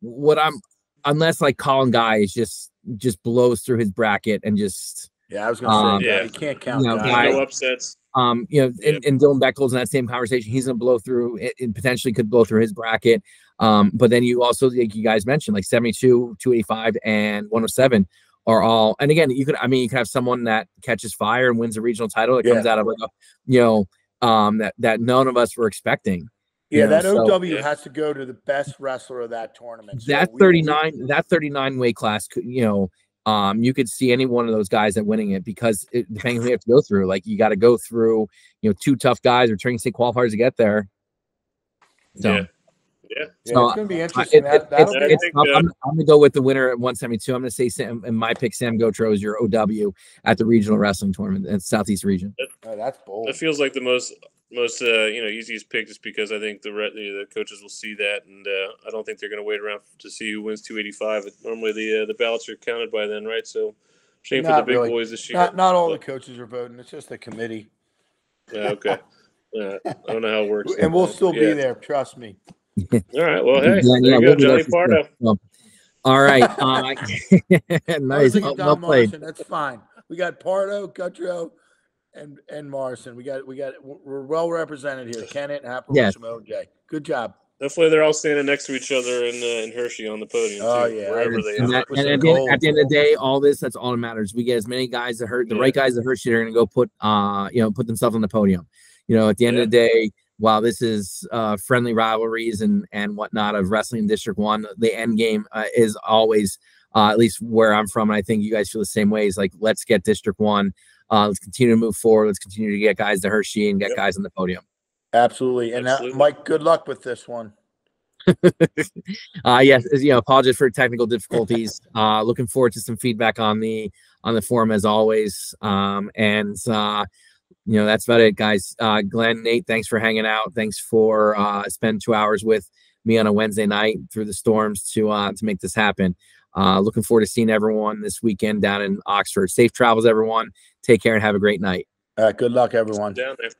what I'm unless like Colin Guy is just just blows through his bracket and just Yeah, I was gonna Um, say Yeah. that. You can't count you know, guys. No upsets. um, you know, Yeah. and, and Dylan Beckles in that same conversation, he's gonna blow through it, it potentially could blow through his bracket. Um, but then you also like you guys mentioned like 72, 285, and 107 are all and again you could I mean you could have someone that catches fire and wins a regional title that comes out of like a you know um that that none of us were expecting. you Yeah, know, that so- OW Yeah. has to go to the best wrestler of that tournament. So that 39 that 39 weight class could you know um you could see any one of those guys that winning it because it, depending who you have to go through like you got to go through you know two tough guys or training state qualifiers to get there so Yeah. Yeah. Yeah, so, it's gonna be I- interesting. it- That, it- that'll it's- I be it's think, tough. uh, I'm, I'm gonna go with the winner at 172 i'm gonna say sam and my pick sam gotro is your ow at the regional wrestling tournament in southeast region oh, that's bold. That feels like the most most uh, you know easiest pick, just because I think the re- the, the coaches will see that, and uh, I don't think they're going to wait around to see who wins 285. Normally the uh, the ballots are counted by then, right? So shame for the big really. boys this year. Not not all the coaches are voting. It's just the committee, Yeah, okay. (laughs) Uh, I don't know how it works. and we'll still be Yeah. there. Trust me. All right. Well, hey, Yeah, there yeah, you we'll go, be there Johnny for sure. Pardo. So, all right uh, (laughs) nice thinking well, Don played Morrison. That's fine. We got Pardo, Gutro, and and Morrison. We got we got we're well represented here. Kennett, Happel, Yes. Jay. Good job. Hopefully, they're all standing next to each other in, uh, in Hershey on the podium. Oh, too, yeah, wherever they And, are. that, and at, the end, at the end of the day, all this that's all that matters. We get as many guys that hurt the Yeah. right guys that hurt you are going to go put uh you know put themselves on the podium. You know, at the end of the day, while this is uh friendly rivalries and and whatnot of wrestling District One, the end game uh, is always uh, at least where I'm from, and I think you guys feel the same way. Is like let's get District One. Uh, let's continue to move forward. Let's continue to get guys to Hershey and get Yep. guys on the podium. Absolutely. And uh, Absolutely. Mike, good luck with this one. (laughs) uh yes as- you know apologize for technical difficulties (laughs) uh looking forward to some feedback on the on the forum as always um and uh you know that's about it guys. Uh glenn nate thanks for hanging out. Thanks for uh spending two hours with me on a wednesday night through the storms to uh to make this happen. Uh looking forward to seeing everyone this weekend down in oxford. Safe travels everyone. Take care and have a great night. Uh, good luck, everyone. down there.